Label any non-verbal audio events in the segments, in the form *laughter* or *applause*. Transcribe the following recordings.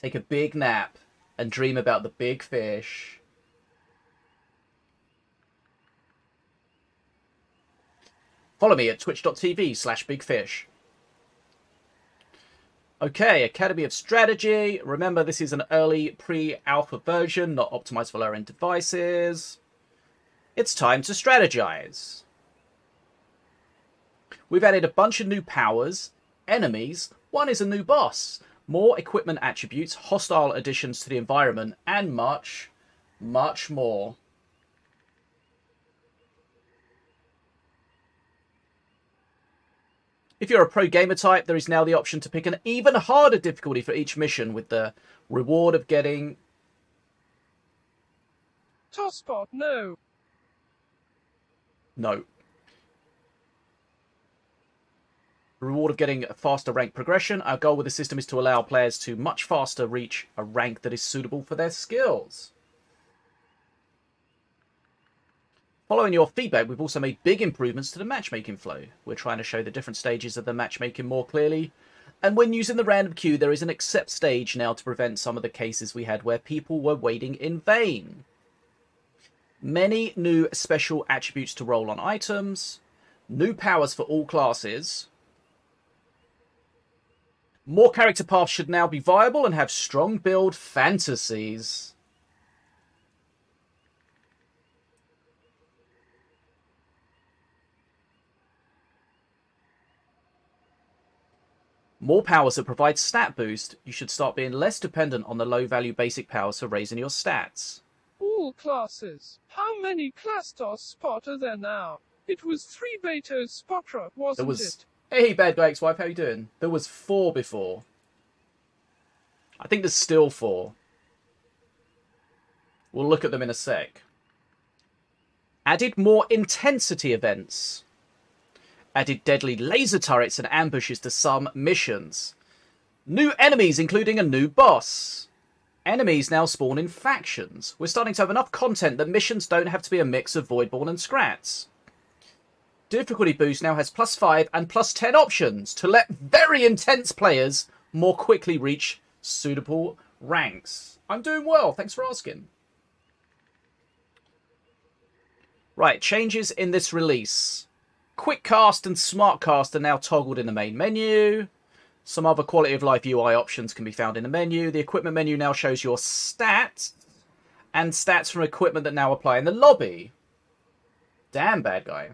take a big nap, and dream about the big fish. Follow me at twitch.tv slash bigfish. Okay, Academy of Strategy. Remember, this is an early pre-alpha version, not optimized for lower-end devices. It's time to strategize. We've added a bunch of new powers, enemies, one is a new boss, more equipment attributes, hostile additions to the environment, and much, much more. If you're a pro gamer type, there is now the option to pick an even harder difficulty for each mission with the reward of getting... Tosspot, no. No. The reward of getting a faster rank progression. Our goal with the system is to allow players to much faster reach a rank that is suitable for their skills. Following your feedback, we've also made big improvements to the matchmaking flow. We're trying to show the different stages of the matchmaking more clearly. And when using the random queue, there is an accept stage now to prevent some of the cases we had where people were waiting in vain. Many new special attributes to roll on items, new powers for all classes. More character paths should now be viable and have strong build fantasies. More powers that provide stat boost, you should start being less dependent on the low value basic powers for raising your stats. All classes. How many Clastos spot are there now? It was three Betos Spotra, wasn't There was it? Hey bad guy ex-wife, how you doing? There was four before. I think there's still four. We'll look at them in a sec. Added more intensity events. Added deadly laser turrets and ambushes to some missions. New enemies, including a new boss. Enemies now spawn in factions. We're starting to have enough content that missions don't have to be a mix of Voidborn and Scrats. Difficulty boost now has plus 5 and plus 10 options to let very intense players more quickly reach suitable ranks. I'm doing well, thanks for asking. Right, changes in this release. Quick Cast and Smart Cast are now toggled in the main menu. Some other quality of life UI options can be found in the menu. The equipment menu now shows your stats and stats from equipment that now apply in the lobby. Damn bad guy.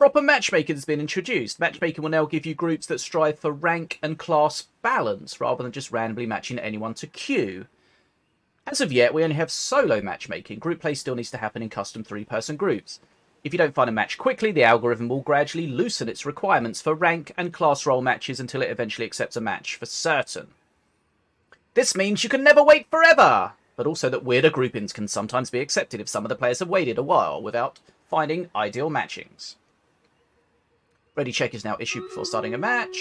Proper matchmaking has been introduced. Matchmaking will now give you groups that strive for rank and class balance rather than just randomly matching anyone to queue. As of yet, we only have solo matchmaking. Group play still needs to happen in custom three person groups. If you don't find a match quickly, the algorithm will gradually loosen its requirements for rank and class role matches until it eventually accepts a match for certain. This means you can never wait forever, but also that weirder groupings can sometimes be accepted if some of the players have waited a while without finding ideal matchings. Ready check is now issued before starting a match.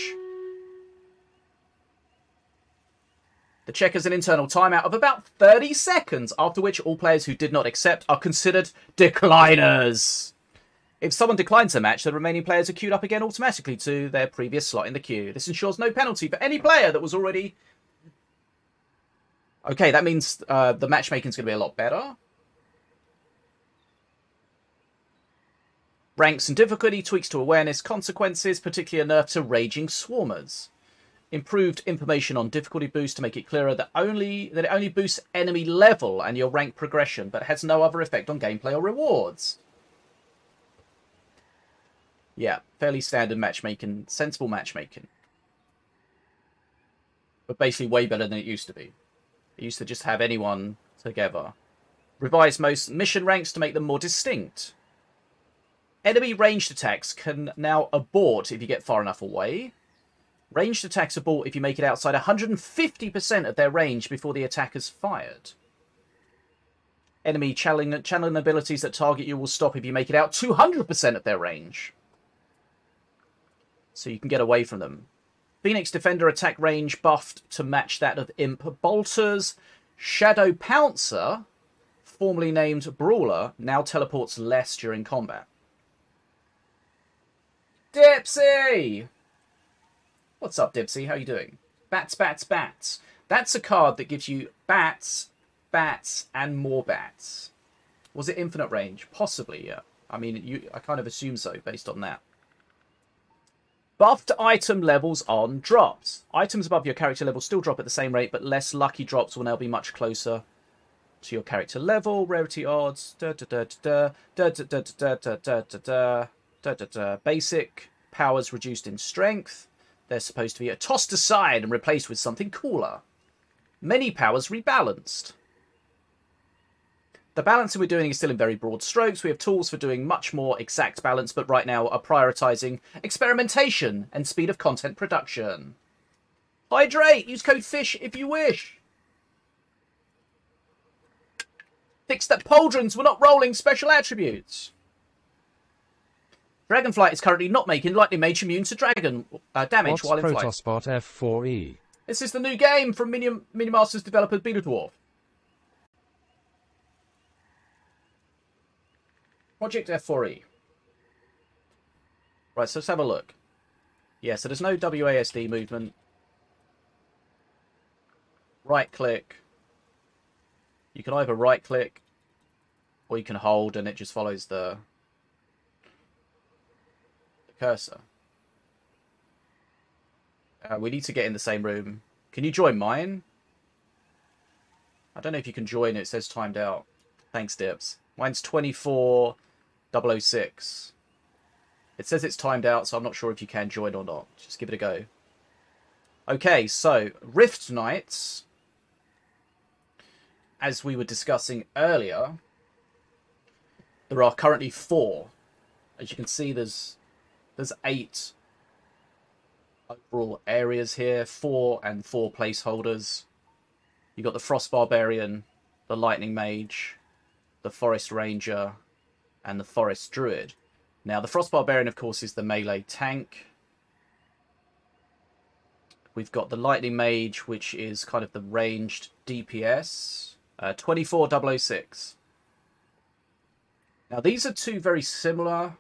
The check has an internal timeout of about 30 seconds, after which all players who did not accept are considered decliners. If someone declines a match, the remaining players are queued up again automatically to their previous slot in the queue. This ensures no penalty for any player that was already... Okay, that means uh, the is going to be a lot better. Ranks and difficulty, tweaks to awareness, consequences, particularly a nerf to raging swarmers. Improved information on difficulty boost to make it clearer that only that it only boosts enemy level and your rank progression, but has no other effect on gameplay or rewards. Yeah, fairly standard matchmaking, sensible matchmaking. But basically way better than it used to be. It used to just have anyone together. Revise most mission ranks to make them more distinct. Enemy ranged attacks can now abort if you get far enough away. Ranged attacks abort if you make it outside 150% of their range before the attack is fired. Enemy channeling, channeling abilities that target you will stop if you make it out 200% of their range. So you can get away from them. Phoenix Defender attack range buffed to match that of Imp Bolters. Shadow Pouncer, formerly named Brawler, now teleports less during combat. Dipsy! What's up, Dipsy? How are you doing? Bats, bats, bats. That's a card that gives you bats, bats, and more bats. Was it infinite range? Possibly, yeah. I mean, you, I kind of assume so based on that. Buffed item levels on drops. Items above your character level still drop at the same rate, but less lucky drops will now be much closer to your character level. Rarity odds. Da da da da da da da da da da da da da da da. Basic powers reduced in strength. They're supposed to be tossed aside and replaced with something cooler. Many powers rebalanced. The balancing we're doing is still in very broad strokes. We have tools for doing much more exact balance, but right now are prioritizing experimentation and speed of content production. Hydrate! Use code FISH if you wish. Fix that pauldrons were not rolling special attributes. Dragonflight is currently not making lightning mage immune to dragon uh, damage What's while in flight. Protospot F4E? This is the new game from Minion Masters developer Beta Dwarf. Project F4E. Right, so let's have a look. Yeah, so there's no WASD movement. Right click. You can either right click or you can hold and it just follows the cursor. Uh, we need to get in the same room. Can you join mine? I don't know if you can join. It says timed out. Thanks, Dips. Mine's 24006. It says it's timed out, so I'm not sure if you can join or not. Just give it a go. Okay, so Rift Knights, as we were discussing earlier, there are currently four. As you can see, there's there's eight overall areas here, four and four placeholders. You've got the Frost Barbarian, the Lightning Mage, the Forest Ranger, and the Forest Druid. Now, the Frost Barbarian, of course, is the melee tank. We've got the Lightning Mage, which is kind of the ranged DPS. Uh, 24006. Now, these are two very similar.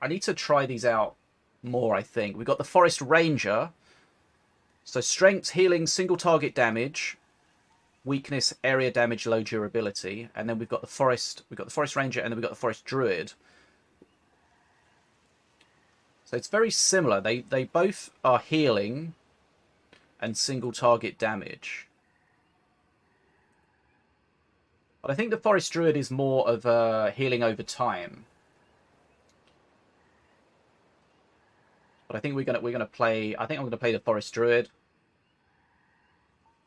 I need to try these out more, I think. We've got the Forest Ranger. So strength, healing, single target damage, weakness, area damage, low durability, and then we've got the Forest. We've got the Forest Ranger, and then we've got the Forest Druid. So it's very similar. They they both are healing and single target damage. But I think the Forest Druid is more of a healing over time. But I think we're gonna we're gonna play. I think I'm gonna play the Forest Druid,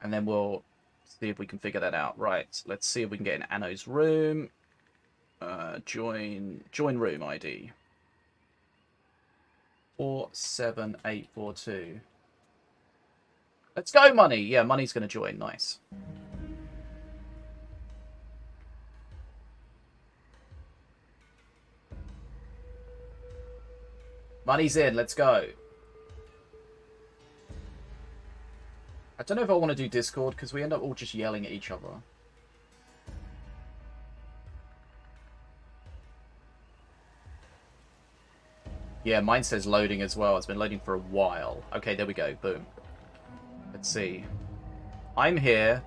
and then we'll see if we can figure that out. Right. Let's see if we can get in Anno's room. Uh, join join room ID. Four seven eight four two. Let's go, money. Yeah, money's gonna join. Nice. Money's in, let's go. I don't know if I want to do Discord, because we end up all just yelling at each other. Yeah, mine says loading as well. It's been loading for a while. Okay, there we go. Boom. Let's see. I'm here.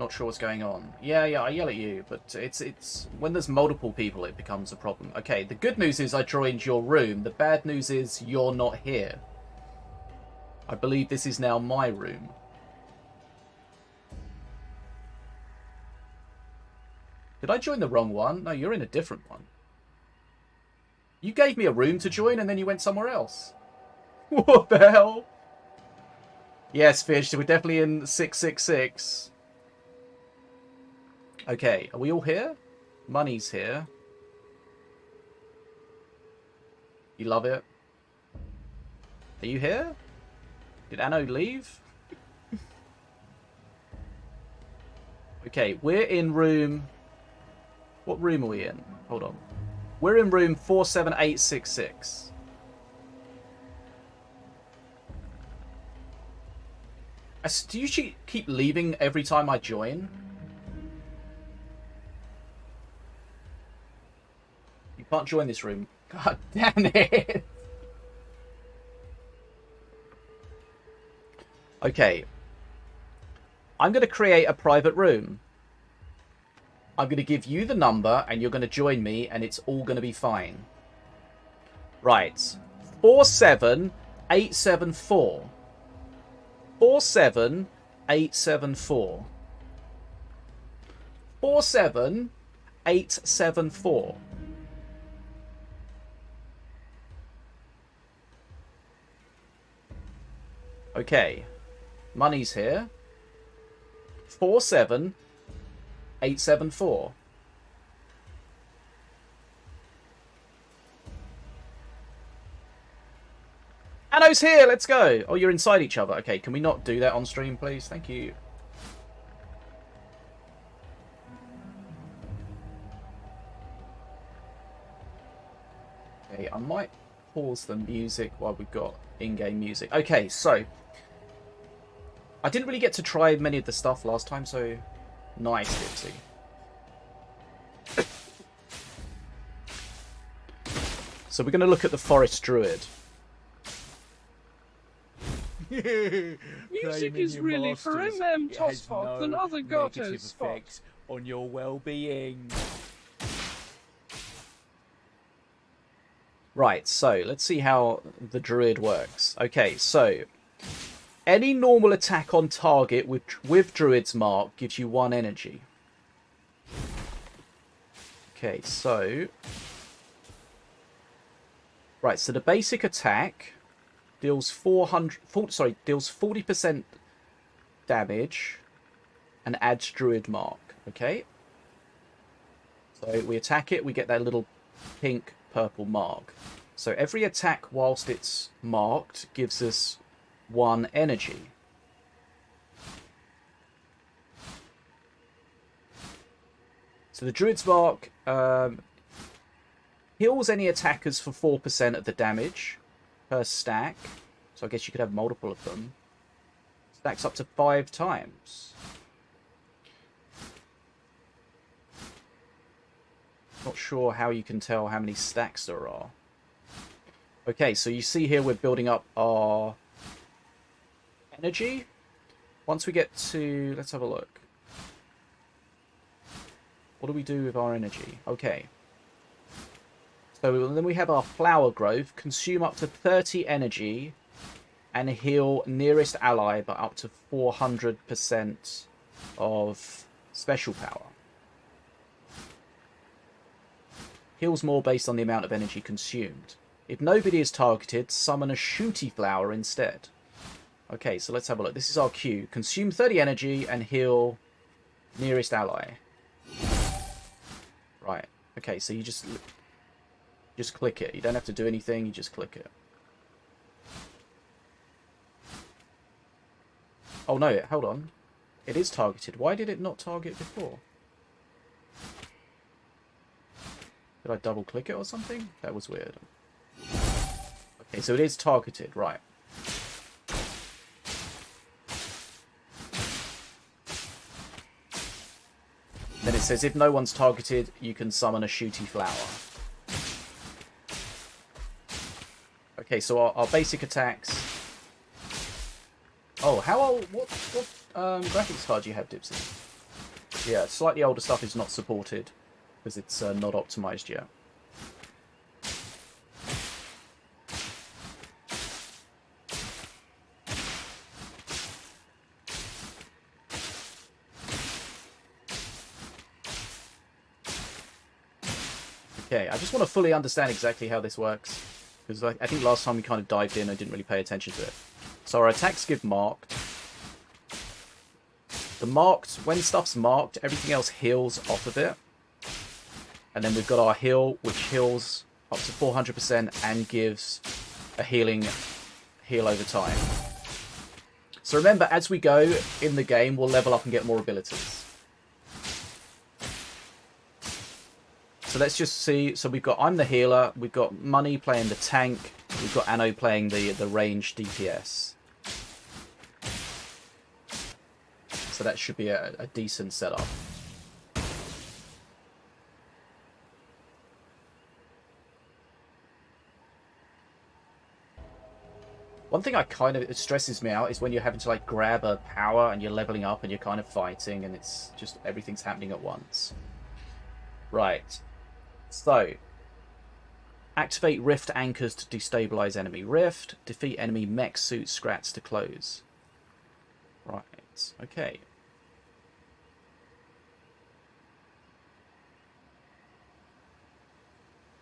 Not sure what's going on. Yeah, yeah, I yell at you, but it's it's when there's multiple people, it becomes a problem. Okay, the good news is I joined your room. The bad news is you're not here. I believe this is now my room. Did I join the wrong one? No, you're in a different one. You gave me a room to join and then you went somewhere else. *laughs* What the hell? Yes, Fish, we're definitely in 666. Okay, are we all here? Money's here. You love it? Are you here? Did Anno leave? *laughs* okay, we're in room... What room are we in? Hold on. We're in room 47866. As- Do you keep leaving every time I join? Can't join this room. *laughs* God damn it! Okay. I'm going to create a private room. I'm going to give you the number and you're going to join me and it's all going to be fine. Right. 47874. 47874. 47874. Okay. Money's here. 47874. Anno's here, let's go. Oh, you're inside each other. Okay, can we not do that on stream, please? Thank you. Okay, I might pause the music while we've got in-game music. Okay, so I didn't really get to try many of the stuff last time, so nice, Dipsy. so we're going to look at the Forest Druid. *laughs* Music is really for MM Tosfot than other Gatos spots. on your well-being. Right, so let's see how the druid works. Okay, so any normal attack on target with with druid's mark gives you one energy. Okay, so right, so the basic attack deals 400 40, sorry, deals 40% damage and adds druid mark, okay? So we attack it, we get that little pink purple mark. So every attack whilst it's marked gives us one energy. So the Druid's Mark um, heals any attackers for 4% of the damage per stack. So I guess you could have multiple of them. Stacks up to five times. Not sure how you can tell how many stacks there are. Okay, so you see here we're building up our energy. Once we get to... Let's have a look. What do we do with our energy? Okay. So then we have our flower growth. Consume up to 30 energy and heal nearest ally by up to 400% of special power. Heals more based on the amount of energy consumed. If nobody is targeted, summon a shooty flower instead. Okay, so let's have a look. This is our Q. Consume 30 energy and heal nearest ally. Right. Okay, so you just just click it. You don't have to do anything, you just click it. Oh no, it hold on. It is targeted. Why did it not target before? Did I double click it or something? That was weird. Okay, so it is targeted, right. Then it says if no one's targeted, you can summon a shooty flower. Okay, so our, our basic attacks. Oh, how old? What what um, graphics card do you have, Dipsy? Yeah, slightly older stuff is not supported because it's uh, not optimized yet. Okay, I just want to fully understand exactly how this works. Because I, I think last time we kind of dived in, I didn't really pay attention to it. So our attacks give marked. The marked, when stuff's marked, everything else heals off of it. And then we've got our heal, which heals up to 400% and gives a healing heal over time. So remember, as we go in the game, we'll level up and get more abilities. So let's just see. So we've got I'm the healer. We've got Money playing the tank. We've got Anno playing the the range DPS. So that should be a, a decent setup. One thing I kind of stresses me out is when you're having to like grab a power and you're leveling up and you're kind of fighting and it's just everything's happening at once. Right. So, activate rift anchors to destabilize enemy rift. Defeat enemy mech suit scrats to close. Right. Okay.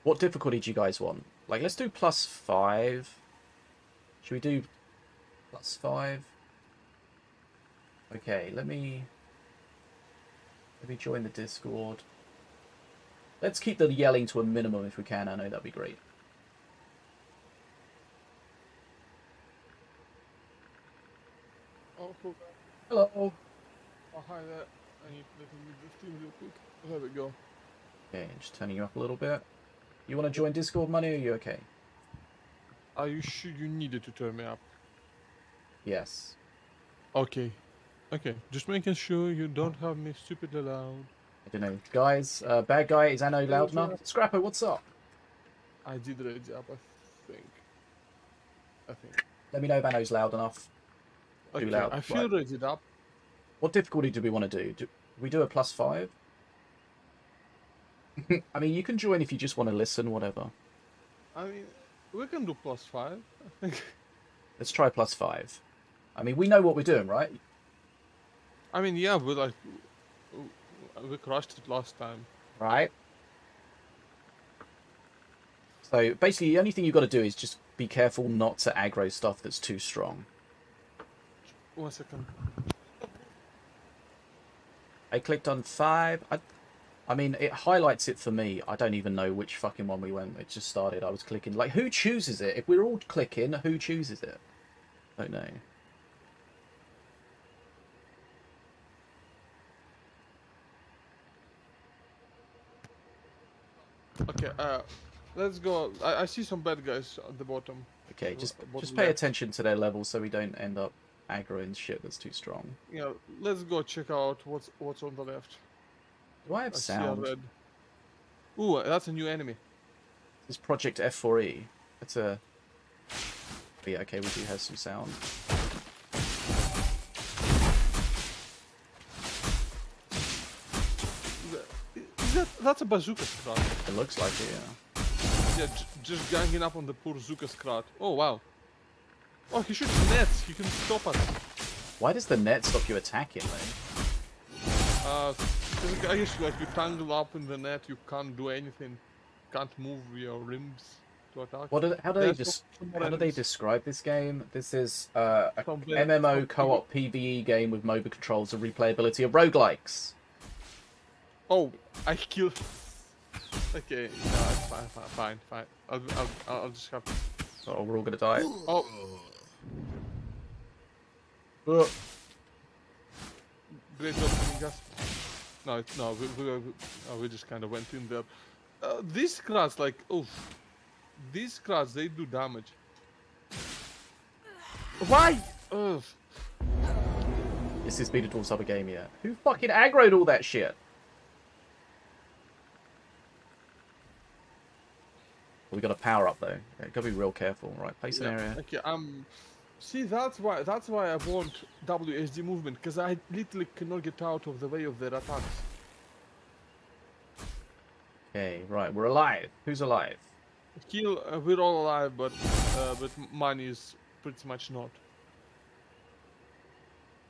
What difficulty do you guys want? Like, let's do plus five. Should we do plus five? Okay, let me let me join the Discord. Let's keep the yelling to a minimum if we can. I know that'd be great. Oh. Hello. Oh, hi there. I need to move the stream real quick. There we go. Okay, just turning you up a little bit. You want to join Discord, money? Or are you okay? Are you sure you needed to turn me up? Yes. Okay. Okay, just making sure you don't have me stupidly loud. I don't know, guys. Uh, bad guy is Anno loud enough? Scrapper, what's up? I did the job, I think. I think. Let me know if Anno's loud enough. Okay, loud, I feel right. raised up. What difficulty do we want to do? Do we do a plus five? *laughs* I mean, you can join if you just want to listen, whatever. I mean, we can do plus five. I think. Let's try plus five. I mean, we know what we're doing, right? I mean, yeah, but like, we crushed it last time. Right. So basically, the only thing you've got to do is just be careful not to aggro stuff that's too strong. One second. I clicked on five. I, I mean, it highlights it for me. I don't even know which fucking one we went. It just started. I was clicking. Like, who chooses it? If we're all clicking, who chooses it? Don't know. Okay, uh, let's go. I, I see some bad guys at the bottom. Okay, just bottom just pay left. attention to their level so we don't end up aggroing shit that's too strong. Yeah, let's go check out what's what's on the left. Do I have I sound? red. Ooh, that's a new enemy. This is Project F4E. It's a. Yeah, okay, we do have some sound. Is that that's a bazooka scrat? It looks like it, yeah. Yeah, j- just ganging up on the poor Zuka scrat. Oh wow. Oh, he shoots nets. He can stop us. Why does the net stop you attacking, though? Uh, 'cause I guess like you tangle up in the net, you can't do anything. Can't move your limbs to attack. What do how do they just how do they describe this game? This is uh, a Some MMO co-op PVE game with MOBA controls and replayability of roguelikes. Oh, I killed. Okay, no, fine, fine, fine, fine. I'll, I'll, I'll I'll just have. Oh, we're all gonna die. Oh, great job. No, no, we, we, we, oh, we just kind of went in there. Uh, these scrats, like, oh, these scrats, they do damage. Why? Ugh. This is Beta Dwarf's other game yet. Who fucking aggroed all that shit? We got to power up though. Yeah, gotta be real careful. Right, place an Yeah, area. Okay, um, see that's why that's why I want WASD movement because I literally cannot get out of the way of their attacks. Okay, right, we're alive. Who's alive? Kill, uh, we're all alive, but uh, but money is pretty much not.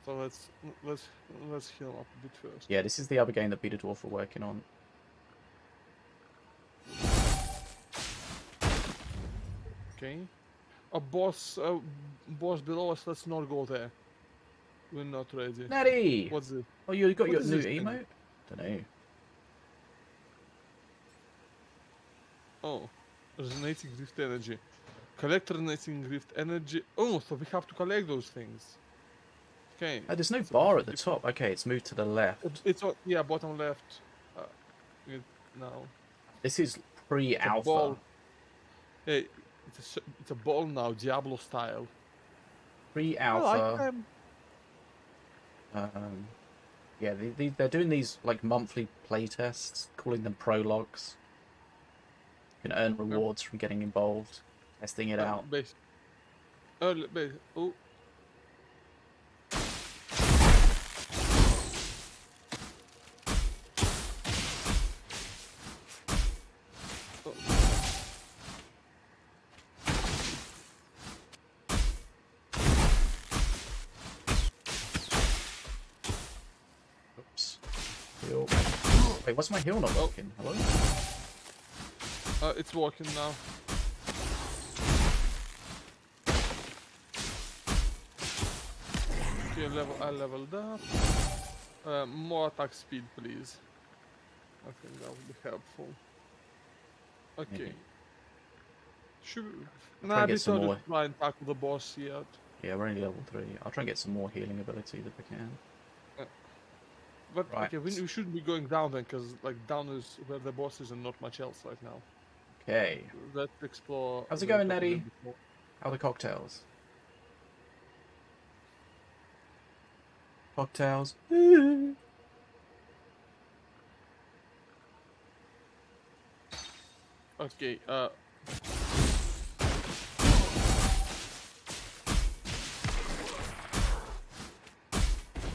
So let's let's let's heal up a bit first. Yeah, this is the other game that Beta Dwarf are working on. Okay, a boss uh, boss below us. Let's not go there. We're not ready. Natty! What's it? Oh, you got what your new emote? Don't know. Oh, resonating rift energy. Collect resonating rift energy. Oh, so we have to collect those things. Okay. Oh, there's no So bar at the top. Okay, it's moved to the left. It- It's on, yeah, bottom left. Uh, now. This is pre-alpha. Hey, it's a, it's a ball now, Diablo style. Free Pre-alpha. like. Um, yeah, they, they, they're doing these like monthly playtests, calling them prologues. You can earn rewards from getting involved, testing it Uh, out. bas- l- Oh. Oh. What's my heal not Oh. working? Hello? Uh, it's working now. Okay, level, I leveled up. Uh, more attack speed, please. I think that would be helpful. Okay. Should we... Nah, we don't more. try and tackle the boss yet. Yeah, we're only level 3. I'll try and get some more healing ability if I can. But Right. okay, we, we shouldn't be going down then, because like down is where the boss is and not much else right now. Okay. Let's explore. How's it going, Nettie? little bit more. How are the cocktails? Cocktails. *laughs* Okay, uh.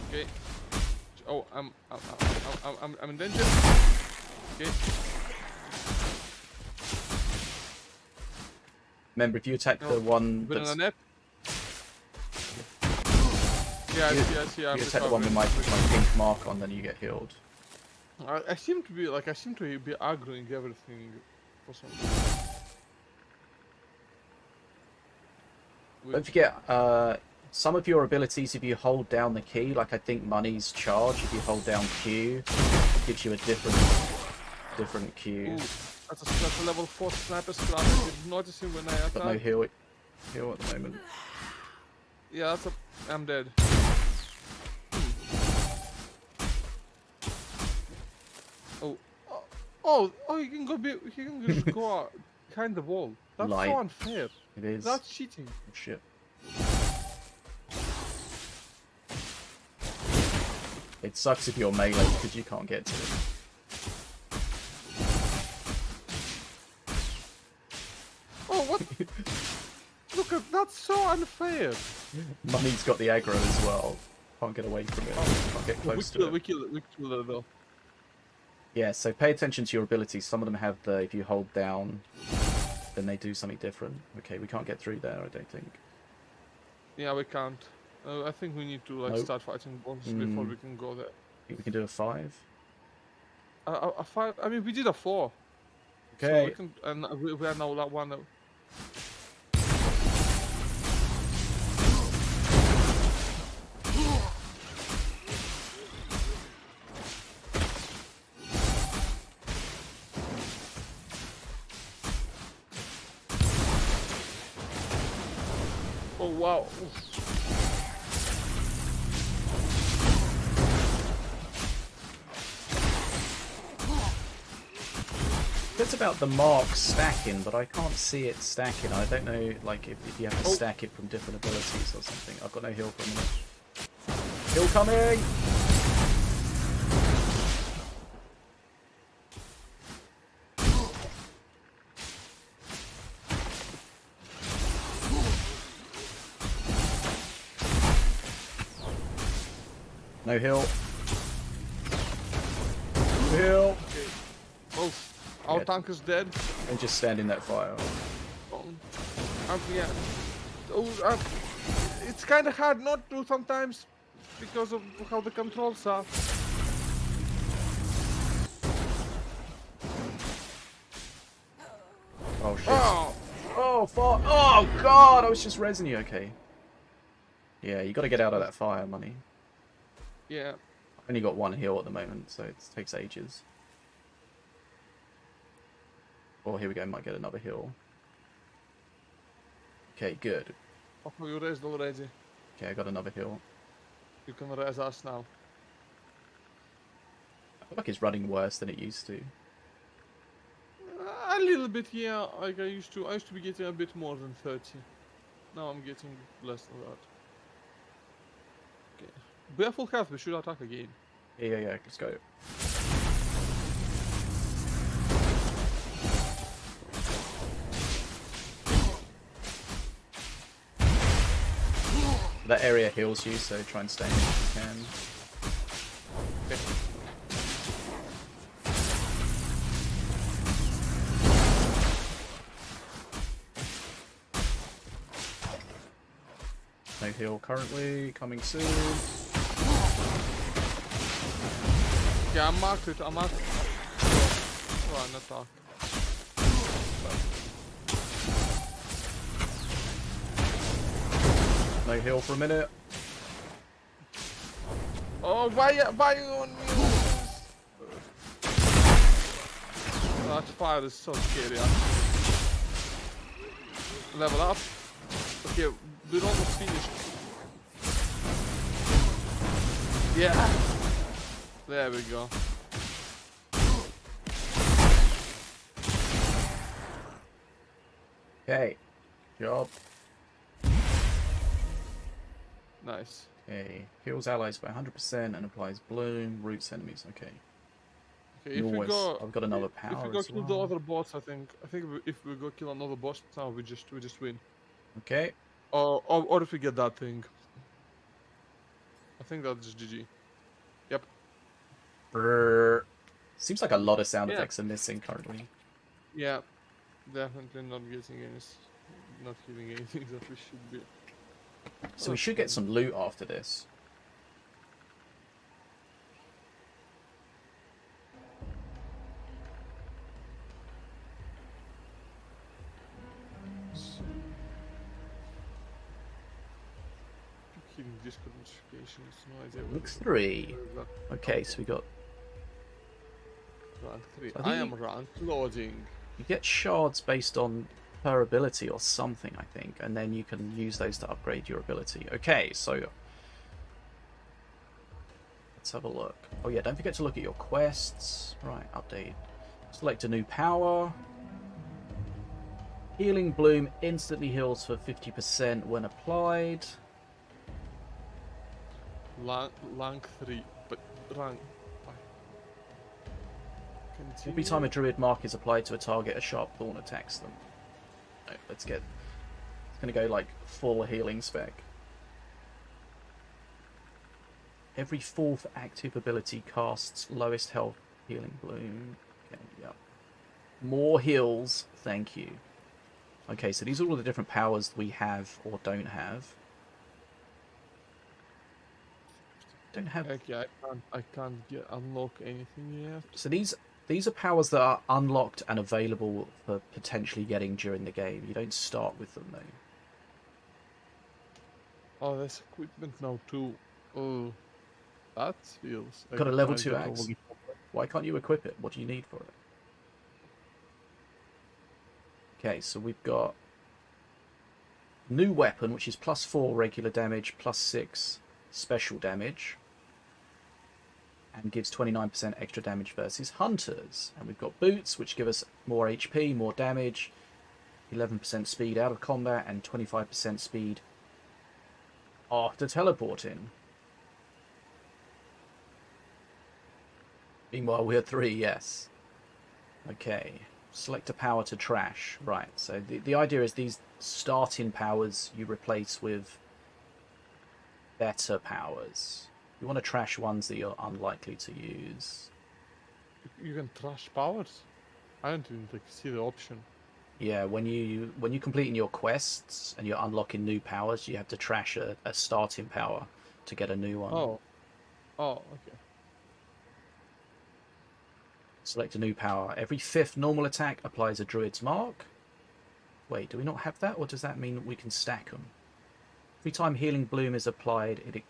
Okay. Oh, I'm I'm I'm I'm, I'm, in danger. Okay. Remember, if you attack No, the one Been on that's a net. Yeah, I You- see, I see. You attack the one with my, with my pink mark on, then you get healed. I, I seem to be like I seem to be aggroing everything for some reason. Don't forget, uh, some of your abilities, if you hold down the key, like I think money's charge, if you hold down Q, gives you a different different Q. Ooh, that's a, that's a level 4 sniper's class. I did notice him when I attacked. But no heal, heal at the moment. Yeah, that's a. I'm dead. Oh, oh, oh! You can go. Be, you can just go *laughs* out behind the wall. That's Light. so unfair. It is. That's cheating. Shit. It sucks if you're melee because you can't get to it. Oh, what? *laughs* Look at that's so unfair. Money's got the aggro as well. Can't get away from it. Oh. Can't get close to we it. kill it. We kill it though. Yeah, so pay attention to your abilities. Some of them have the if you hold down, then they do something different. Okay, we can't get through there. I don't think. Yeah, we can't. Uh, I think we need to like Nope. start fighting bosses before Mm. we can go there. think we can do a five. A, a, a five. I mean, we did a four. So Okay. we can, and we, we are now that one. uh, Oh wow! It's about the marks stacking, but I can't see it stacking. I don't know, like if, if you have to Oh. stack it from different abilities or something. I've got no heal from minute. Heal coming! No heal. Tank is dead. And just stand in that fire. Oh, um, yeah. Oh, uh, it's kind of hard not to sometimes because of how the controls are. Oh shit. Oh, Oh fuck! Oh god! I was just resing you. Okay. Yeah, you got to get out of that fire, money. yeah. I've only got one heal at the moment, so it takes ages. Oh, here we go. Might get another heal. Okay, good. Oh, you raised already. Okay, I got another heal. You can raise us now. I feel like it's running worse than it used to. A little bit, yeah. Like I used to. I used to be getting a bit more than 30. Now I'm getting less than that. Okay. We are full health. We should attack again. Yeah, yeah, yeah. Let's go. That area heals you, so try and stay in if you can. No heal currently, coming soon. Yeah, I'm marked it. I marked it. Run attack. No heal for a minute. Oh, why, why you on me? Oh, that fire is so scary. Level up. Okay, we're almost finished. Yeah. There we go. Okay. Job. Nice. Okay. Heals allies by 100% and applies bloom, roots enemies. Okay. Okay, if we go, I've got another power. if we go kill the other boss, I think, I think if we go kill another boss now, we just, we just win. Okay. Or, or, or if we get that thing. I think that's just GG. Brrr. Seems like a lot of sound Yeah. effects are missing currently. Yeah, definitely not getting any, not hitting anything *laughs* that we should be. So we should get some loot after this. Hitting Discord notifications, no idea. what Look it is. three. Okay, so we got? Rank 3. So I I, am rank loading. you get shards based on per ability or something, I think, and then you can use those to upgrade your ability. Okay, so let's have a look. Oh yeah, don't forget to look at your quests. Right, update. Select a new power. Healing Bloom instantly heals for 50% when applied. Rank, rank 3. But rank. Continue. Every time a druid mark is applied to a target, a sharp thorn attacks them. Right, let's get. It's gonna go like full healing spec. Every fourth active ability casts lowest health healing bloom. Okay, yep. More heals, thank you. Okay, so these are all the different powers we have or don't have. Don't have Okay, I can't, I can't get unlock anything yet. So these these are powers that are unlocked and available for potentially getting during the game. You don't start with them though. Oh, there's equipment now too. Oh, that feels. Got a level two axe. Why can't you equip it? What do you need for it? Okay, so we've got new weapon, which is plus four regular damage, plus six special damage, and gives 29% extra damage versus hunters. And we've got boots, which give us more HP, more damage, 11% speed out of combat, and 25% speed after teleporting. Meanwhile, we're three, yes. Okay. Select a power to trash. Right, so the, the idea is these starting powers you replace with better powers. You want to trash ones that you're unlikely to use. You can trash powers. I don't even like, see the option. Yeah, when you when you're completing your quests and you're unlocking new powers, you have to trash a, a starting power to get a new one. Oh. Oh, okay. Select a new power. Every fifth normal attack applies a druid's mark. Wait, do we not have that, or does that mean we can stack them? Every time healing bloom is applied, it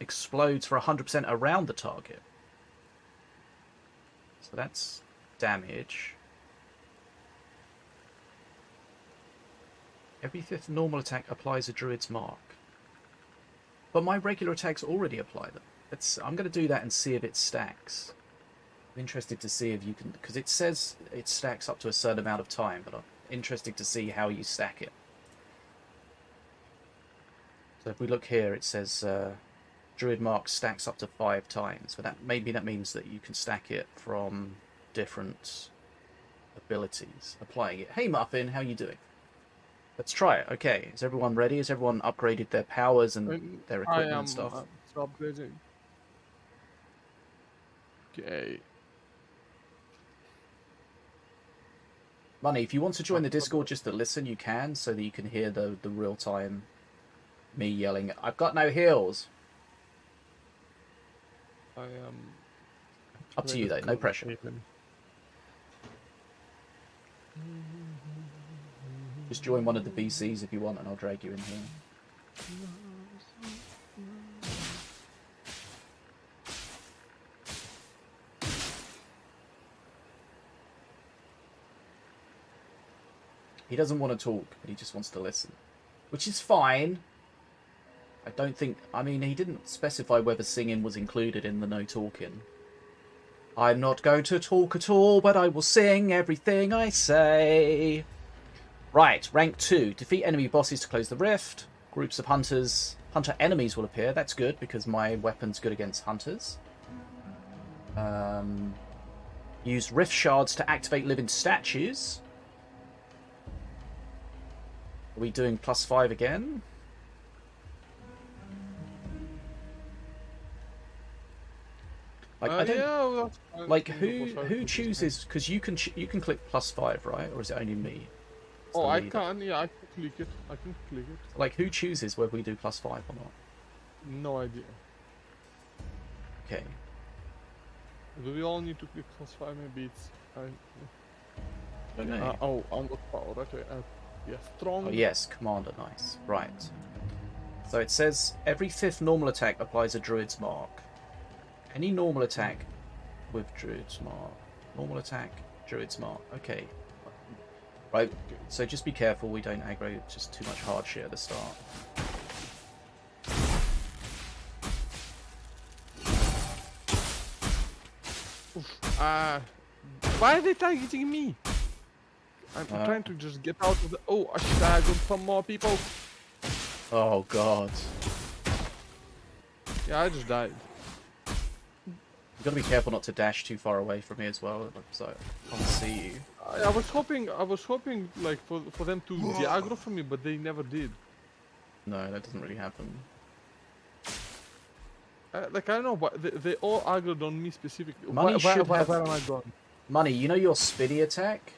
explodes for 100% around the target. So that's damage. Every fifth normal attack applies a druid's mark. But my regular attacks already apply them. I'm going to do that and see if it stacks. I'm interested to see if you can, because it says it stacks up to a certain amount of time, but I'm interested to see how you stack it. So if we look here, it says uh, Druid Mark stacks up to five times, but that maybe that means that you can stack it from different abilities, applying it. Hey Muffin, how you doing? Let's try it. Okay, is everyone ready? Has everyone upgraded their powers and Um, their I equipment am and stuff? uh, so upgrading. Okay. Money, if you want to join the Discord just to listen, you can, so that you can hear the, the real time me yelling, I've got no heals. I am. Up to you though, no pressure. Just join one of the VCs if you want, and I'll drag you in here. He doesn't want to talk, but he just wants to listen. Which is fine. I don't think. I mean, he didn't specify whether singing was included in the no talking. I'm not going to talk at all, but I will sing everything I say. Right, rank 2. Defeat enemy bosses to close the rift. Groups of hunters. Hunter enemies will appear. That's good because my weapon's good against hunters. Um, use rift shards to activate living statues. Are we doing plus 5 again? Like, Uh, I don't, yeah, well, like who who chooses? Because you can ch- you can click plus five, right? Or is it only me? the Oh, I can. Yeah, I can click it. I can click it. Like who chooses whether we do plus five or not? No idea. Okay. Do we all need to click plus five? Maybe it's. I, don't know. uh, oh, unlock power. Okay. Uh, yeah, strong. Oh yes, commander, nice. Right. So it says every fifth normal attack applies a druid's mark. Any normal attack with druid's mark. Normal attack, druid's mark. Okay. Right. So just be careful we don't aggro just too much hard shit at the start. Uh, why are they targeting me? I'm Uh, trying to just get out of the. Oh, I should have got some more people. Oh god. Yeah, I just died. You've got to be careful not to dash too far away from me as well, so I can't see you. I, I was hoping, I was hoping like for for them to diaggro for me, but they never did. No, that doesn't really happen. Uh, like I don't know, but they, they all aggroed on me specifically. Money why, why, should why, have- where am I gone? Money, you know your spinny attack?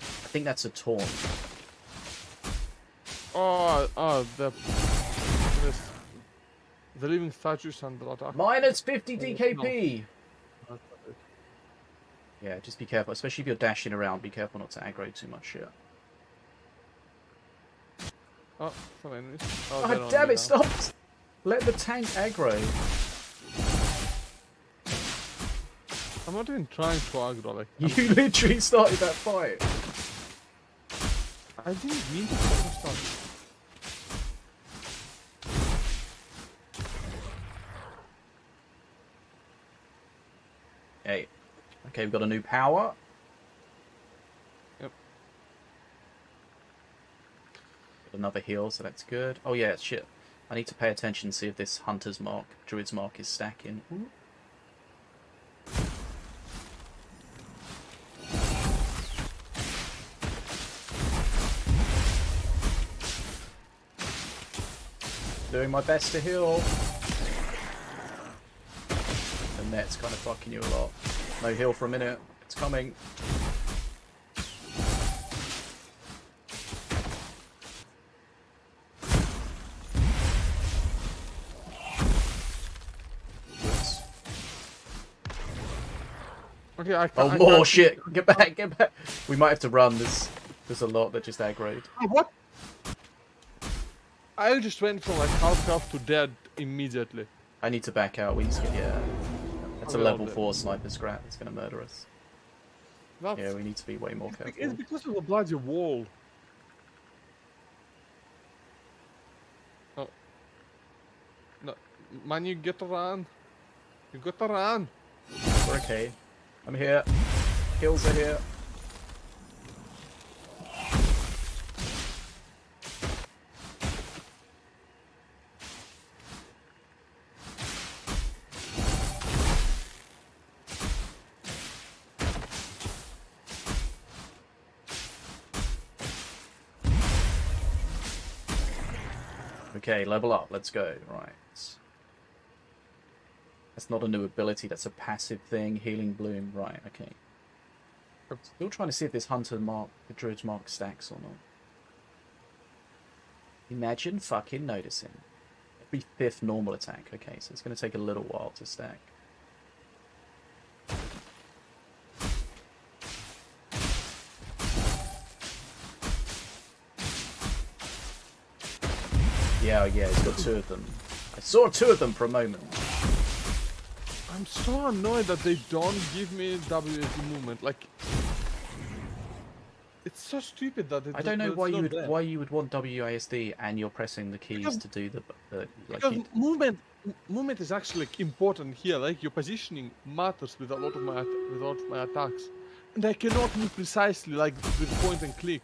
I think that's a taunt. Oh, oh, the this, the living statues and the attack. Minus 50 Oh, DKP! Yeah, just be careful, especially if you're dashing around. Be careful not to aggro too much shit. Oh. Oh, Oh, damn it, stop! Let the tank aggro. I'm not even trying to aggro. Like *laughs* You literally started that fight. I didn't mean to start. Hey. Okay, we've got a new power. Yep. Got another heal, so that's good. Oh yeah, shit. I need to pay attention to see if this hunter's mark, druid's mark is stacking. Doing my best to heal. The net's kind of fucking you a lot. No heal for a minute. It's coming. Okay, I Oh, can't. I more can't- shit! Get back, get back! We might have to run. There's, there's a lot that just aggroed. Oh, What? I just went from like half health to dead immediately. I need to back out. We need to get, yeah. That's a level do 4 sniper scrat. It's going to murder us. That's, Yeah, we need to be way more careful. it's because of the bloody wall. Oh. No, man, you get to run. You got to run. We're okay. I'm here. Kills are here. Level up. Let's go. Right. That's not a new ability. That's a passive thing. Healing bloom. Right. Okay. Still trying to see if this hunter mark, the druid's mark stacks or not. Imagine fucking noticing. Every fifth normal attack. Okay, so it's going to take a little while to stack. Yeah, yeah, he's got two of them. I saw two of them for a moment. I'm so annoyed that they don't give me WASD movement. Like, it's so stupid that it, I don't know why you would there. why you would want WASD and you're pressing the keys Because- to do the, the like Because you- movement, movement is actually like, important here. Like your positioning matters with a lot of my with a lot of my attacks, and I cannot move precisely like with point and click.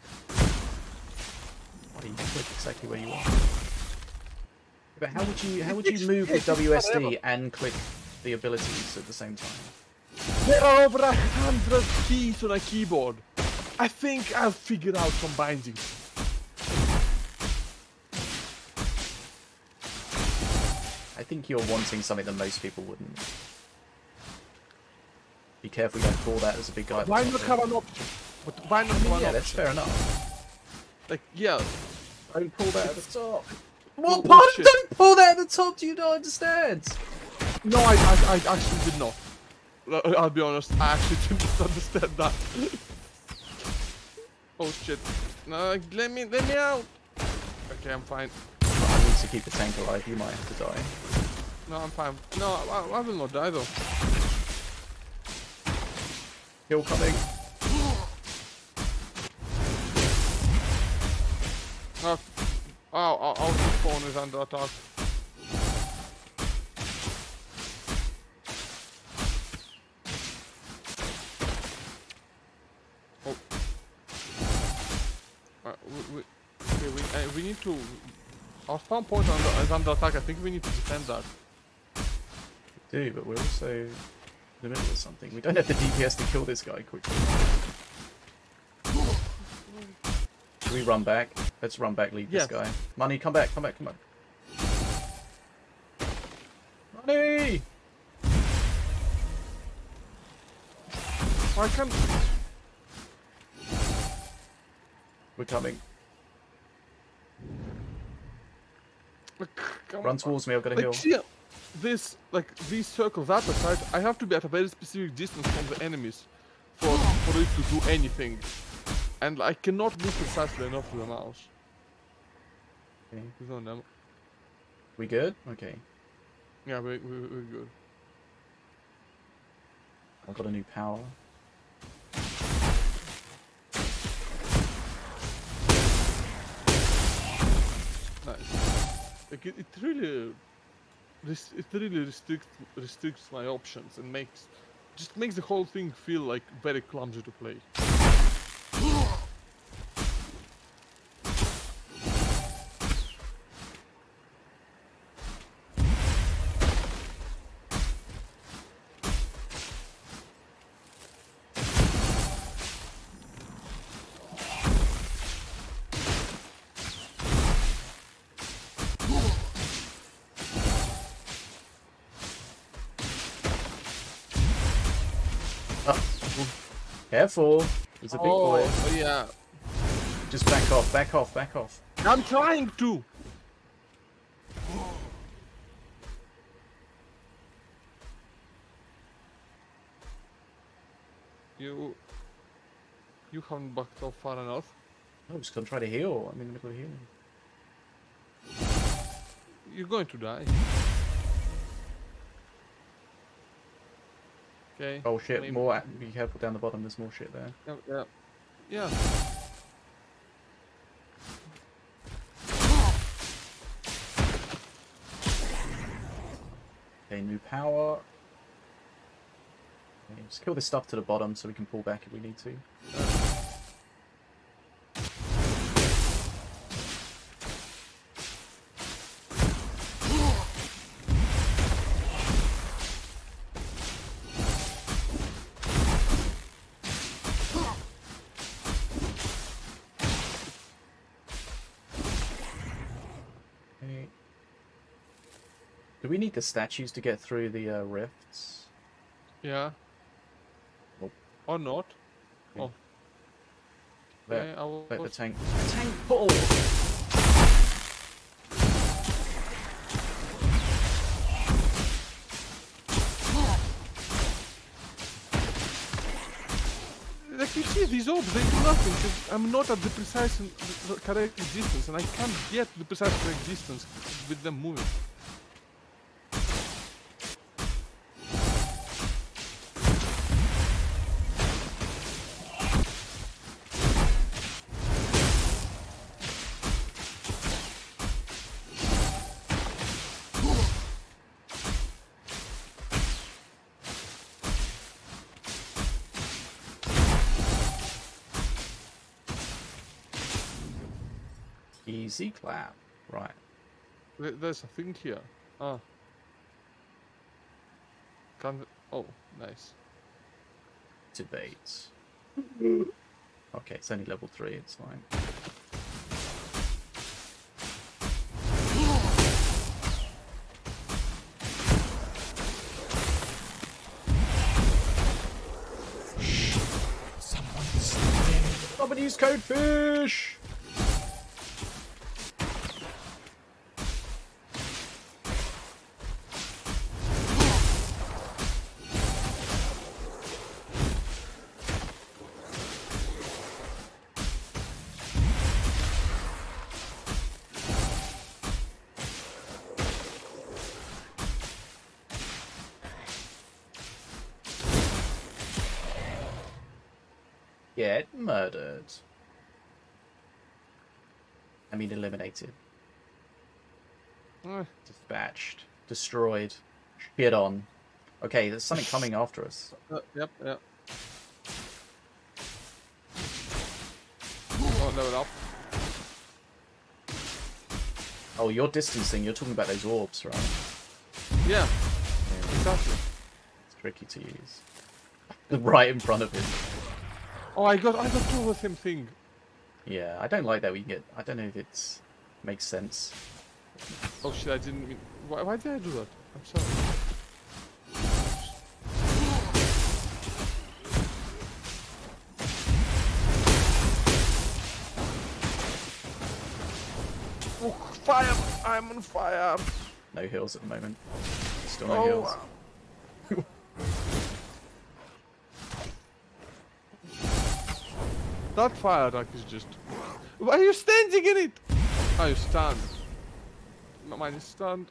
Why, you click exactly where you want. But how would you how would you *laughs* move it with WASD and click the abilities at the same time? There are over a hundred keys on a keyboard. I think I'll figure out some bindings. I think you're wanting something that most people wouldn't. Be careful you don't pull that as a big guy. at the Why top not there. have an option? But why not have an Yeah, that's fair enough. Like yeah, I pull that at the top. Oh, What part? shit. Don't pull that at the top. Do you not understand? no, I, I, I actually did not. I'll be honest, I actually *laughs* didn't understand that. oh shit! No, let me, let me out. Okay, I'm fine. I need to keep the tank alive. You might have to die. No, I'm fine. No, I, I will not die though. Kill coming. No. Oh, our, our phone is under attack. Oh. Uh, we, we, okay, we, uh, we need to... Our spawn point under, is under attack. I think we need to defend that. Do, but we're also in the middle of something. We don't have the DPS to kill this guy quickly. Should we run back? Let's run back, leave this guy. Money, come back, come back, come back. Money! I can... We're coming. Come Run towards me, I've got a heal. Like, see, this, like, these circles that aside, I have to be at a very specific distance from the enemies for, for it to do anything. And I cannot move precisely enough with the mouse. Okay. With no ammo. We good? Okay. Yeah, we, we, we're good. I've got a new power. Nice. Like, it, it really, it really restricts restricts my options and makes, just makes the whole thing feel like very clumsy to play. Careful! There's a big oh, boy. oh yeah. Just back off, back off, back off. I'm trying to. You, you haven't backed off far enough. Oh, just gonna try to heal. I'm in the middle of healing. You're going to die. Okay. Oh shit, maybe- more. Be careful down the bottom, there's more shit there. Yeah. Yeah. yeah. Okay, new power. Okay, just kill this stuff to the bottom so we can pull back if we need to. We need the statues to get through the uh, rifts? Yeah. Nope. Or not. Okay. Oh. Where- Okay, I will. Wait, the tank. The tank portal! Like you see, these orbs, they do nothing because I'm not at the precise and the correct distance, and I can't get the precise correct distance with them moving. Easy clap. Right. There's a thing here. Ah. Can't. Oh, nice. Debate. Okay, it's only level 3, it's fine. Somebody use code fish! Eliminated. Ah, Dispatched. Destroyed. Shit on. Okay, there's something coming after us. uh, yep, yep. Oh, level up. Oh, you're distancing. You're talking about those orbs, right? Yeah, Yeah, exactly. it's tricky to use. *laughs* right in front of him. Oh, I got, I got two of the same thing. Yeah, I don't like that we get. I don't know if it makes sense. Oh shit, I didn't mean. Why, why did I do that? I'm sorry. Oh, fire! I'm on fire! No heals at the moment. Still no Oh, heals. That fire attack is just. Why are you standing in it? Oh, you stand. No, mine is stunned.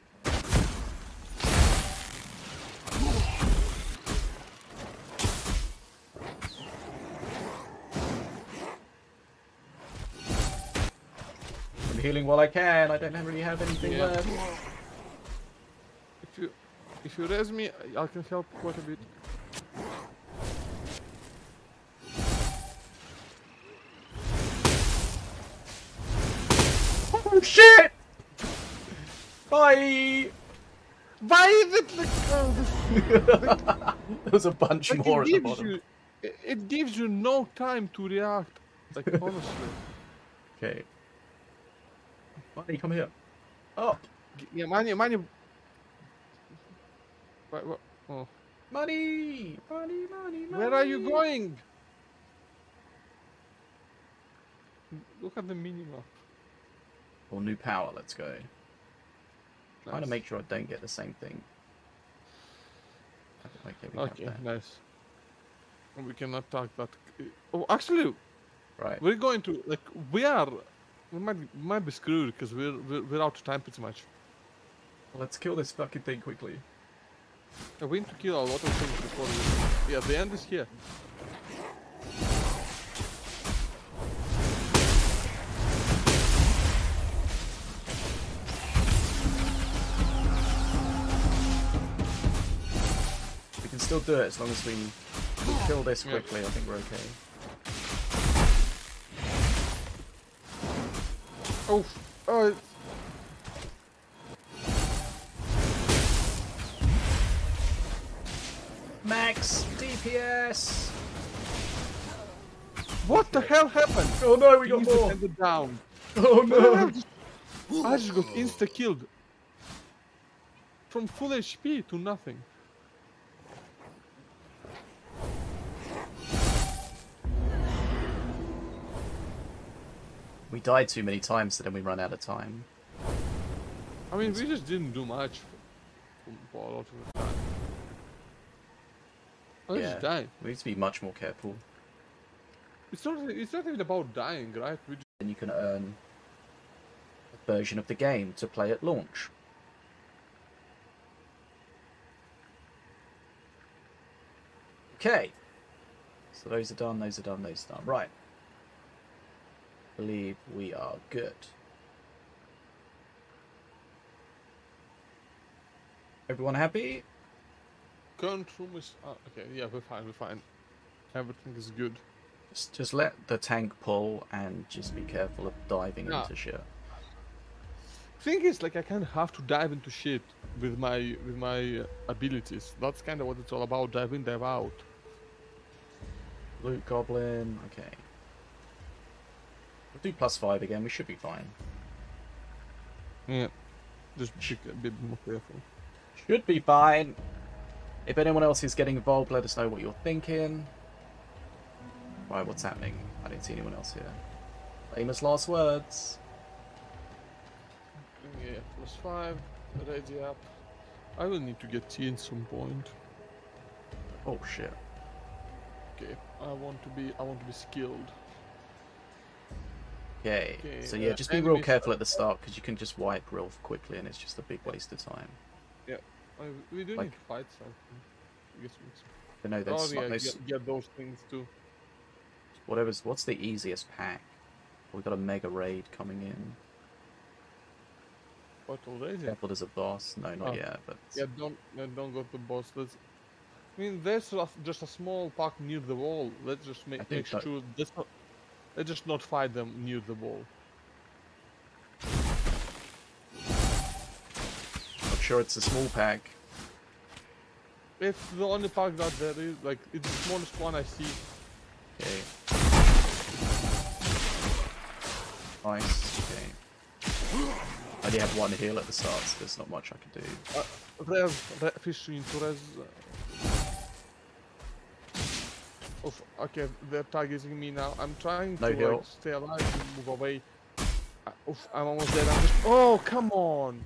I'm healing while I can. I don't really have anything Yeah. left. If you, if you res me, I can help quite a bit. Oh shit! Bye. Why is it like? Oh, this *laughs* There's a bunch Like, more at it the gives bottom. you, it, it gives you no time to react. Like *laughs* honestly, Okay. Buddy, come here. Up. G- yeah, money, money. Why, wha- oh. Money. Money. Money. Money. Where are you going? Look at the minimap. Or new power. Let's go. Trying to make sure I don't get the same thing. Okay, Okay, nice. We can attack that. Oh, actually, Right. we're going to like we are. We might we might be screwed because we're, we're we're out of time pretty much. Let's kill this fucking thing quickly. Uh, We need to kill a lot of things before. We, yeah, the end is here. Still do it as long as we we kill this quickly. I think we're okay. Oh, oh, Max DPS. what the hell happened? Oh no, we got more. down. *laughs* Oh What the hell no. I just got insta killed. from full HP to nothing. We died too many times, so then we run out of time. I mean, we just didn't do much for, a lot of the time. I Yeah. just died. We need to be much more careful. It's not. It's not even about dying, right? We just, Then you can earn a version of the game to play at launch. Okay. So those are done, those are done, those are done. Right. Believe we are good. Everyone happy? current room is. Oh, okay, yeah, we're fine. We're fine. Everything is good. Just, just let the tank pull and just be careful of diving Yeah. into shit. Thing is, like, I kind of have to dive into shit with my with my uh, abilities. That's kind of what it's all about. Dive in, dive out. Loot goblin, okay. We'll do plus five again, we should be fine. Yeah. Just be a bit more careful. Should be fine. If anyone else is getting involved, let us know what you're thinking. Right, what's happening? I didn't see anyone else here. Famous last words. Yeah, plus five. Ready up. I will need to get tea at some point. Oh shit. Okay. I want to be. I want to be skilled. Okay. Okay, So yeah, uh, just be real careful at the start because you can just wipe real quickly and it's just a big waste of time. I, we do Like- need to fight something. I guess we no, oh yeah, get, get those things too. whatever's what's the easiest pack? We've got a mega raid coming in. What already? Careful, there's a boss. No, not Oh. yet. But Yeah, don't yeah, don't go to the boss. Let's. I mean, there's just a small pack near the wall. Let's just make, make sure. Let's not. Let's just not fight them near the wall. I'm sure it's a small pack. It's the only pack that there is. Like, it's the smallest one I see. Okay. Nice. Okay. I only have one heal at the start, so there's not much I can do. Res, re, fish into res. uh, Oof, okay, they're targeting me now. I'm trying No to heal. like, stay alive and move away. Uh, oof, I'm almost dead. I'm just. Oh, come on!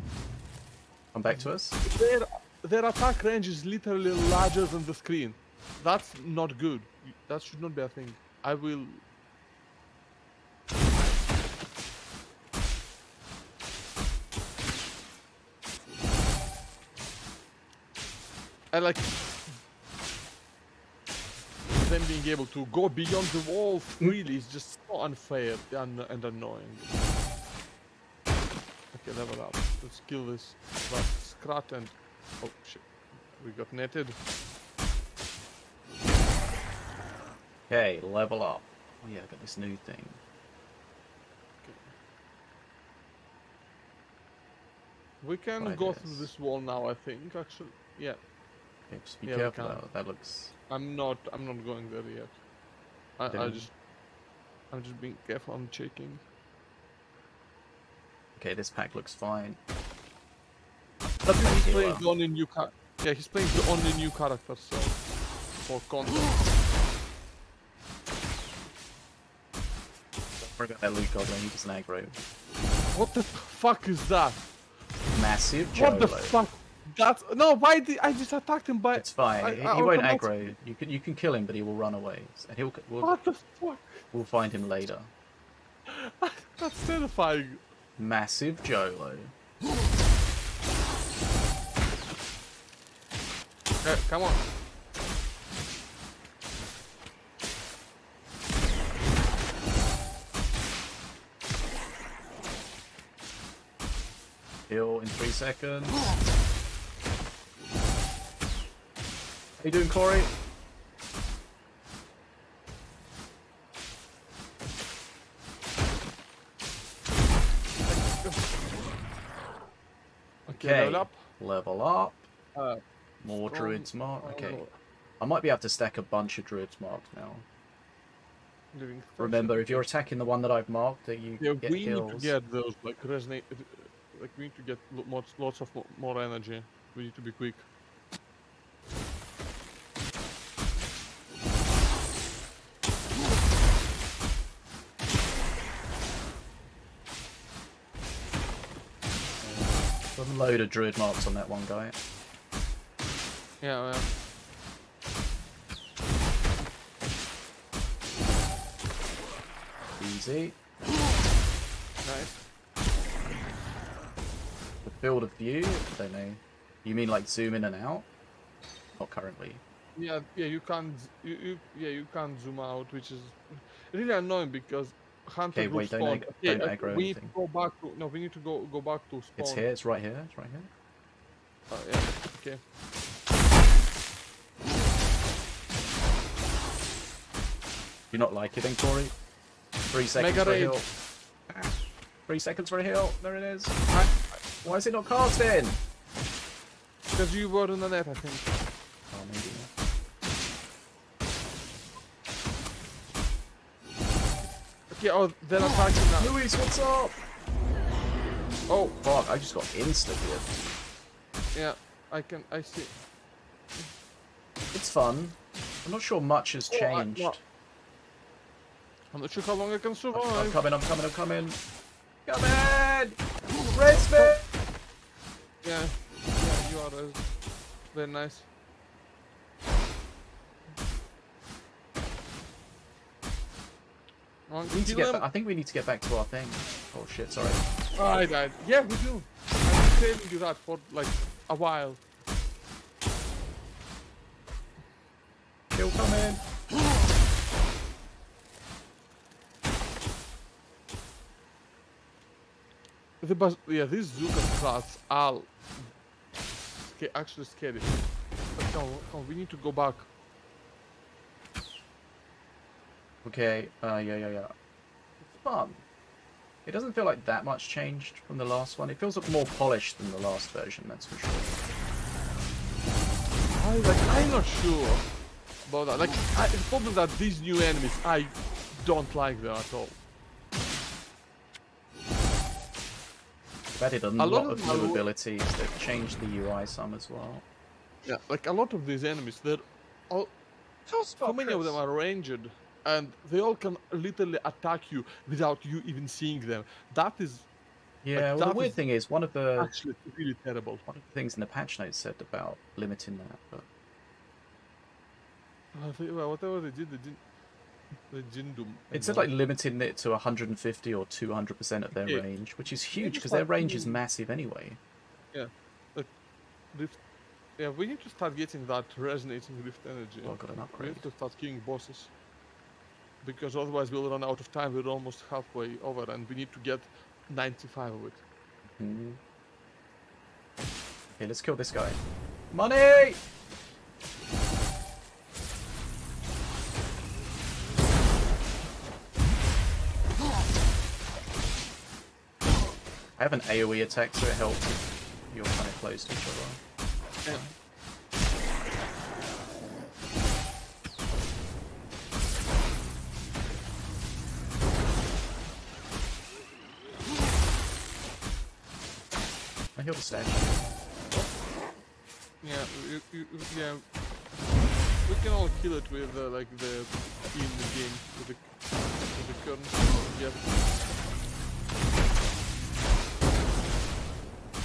Come back to us. Their, their attack range is literally larger than the screen. That's not good. That should not be a thing. I will. I like them being able to go beyond the wall freely is just so unfair and, and annoying. Okay, level up. Let's kill this last scrat and oh shit, we got netted. Okay, level up. Oh yeah, I got this new thing. We can Right, go yes. through this wall now. I think actually, yeah. Okay, just be Yeah, careful. Though. That looks. I'm not. I'm not going there yet. I, I just. I'm just being careful. I'm checking. Okay, this pack looks fine. But he's playing the only new car. Yeah, he's playing the only new character, so for content. Forgot that loot goblin. He doesn't aggro. what the fuck is that? Massive What the fuck? That's no. Why did I just attacked him But It's fine. I- he, I he won't automatic- aggro. You can you can kill him, but he will run away, and he'll we'll, What the fuck? we'll find him later. *laughs* That's terrifying. Massive Jolo. Okay, come on. Heal in three seconds. You doing, Corey? Okay, Okay. level up. Level up. Uh, More strong- druids marked. Okay. oh, I might be able to stack a bunch of druids marked now. Remember, if you're attacking the one that I've marked, that you yeah, get we heals. need to get those like resonate. Like we need to get lots, lots of more energy. We need to be quick. Load of druid marks on that one guy. Yeah, yeah. Easy. Nice. The field of view? I don't know. You mean like zoom in and out? Not currently. Yeah, yeah, you can't, you, you, yeah, you can't zoom out, which is really annoying because Hunter Okay, wait, don't ag- don't uh, aggro we need to anything. go back to, no, we need to go go back to spawn. It's here, it's right here, it's right here. Uh, yeah, okay. You not like it then, Corey? Three seconds Mega for a hill. Three seconds for a heal, There it is. Why is it not casting? Because you were in the net, I think. Okay, oh, they're attacking now. Luis, what's up? Oh, Fuck, I just got insta here. yeah, I can, I see. It's fun. I'm not sure much has Oh, changed. what? I'm not sure how long I can survive. I'm survive. coming, I'm coming, I'm coming. Come in! Race me! Yeah, yeah, you are uh, very nice. One, We need to get them. I think we need to get back to our thing. Oh shit, sorry. Oh, I died. Yeah, we do. I've been saving you that for like a while. Kill coming! The bus, yeah, these Zuka class are sca- actually scary. But no, no, we need to go back. Okay, uh, yeah, yeah, yeah. It's fun. It doesn't feel like that much changed from the last one. It feels like more polished than the last version, that's for sure. I like, I'm not sure about that. Like, I, the problem is that these new enemies, I don't like them at all. They've added a, lot lot of of new abilities. They've changed the UI some as well. Yeah, like a lot of these enemies, they're all, Toss so many of them are ranged, and they all can literally attack you without you even seeing them. That is Yeah, well, that the weird is thing is, one of the actually really terrible. one of the things in the patch notes said about limiting that, but think, well, whatever they did, they didn't. They didn't it said like limiting it to 150 or 200 percent of their Yeah. range, which is huge because their range is massive anyway. Rift. Yeah, we need to start getting that resonating rift energy. Well, got an We upgrade. need to start killing bosses. Because otherwise we'll run out of time. We're almost halfway over, and we need to get 95 of it. Mhm. Okay, let's kill this guy. Money! I have an AoE attack, so it helps if you're kind of close to each other. Yeah. Heal the statue. Yeah, you, you, you- yeah. We can all kill it with uh, like the in the game with the with the current.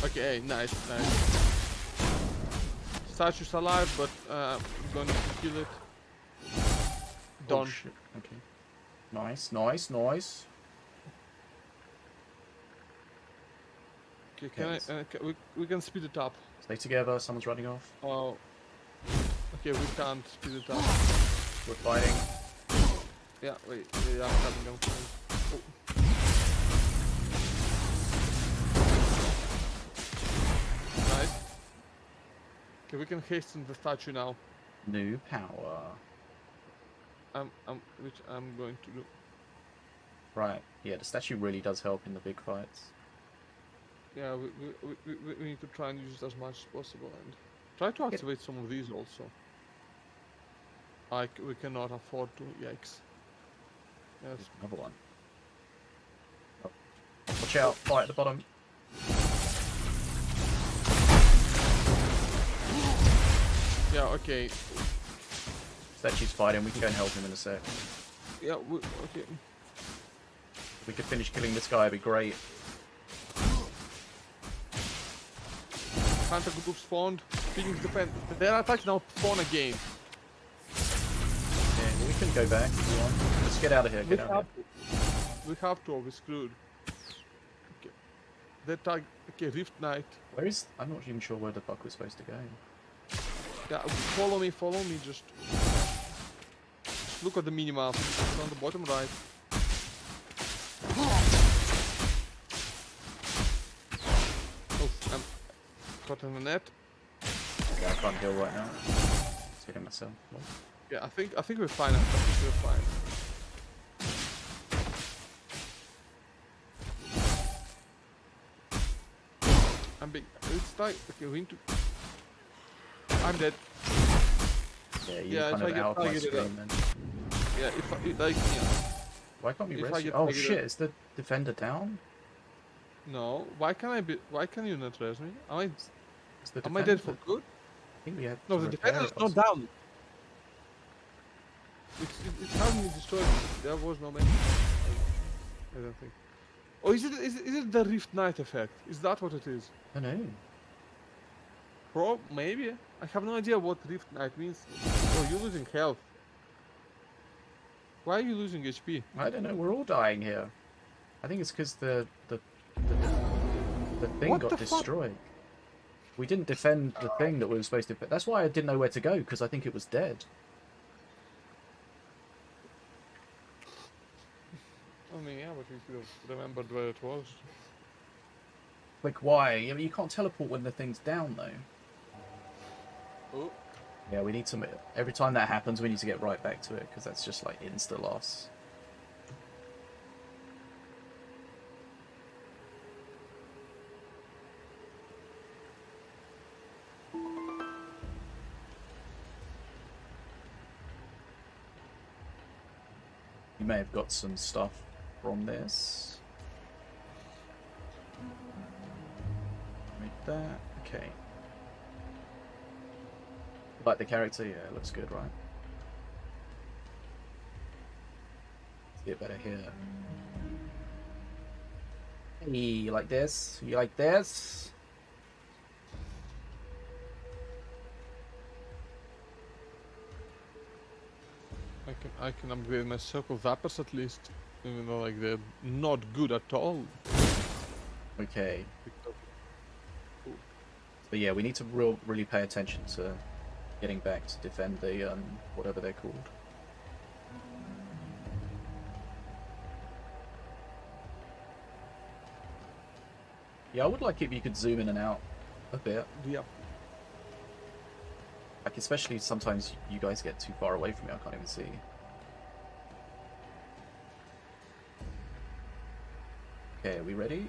Okay, nice, nice. Statue's alive, but uh, I'm going to kill it. Oh, Done. shit. Okay. Nice, nice, nice. Okay, can. I, uh, ca- we, we can speed it up. Stay together, someone's running off. Oh. Okay, we can't speed it up. We're fighting. Yeah, wait, wait I'm coming, I'm coming. Oh. Nice. Okay, we can hasten the statue now. New power. I'm, I'm, which I'm going to do. Right, yeah, the statue really does help in the big fights. Yeah, we, we, we, we, we need to try and use it as much as possible and try to activate some of these also. Like, we cannot afford to, yikes. Yes, There's another one. Oh. Watch out, fight at the bottom. Yeah, okay. Stetchy's fighting. We can go and help him in a sec. Yeah, we, okay. If we could finish killing this guy, it'd be great. Hunter group spawned. Speaking to defend. Their attacks now spawn again. Yeah, we can go back if you want. Let's get out of here. We Get out have here. to. We have to or we're screwed. Okay. They tag. Okay, Rift Knight. Where is? I'm not even sure where the fuck we're supposed to go. Yeah, follow me, follow me, just... just look at the minimap. It's on the bottom right. Caught in the net. Yeah, I can't heal right now. Get him myself. Yeah, I think I think we're fine. I think we're fine. I'm big. It's like okay, we need to. I'm dead. Yeah, you Yeah, kind of out my targeted, uh, screen. Yeah, if I, it, like yeah. Why can't we if I res you? get Oh shit, is the defender down? No, why can't I be? Why can you not res me? Am I am I dead for good? I think we have No, the defender is not down. It's it, it hasn't been destroyed. There was no man. I don't think. Oh, is it is it, is it the Rift Knight effect? Is that what it is? I know. Pro, maybe. I have no idea what Rift Knight means. Oh, you're losing health. Why are you losing HP? I don't know. We're all dying here. I think it's because the the the, the thing What got destroyed. We didn't defend the thing that we were supposed to. That's why I didn't know where to go because I think it was dead. I mean, yeah, but we should have remembered where it was. Like why? I mean, you can't teleport when the thing's down though. Oh, Yeah, we need to. Every time that happens, we need to get right back to it because that's just like insta may have got some stuff from this. Read that. Okay. Like the character, yeah, it looks good, right? It better here. Hey, you like this? You like this? Can I can upgrade my circle zappers at least, even though like they're not good at all. Okay. But yeah, we need to real, really pay attention to getting back to defend the um, whatever they're called. Yeah, I would like if you could zoom in and out a bit. Yeah. Like especially sometimes you guys get too far away from me, I can't even see. Okay, are we ready?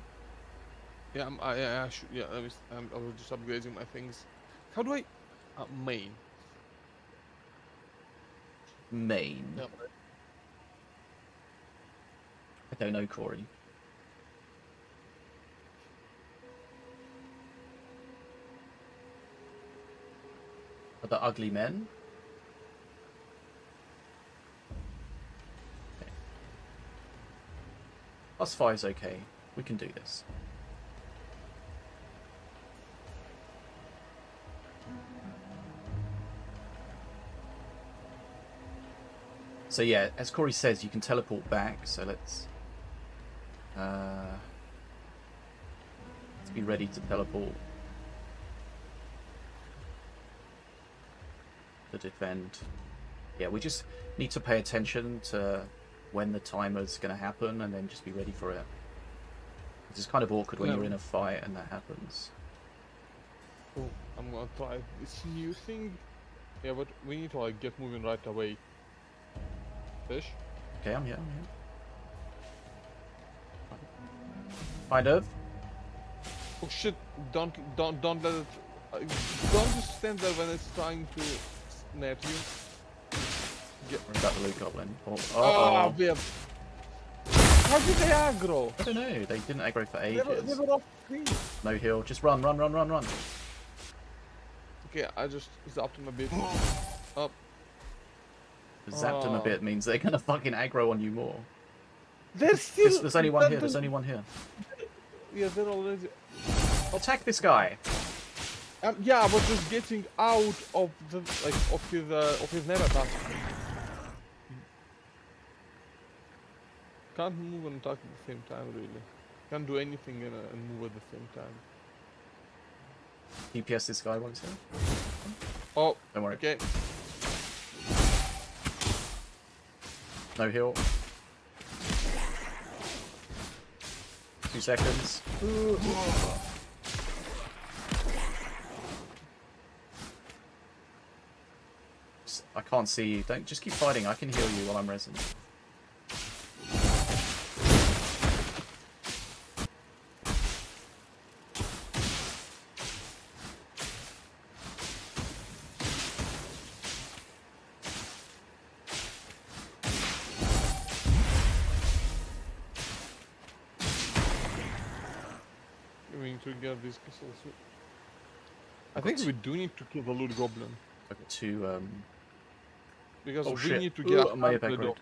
Yeah, I'm, I, I, I should, yeah, I was, I'm, I was just upgrading my things. How do I, uh, main? Main. I don't know, Corey. The ugly men? Plus five's okay. We can do this. So yeah, as Corey says, you can teleport back. So let's uh, let's be ready to teleport to defend. Yeah, we just need to pay attention to when the timer's going to happen, and then just be ready for it. It's kind of awkward when you're in a fight and that happens. Oh, I'm gonna try this new thing. Yeah, but we need to like get moving right away. Fish? Okay, I'm here. I'm here. Kind of. Oh shit! Don't don't don't let it. Uh, don't just stand there when it's trying to snap you. What about the loot goblin? Oh, Ah, we have. How did they aggro? I don't know. They didn't aggro for They were, they ages. were off screen. No heal. Just run, run, run, run, run. Okay, I just zapped him a bit. *gasps* Up. Zapped him a Oh. bit means they're gonna fucking aggro on you more. There's still. There's, there's only one here. There's only one here. Yeah, they're already. Attack this guy. Um, yeah, I was just getting out of the like of his uh, of his net attack. Can't move and attack at the same time, really. Can't do anything and, uh, and move at the same time. DPS this guy once here. Oh, Don't worry. okay. No heal. Two seconds. S- I can't see you. Don't just keep fighting. I can heal you while I'm resing. We need to get these. I think we do need to kill the loot goblin I've got two. Um... because Oh we shit! need to get. Have after the dog.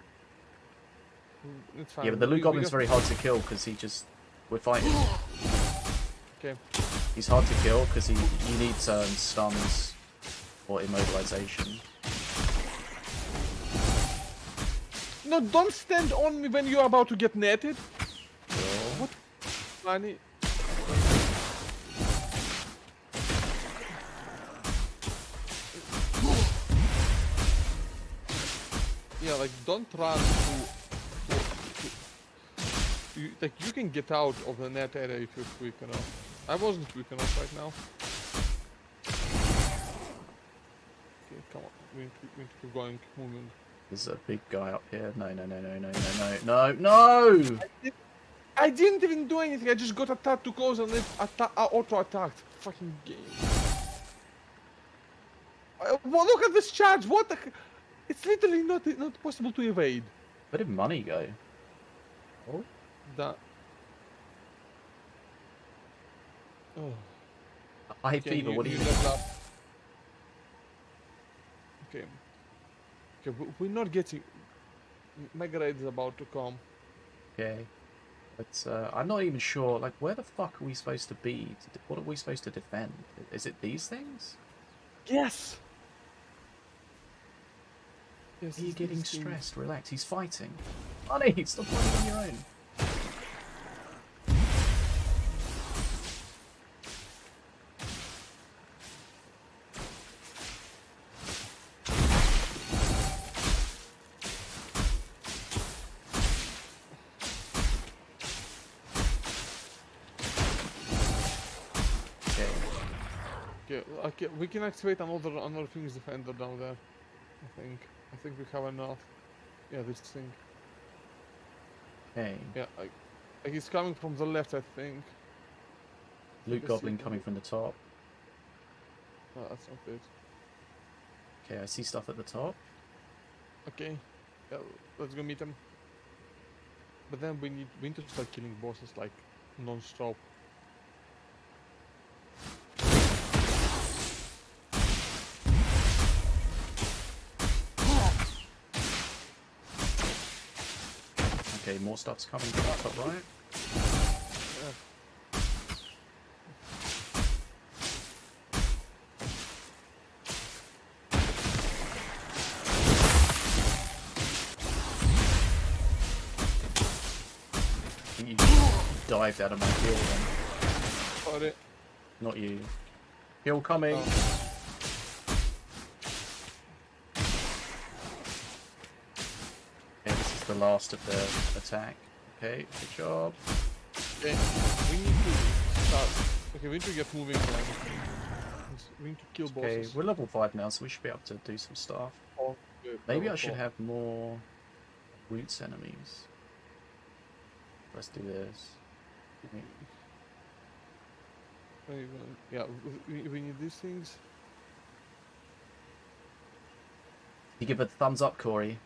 It's fine. Yeah, but the loot we very hard to kill because he just. We're fighting. *gasps* Okay. He's hard to kill because he you need um, stuns or immobilization. No, don't stand on me when you're about to get netted. What? Funny. Yeah, like don't run to, to, to you, like you can get out of the net area if you're quick enough. I wasn't quick enough right now. Okay, come on. We need to, we need to keep going, keep moving. There's a big guy up here. No, no, no, no, no, no, no, no, no! I didn't even do anything. I just got attacked too close and then atta- uh, auto attacked. Fucking game. Uh, well, look at this charge. What the? It's literally not not possible to evade. Where did money go? Oh, That. Oh. High Okay, fever. What are you? that? Okay. Okay, we- we're not getting. Mega Raid is about to come. Okay. But uh, I'm not even sure. Like, where the fuck are we supposed to be? What are we supposed to defend? Is it these things? Yes. Yes. Are you getting these things. stressed? Relax. He's fighting. Money, stop fighting on your own. Okay. Okay, okay, we can activate another another things defender down there. I think. I think we have enough. Yeah, this thing. Hey. Yeah, like he's coming from the left, I think. Loot goblin coming from the top. No, that's not good. Okay, I see stuff at the top. Okay, yeah, let's go meet him. But then we need we need to start killing bosses like non-stop. Okay, more stuff's coming from the top right. Yeah. I think you dived out of my heal then. Not you. Heal coming. Oh. Okay, this is the last of the attack. Okay, good job. Okay, we need to start. Okay, we need to get moving. We need to kill Okay, bosses. we're level 5 now, so we should be able to do some stuff. Oh, good, Maybe I should four. have more roots enemies. Let's do this. Yeah, we, need these things. You give it a thumbs up, Corey.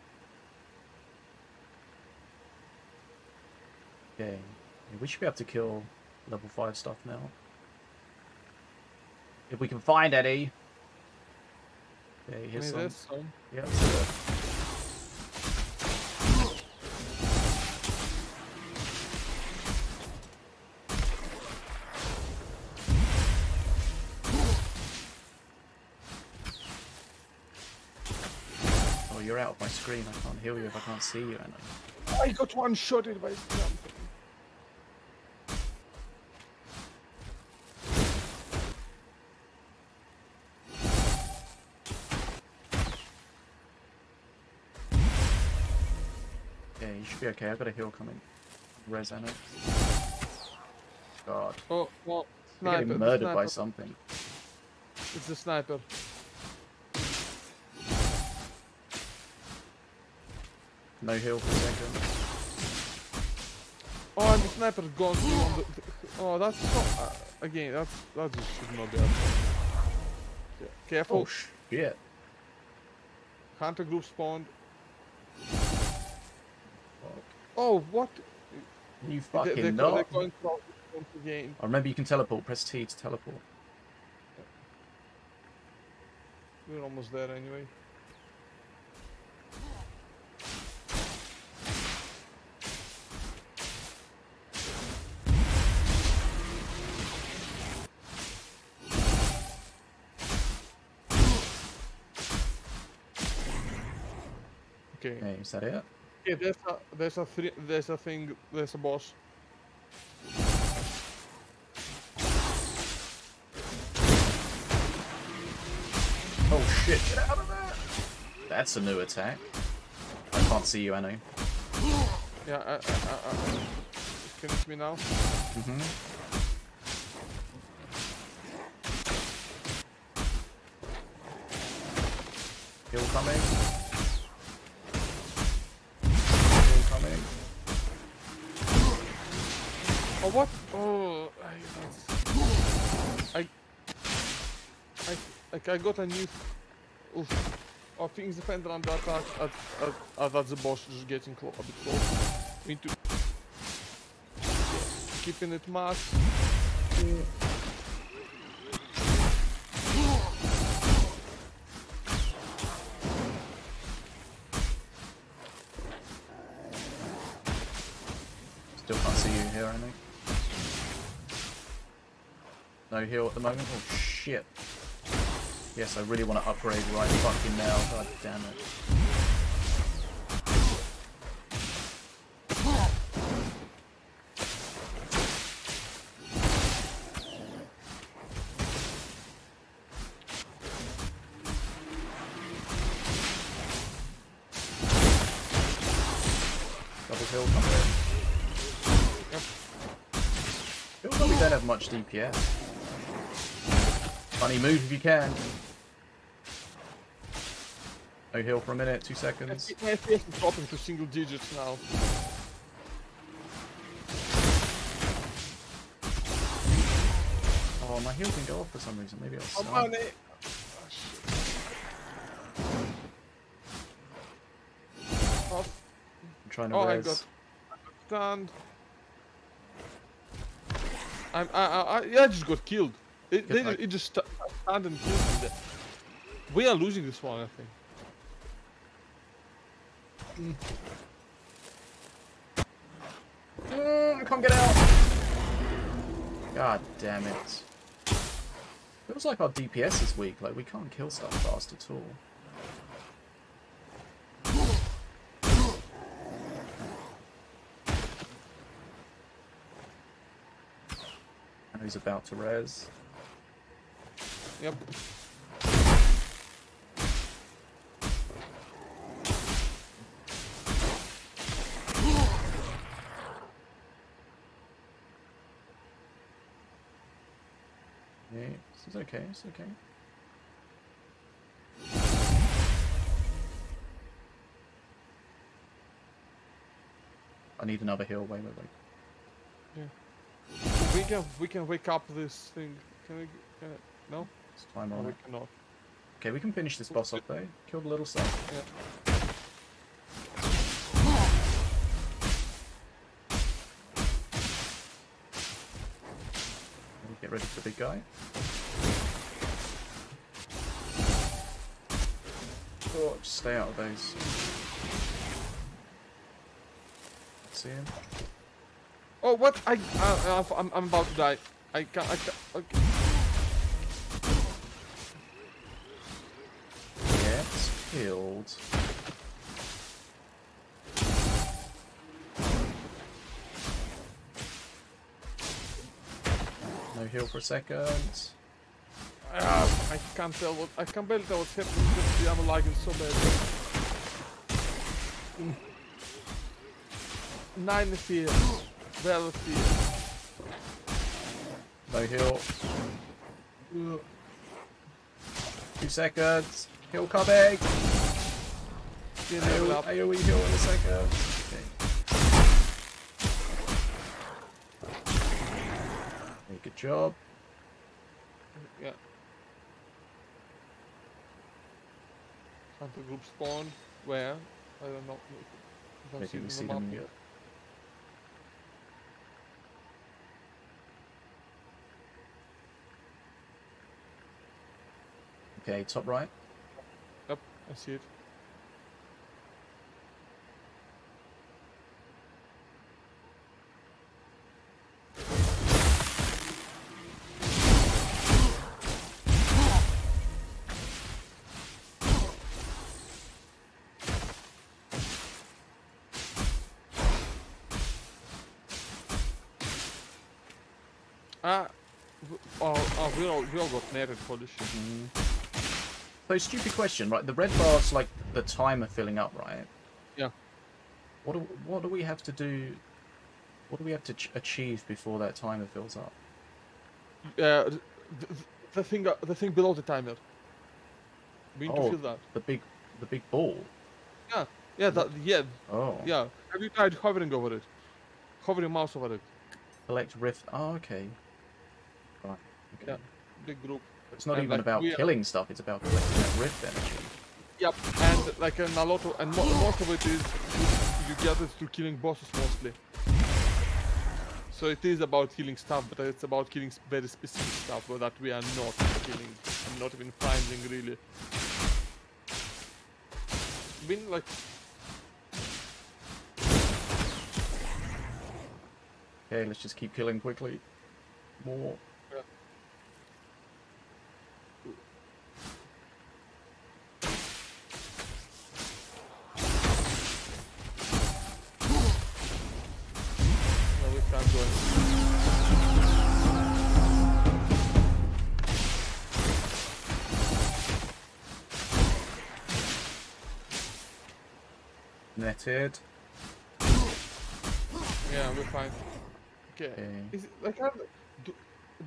Okay, yeah, we should be able to kill level 5 stuff now. If we can find Eddie. Okay, Maybe here's some. some. Yep. Oh, you're out of my screen. I can't heal you if I can't see you. Anna. I got one shotted by be okay. I've got a heal coming. Res Anna. God. Oh, well, You're sniper. getting murdered by something. It's the sniper. No heal for a second. Oh, and the sniper's gone through on the. Oh, that's. Uh, again, that's that just should not be happening. Yeah, Careful. Oh, shit. Hunter group spawned. Oh, what? You fucking they're, not. they're going for once again. I remember you can teleport. Press T to teleport. We're almost there anyway. Okay. Okay, is that it? Okay, there's a there's a three there's a thing there's a boss. Oh shit, get out of there! That's a new attack. I can't see you, Anno. Yeah, I, I, I, I, finish me now. Mm-hmm. Heal coming. What? Oh, I, I, I, I got a new. Oof. Oh, things depend on the attack. At, at, at, at the boss just getting a bit close. We need to keeping it max. Still Heal at the moment. Oh shit. Yes, I really want to upgrade right fucking now. God damn it. Double kill Funny move if you can. No heal for a minute, two seconds. My FPS is dropping to single digits now. Oh, my heal didn't go off for some reason. Maybe I was Come stunned. on, eh. Oh, shit. Oh, I'm trying to Oh, I res. got stunned. I'm, I, I, I, I just got killed. It, they, luck. it just stu- stunned and killed there. We are losing this one, I think. Mm, I can't get out. God damn it. Feels like our DPS is weak. Like we can't kill stuff fast at all. And he's about to res. Yep. Yeah, this is okay. It's okay. I need another heal. Wait, wait, wait. Yeah. We can we can wake up this thing. Can we? Can I, no, Time no, on we it. cannot. Okay, we can finish this boss off though. Kill the little son. Yeah. Get ready for the big guy. Oh, just stay out of those. See him? Oh, what? I, uh, I'm, I'm about to die. I can't, I can't, heal for a second. Ah, I can't tell what, I can barely tell what's happening because the ammo lagging so bad. Mm. Nine fear, twelve fear. No heal. Two seconds. Heal coming. Yeah, level AoE, up. AoE heal in a second. Job. Yeah. Hunter group spawned. Where? I don't know. I don't see see them yet. Okay, top right. Yep, I see it. We all we all got netted for this shit. So stupid question, right? The red bar's like the timer filling up, right? Yeah. What do what do we have to do? What do we have to ch- achieve before that timer fills up? Uh, the, the thing, uh, the thing below the timer. We need Oh. to feel that. The big the big ball. Yeah, yeah, that, yeah, Oh. yeah. Have you tried hovering over it? Hovering mouse over it. Collect rift. Oh, okay. Right. Okay. Yeah. Big group. It's not And, even like, about are- killing stuff. It's about collecting that rift energy. Yep, and like and a lot of, and mo most of it is you, you get it through killing bosses mostly. So it is about killing stuff, but it's about killing very specific stuff that we are not killing and not even finding really. Been like Okay, let's just keep killing quickly. More. Netted. Yeah, we're fine. Okay. Okay. Is it like are do,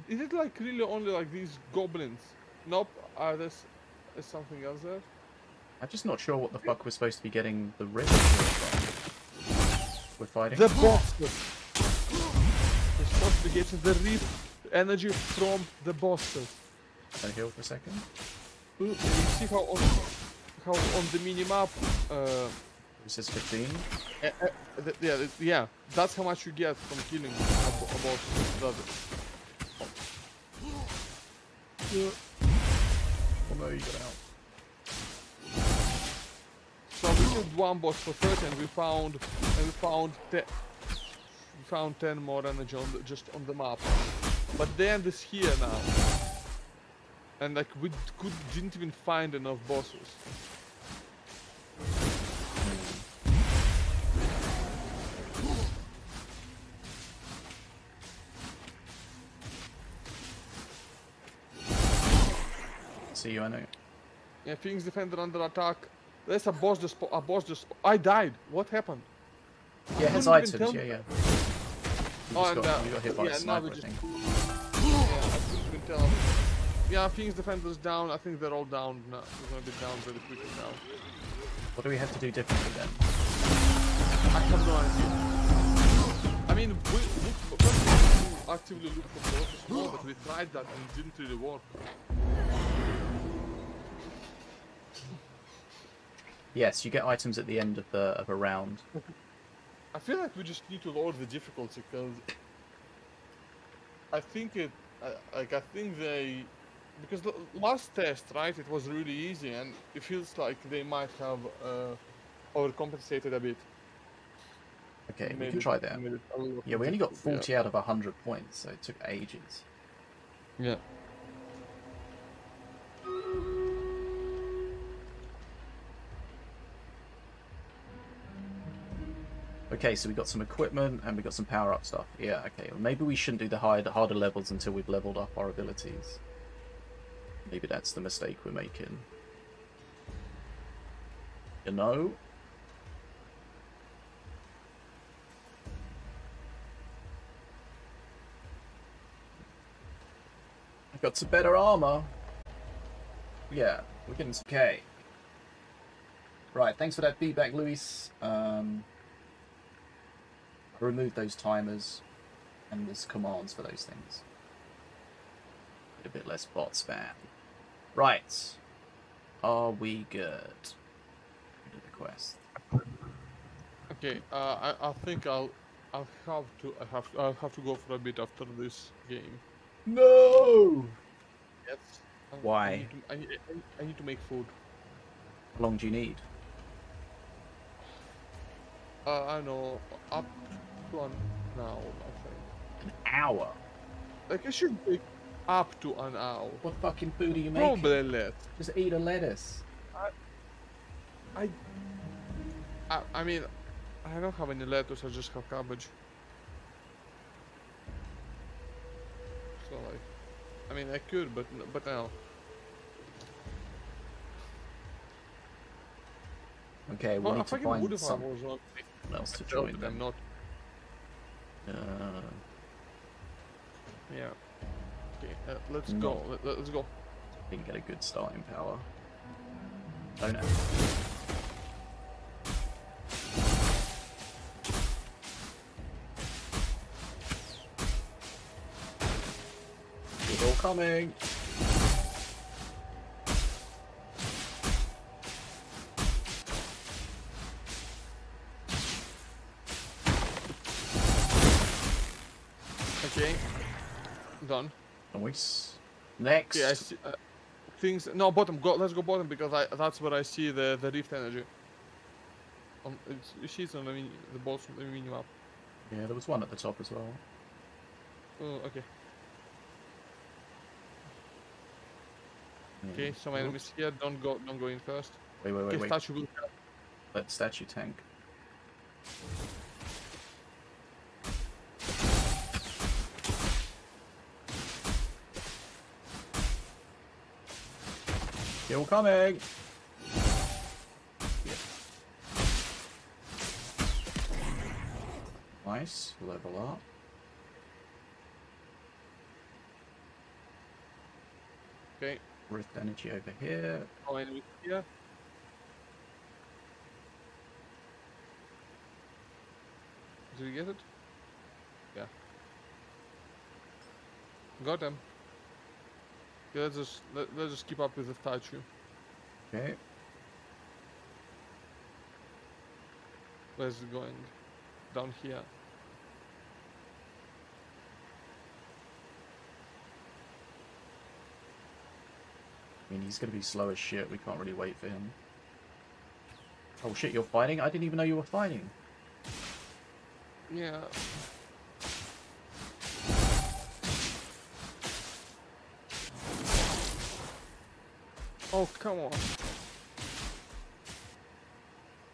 is it like really only like these goblins? Nope. Are there s- is something else there? I'm just not sure what the fuck we're supposed to be getting the rift. We're fighting. The bosses. We're supposed to be getting the reap energy from the bosses. Can I heal for a second? You see how on how on the mini map? Uh, This is 15. eh, eh, th- yeah, yeah. That's how much you get from killing a, bo- a boss. That, Oh no, you got out. So we killed one boss for 30 and we found and we found te- we found 10 more energy on the, just on the map. But the end is here now. And like we could didn't even find enough bosses. See you, I know. Yeah, Phoenix Defender under attack. There's a boss just a boss just I died. What happened? Yeah, it has couldn't even items. Yeah, yeah. You Oh, just and, got, uh, you got hit by yeah, a now sniper, we I just- think. Yeah, I couldn't tell. Yeah, Phoenix Defender's down. I think they're all down now. They're gonna be down very quickly now. What do we have to do differently then? I have no idea. I mean, we look for, actively look for more, but we tried that and it didn't really work. Yes, you get items at the end of the of a round. I feel like we just need to lower the difficulty because I think it, I, like I think they because the last test, right, it was really easy, and it feels like they might have uh, overcompensated a bit. Okay, we can it- try that. made it a little Yeah, we only got competitive, 40 out of 100 points, so it took ages. Yeah. Okay, so we got some equipment and we got some power up stuff. Yeah, okay. Well, maybe we shouldn't do the higher, harder levels until we've leveled up our abilities. Maybe that's the mistake we're making. You know? I've got some better armor. Yeah, we're getting some K. Right, thanks for that feedback, Luis. Um, I removed those timers, and there's commands for those things. A bit less bot spam. Right. Are we good? Did the quest. Okay. Uh, I I think I'll I'll have to I have I'll have to go for a bit after this game. No! Yes. Why? I need, to, I, need, I need- to make food. How long do you need? Uh, I don't know up to an hour, I think. An hour? Like I should take up to an hour. What fucking food are you making? Probably less. Just eat a lettuce. I, I, I mean, I don't have any lettuce. I just have cabbage. So like, I mean, I could, but but now. Okay, we Well, need to find someone else to join join them, them. not. Uh, Yeah. Okay, uh, let's No. go. Let, let's go. didn't get a good starting power. Don't know. It's all coming. Nice. Next. Okay, I see. Uh, things. No, bottom. Go. Let's go bottom because I. That's where I see the the rift energy. Um, it's, you see it on the menu, the boss on the minimap. Yeah, there was one at the top as well. Oh, okay. Yeah. Okay, some Oops. enemies here. Don't go. Don't go in first. Wait, wait, wait, Okay, wait. statue will help. Let statue tank. Kill coming! Nice, level up. Okay. Rift energy over here. No enemies here. Did we get it? Yeah. Got them. Okay, let's just let, let's just keep up with the statue. Okay. Where's it going? Down here. I mean, he's gonna be slow as shit. We can't really wait for him. Oh shit, you're fighting? I didn't even know you were fighting. Yeah. Oh, come on.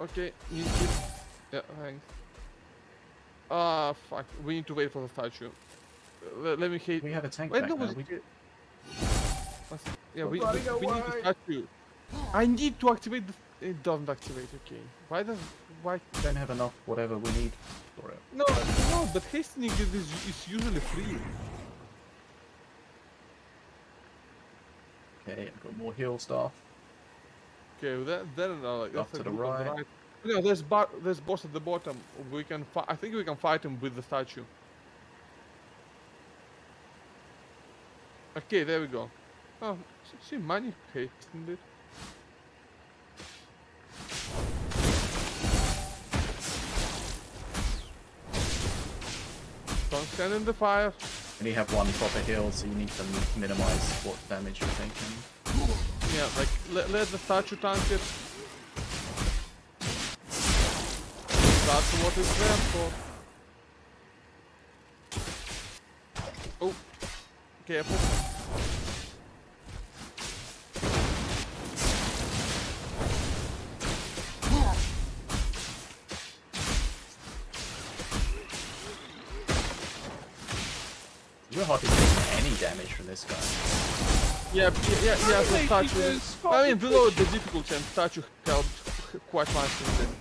Okay, you keep... Yeah, thanks. Ah, fuck. We need to wait for the statue. Uh, Let, let me hit... We have a tank Wait, back no, now. was We... it- Yeah, We're we, we, we need the away. statue. I need to activate the... It doesn't activate, okay. Why does... Why... don't have enough whatever we need for it. No, no, but hastening is, is usually free. Okay, I've got more heal stuff. Okay, well, that, then uh, like, that's to the on right. No, there's bar there's boss at the bottom. We can I think we can fight him with the statue. Okay, there we go. Oh, s- see, money hastened it. Don't stand in the fire. You have one proper heal, so you need to minimize what damage you're taking. Yeah, like let, let the statue tank it. That's what it's there for. Oh, careful. Yeah, yeah, yeah, yeah the How statue. I mean, below the difficulty, and statue helped quite nicely. Then.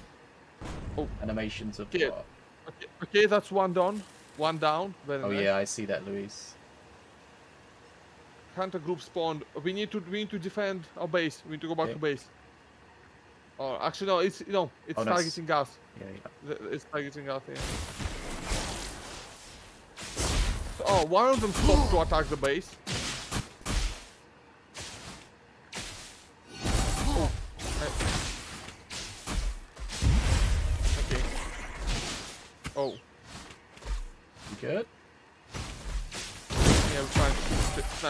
Oh. Animations of Yeah. what? Okay, okay, that's one down. One down. Very Oh nice. yeah, I see that, Luis. Hunter group spawned. We need to we need to defend our base. We need to go back Okay. to base. Oh, actually no, it's no, it's Oh, no, it's- targeting us. Yeah, yeah. It's targeting us. Yeah. So, oh, one of them stopped to attack the base.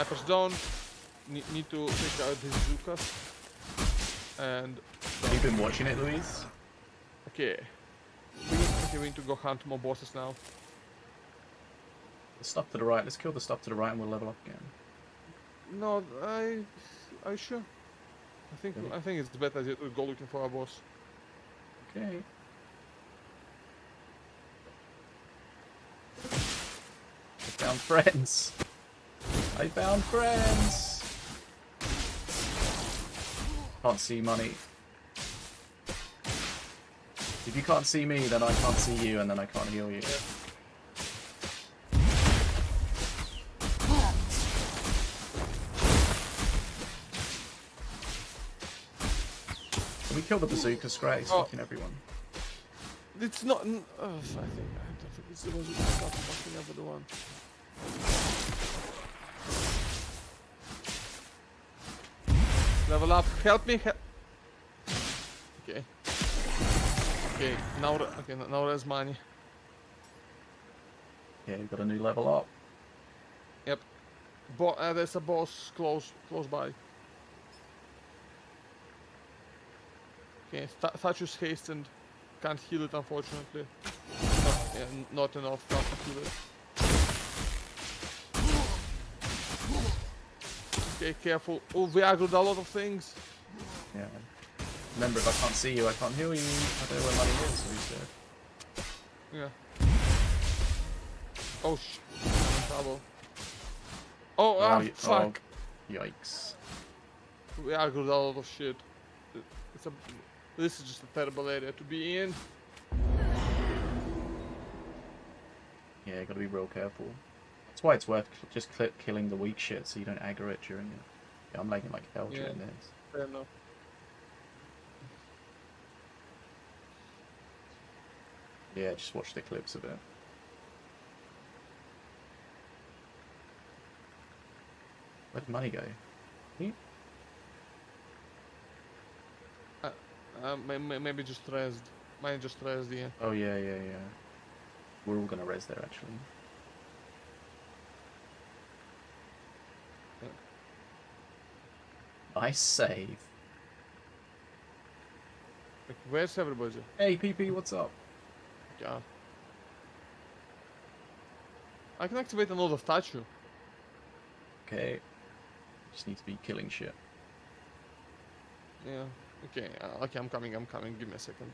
Snipers down. Need, need to take out these Zukas. And Have you been watching it, Luis? Okay. We need, okay, we need to go hunt more bosses now. The stuff to the right. Let's kill the stuff to the right, and we'll level up again. No, I, are you sure? I think Really? I think it's better to go looking for a boss. Okay. I found friends. I found friends. Can't see money. If you can't see me, then I can't see you, and then I can't heal you. Can we kill the bazooka scrat? He's Oh. fucking everyone. It's not. Oh, I think I don't think it's the one who's not fucking ever Level up. Help me. Help. Okay. Okay. Now. Okay. Now there's money. Yeah, you got a new level up. Yep. Bo uh, there's a boss close close by. Okay, th Thatcher's hastened. Can't heal it unfortunately. Not, yeah, not enough to heal it. Okay, careful. Oh, we aggroed a lot of things. Yeah. Remember, if I can't see you, I can't heal you. I don't know where money is, so he said. Yeah. Oh sh. Trouble. Oh, ah, y- fuck. oh, yikes. We aggroed a lot of shit. It's a. This is just a terrible area to be in. Yeah, gotta be real careful. That's why it's worth just killing the weak shit so you don't aggro it during it. Yeah, I'm lagging like hell during Yeah. this. Fair enough. Yeah, just watch the clips of it. Where'd money go? Uh, may, maybe just rest. Mine just rest, yeah. Oh yeah, yeah, yeah. We're all gonna res there actually. Nice save. Where's everybody? Hey PP, what's up? Yeah. I can activate another statue. Okay. Just need to be killing shit. Yeah. Okay. Uh, okay, I'm coming. I'm coming. Give me a second.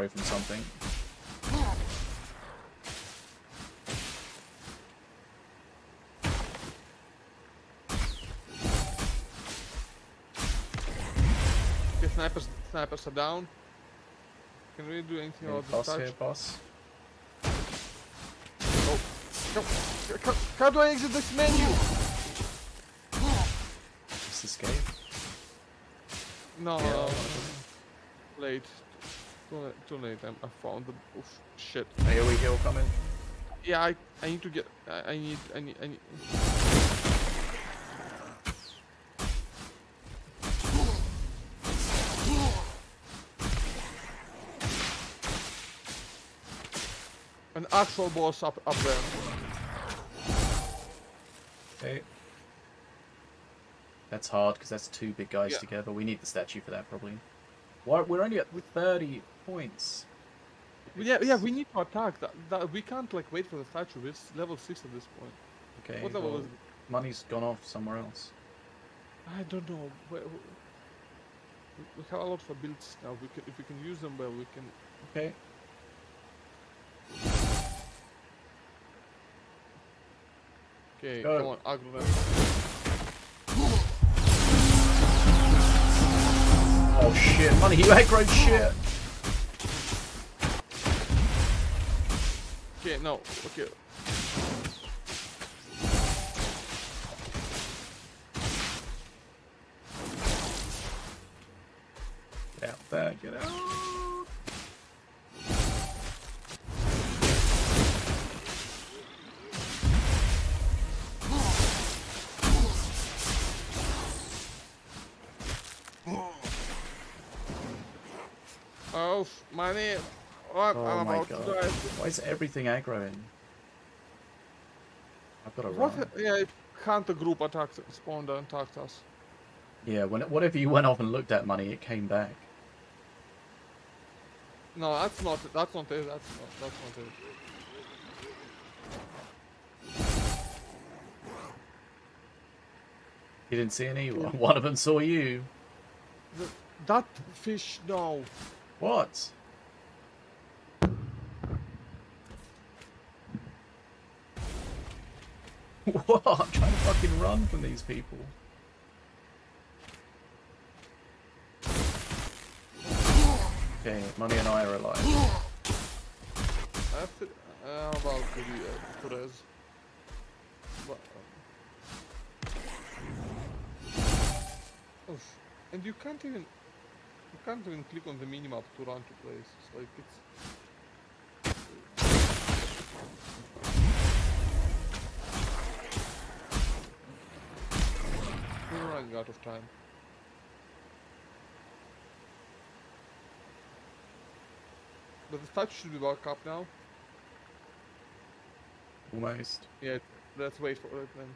I've got aggro from something. Okay, snipers. Snipers are down. Can we do anything Any about this boss here, boss? Oh. How, how, how do I exit this menu? Just escape. No. Yeah, one of late. Too late. Too late. I'm, I found the. Oof, oh, shit. AoE heal coming. Yeah, I, I need to get. I, I need. I need. I need. An actual boss up up there. Okay. That's hard because that's two big guys Yeah. together. We need the statue for that probably. Why we're only at 30 points. Yeah, yeah, we need to attack. That, that we can't like wait for the statue. It's level six at this point. Okay. What level well, is it? money's gone off somewhere else. I don't know. We, we we have a lot of abilities now. We can, if we can use them well, we can. Okay. Okay, Go. come on, them. Oh shit, money, you aggro shit. Okay, no, okay. Get out there, get out. Oh, f- money. Oh I'm my god. Why is everything aggroing? I've got to What? run. Yeah, hunter group attacked, spawned and attacked us. Yeah, when whatever you went off and looked at money, it came back. No, that's not. That's not it. That's not. That's not it. You didn't see any? *laughs* One of them saw you. The, that fish, no. What? *laughs* What? I'm trying to fucking run from these people. Okay, Money and I are alive. Uh, about to uh, Perez. But, um, oof. And you can't even you can't even click on the minimap to run to places. Like it's we're running out of time. But the statue should be back up now. Almost. Yeah, let's wait for it then.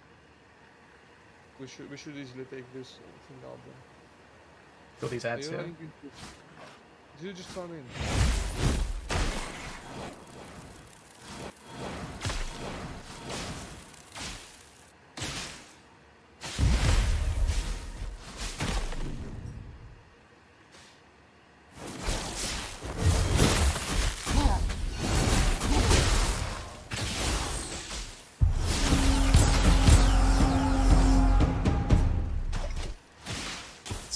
We should we should easily take this thing out then. Got these ads here. Did you just run in?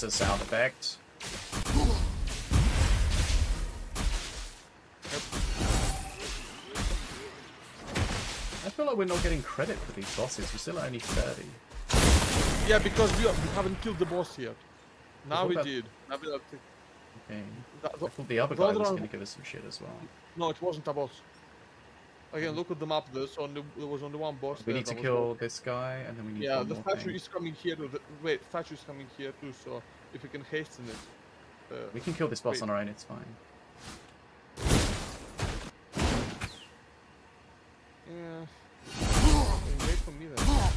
A sound effect. I feel like we're not getting credit for these bosses. We're still only 30. Yeah, because we, we haven't killed the boss yet. Now we about- did. Now we have to, Okay. that, I thought the other guy was one- going to give us some shit as well. no, it wasn't a boss. Again, look at the map. There's only there was only one boss. We need to kill this guy, and then we need Yeah, one the statue thing. is coming here. To the, wait, statue is coming here too. So if we can hasten it. Uh, We can kill this boss Wait. on our own, it's fine. yeah. Wait for me then.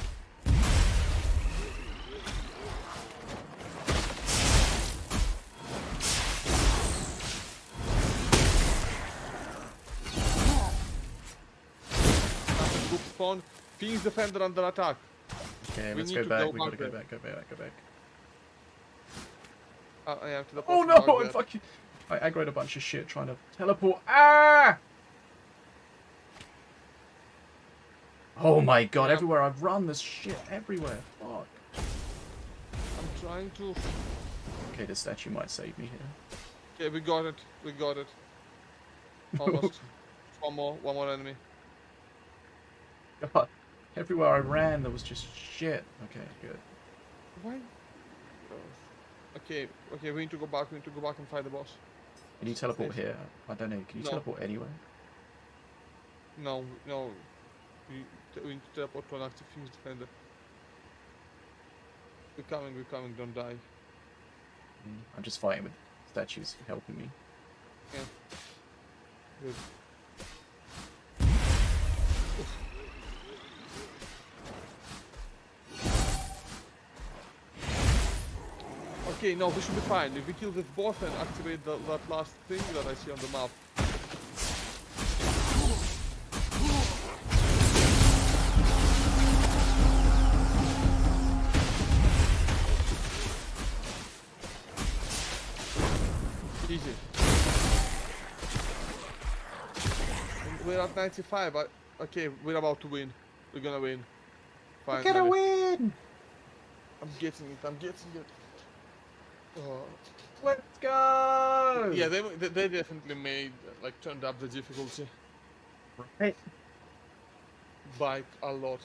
Spawn. Phoenix Defender under attack. Okay, We let's go back. go we gotta back go back, go back, go back. Uh, to Oh no! I there. fucking. I aggroed a bunch of shit trying to teleport. Ah! Oh my god, Yeah. everywhere I've run, there's shit everywhere. Fuck. I'm trying to. Okay, the statue might save me here. Okay, we got it. We got it. *laughs* Almost. one more. One more enemy. God, everywhere I ran, there was just shit. Okay, good. Why? Okay. Okay. We need to go back. We need to go back and fight the boss. Can you teleport Please. here? I don't know. Can you No. teleport anywhere? No, no. We, we need to teleport to an active Phoenix Defender. We're coming, we're coming, don't die. Mm, I'm just fighting with statues helping me. Yeah. Good. Okay, no, we should be fine. If we kill this boss and activate the, that last thing that I see on the map. Easy. We're at 95, but okay, we're about to win. We're gonna win. We're gonna win! I'm getting it, I'm getting it. Oh. Let's go! Yeah, they, they they definitely made like turned up the difficulty Right. by a lot.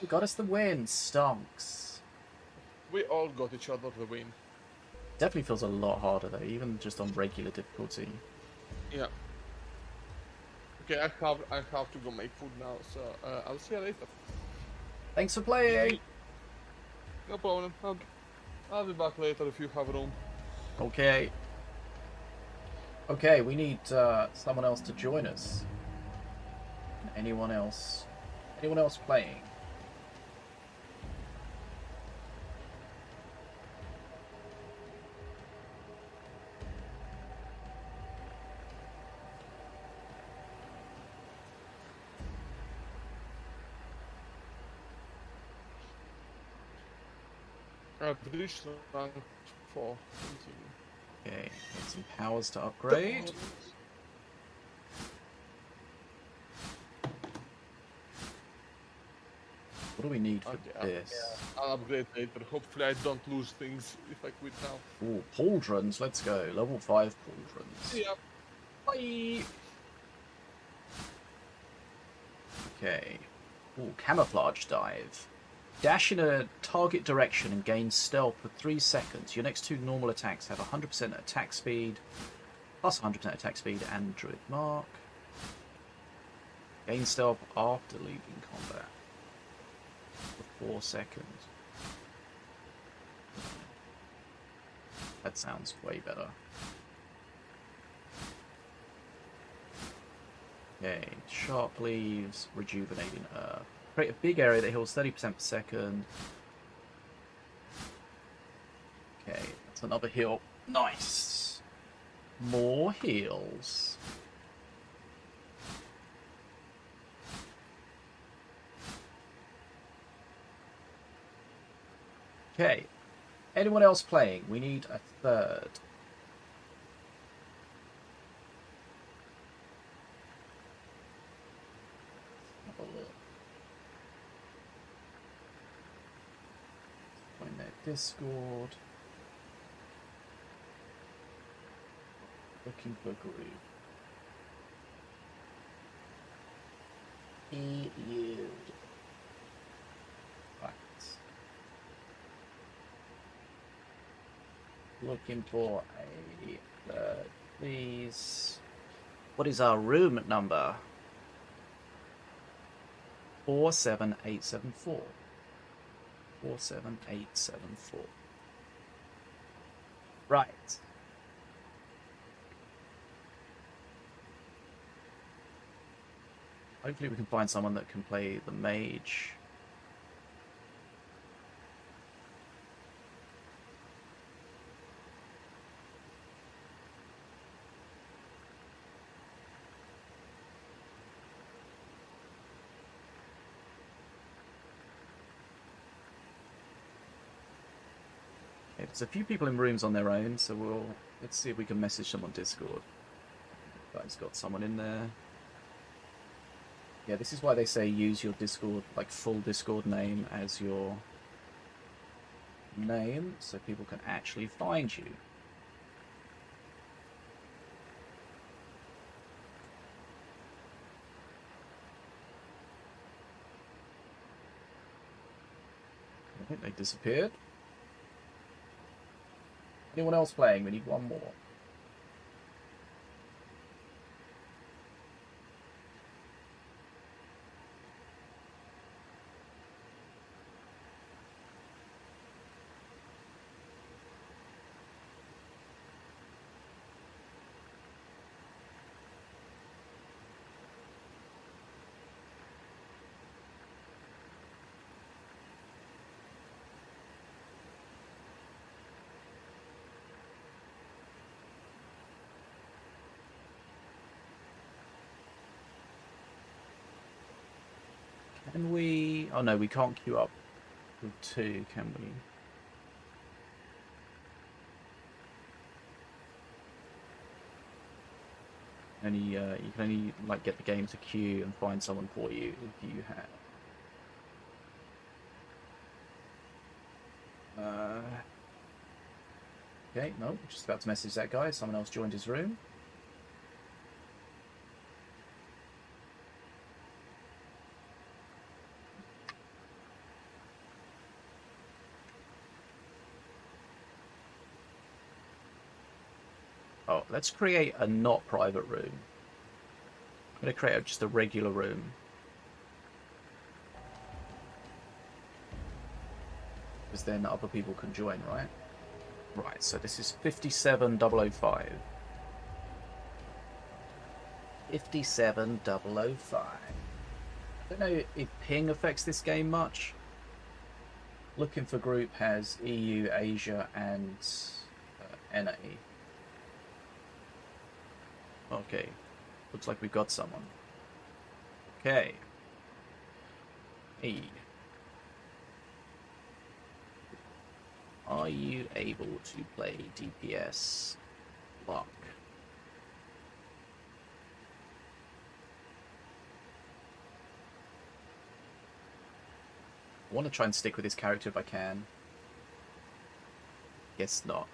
And got us the win, stonks. We all got each other the win. Definitely feels a lot harder though, even just on regular difficulty. Yeah. Okay, I have I have to go make food now, so uh, I'll see you later. Thanks for playing! No problem. I'll, I'll be back later if you have room. Okay. Okay, we need uh, someone else to join us. Anyone else? Anyone else playing? I've reached rank four. Continue. Okay, got some powers to upgrade. What do we need oh, for Okay, I'll- this? I'll upgrade later. Hopefully I don't lose things *laughs* if I quit now. Ooh, pauldrons, let's go. Level 5 pauldrons. Yeah. Bye! Okay. Ooh, camouflage dive. Dash in a target direction and gain stealth for 3 seconds. Your next two normal attacks have 100% attack speed, plus 100% attack speed, and druid mark. Gain stealth after leaving combat. For 4 seconds. That sounds way better. Okay, sharp leaves, rejuvenating earth. Create a big area that heals 30% per second. Okay, that's another heal. Nice! More heals. Okay, anyone else playing? We need a third. Have a look. Find their Discord. Looking for group. EU. Right. Looking for a third, please. What is our room number? 47874. 47874. Right. Hopefully we can find someone that can play the mage. There's a few people in rooms on their own, so we'll let's see if we can message them on Discord. But he's got someone in there. Yeah, this is why they say use your Discord, like full Discord name as your name, so people can actually find you. I think they disappeared. Anyone else playing? We need one more. Can we? Oh no, we can't queue up with two, can we? Only uh, you can only like get the game to queue and find someone for you if you have. Uh, okay, no, just about to message that guy. Someone else joined his room. Oh, let's create a not private room. I'm going to create just a regular room. Because then other people can join, right? Right, so this is 57005. 57005. I don't know if ping affects this game much. Looking for group has EU, Asia, and uh, NA. Okay. Looks like we've got someone. Okay. Hey. Are you able to play DPS block? I want to try and stick with this character if I can. Guess not.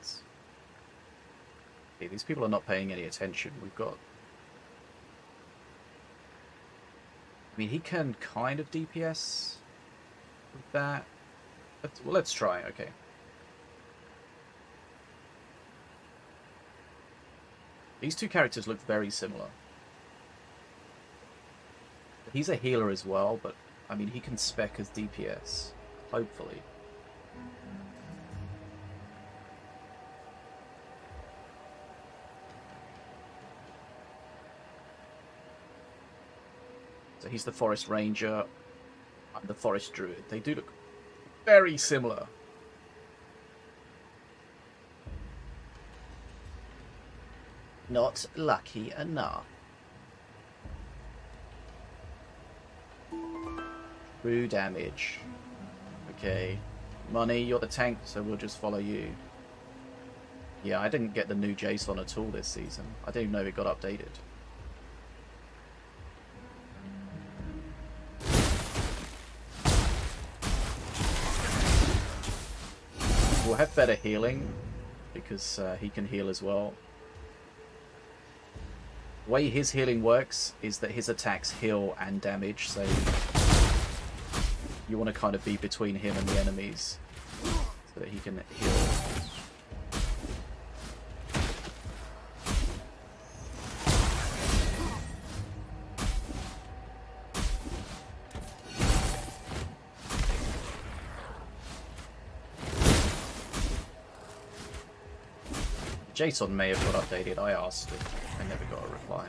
These people are not paying any attention. We've got... I mean, he can kind of DPS with that. Let's, well, let's try, okay. These two characters look very similar. He's a healer as well, but, I mean, he can spec as DPS. Hopefully. He's the Forest Ranger. I'm the Forest Druid. They do look very similar. Not lucky enough. True damage. Okay. Money, you're the tank, so we'll just follow you. Yeah, I didn't get the new JSON at all this season. I didn't even know it got updated. Better healing, because uh, he can heal as well. The way his healing works is that his attacks heal and damage, so you want to kind of be between him and the enemies so that he can heal. JSON may have got updated. I asked it. I never got a reply.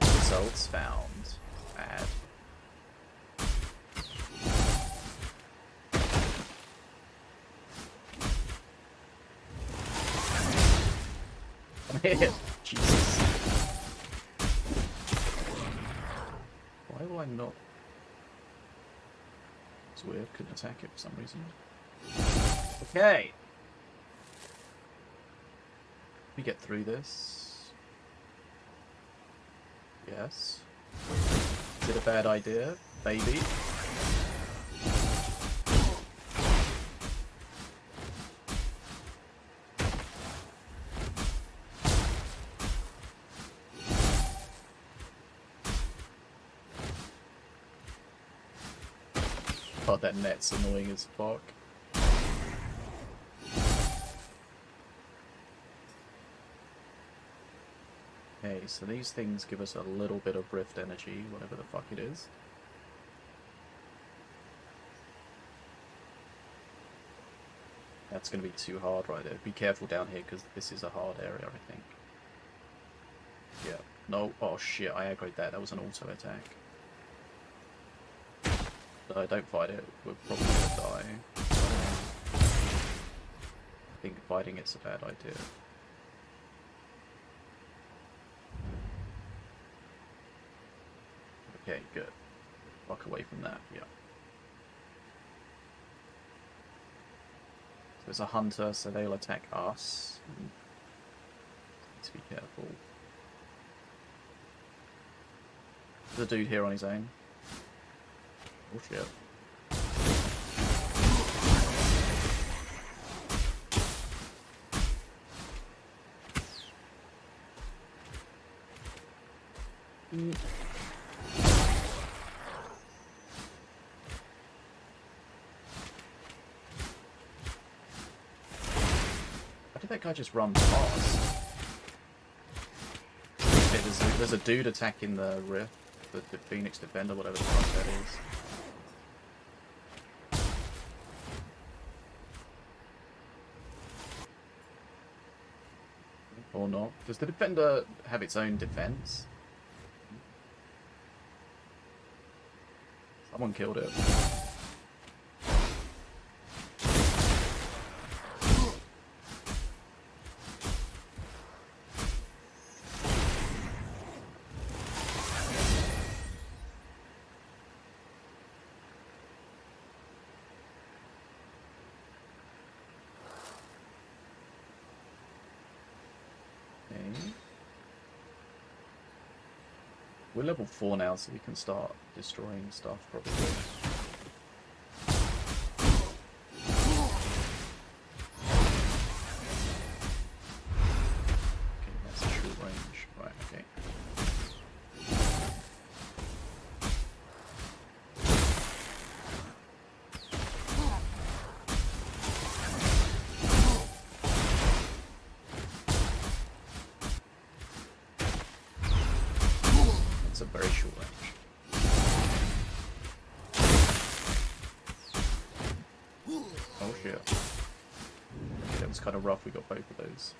Results found. Jesus. Why will I not? It's weird, couldn't attack it for some reason. Okay. We get through this. Yes. Is it a bad idea? baby. God, that net's annoying as fuck. Okay, so these things give us a little bit of rift energy, whatever the fuck it is. That's going to be too hard right there. Be careful down here, because this is a hard area, I think. Yeah. No. Oh, shit. I aggroed that. That was an auto attack. No, don't fight it. We're probably to die. I think fighting it's a bad idea. Okay, good. Walk away from that, yeah. So there's a hunter, so they'll attack us. Need to be careful. There's a dude here on his own. Oh shit. Mm. Why did that guy just run past? Okay, there's, a, there's a dude attacking the rift, the, the Phoenix Defender, whatever the fuck that is. Or not. Does the Defender have its own defense? Someone killed it. Okay. We're level 4 now, so we can start destroying stuff, probably. Of rough, we got both of those.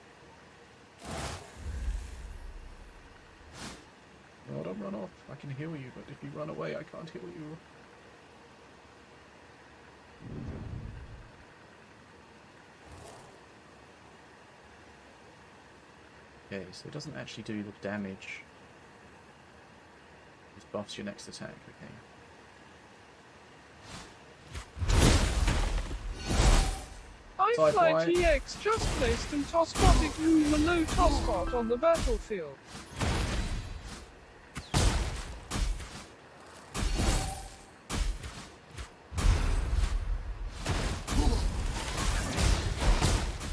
No, don't run off. I can heal you, but if you run away, I can't heal you. Okay, so it doesn't actually do the damage. Just buffs your next attack, okay. iFly Sci-fi. Just placed an Toscotic Lumino Toscot on the battlefield.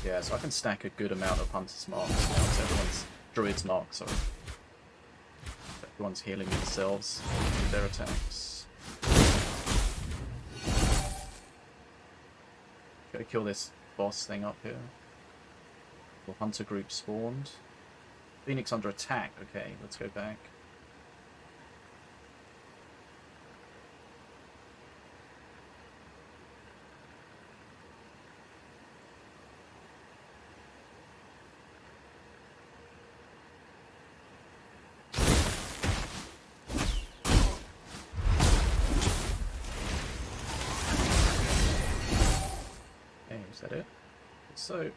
Yeah, so I can stack a good amount of Hunter's Marks now, so everyone's Druid's Mark, sorry. Everyone's healing themselves with their attacks. Gotta kill this boss thing up here. The Hunter group spawned. Phoenix under attack, okay, let's go back. Okay, is that it? So.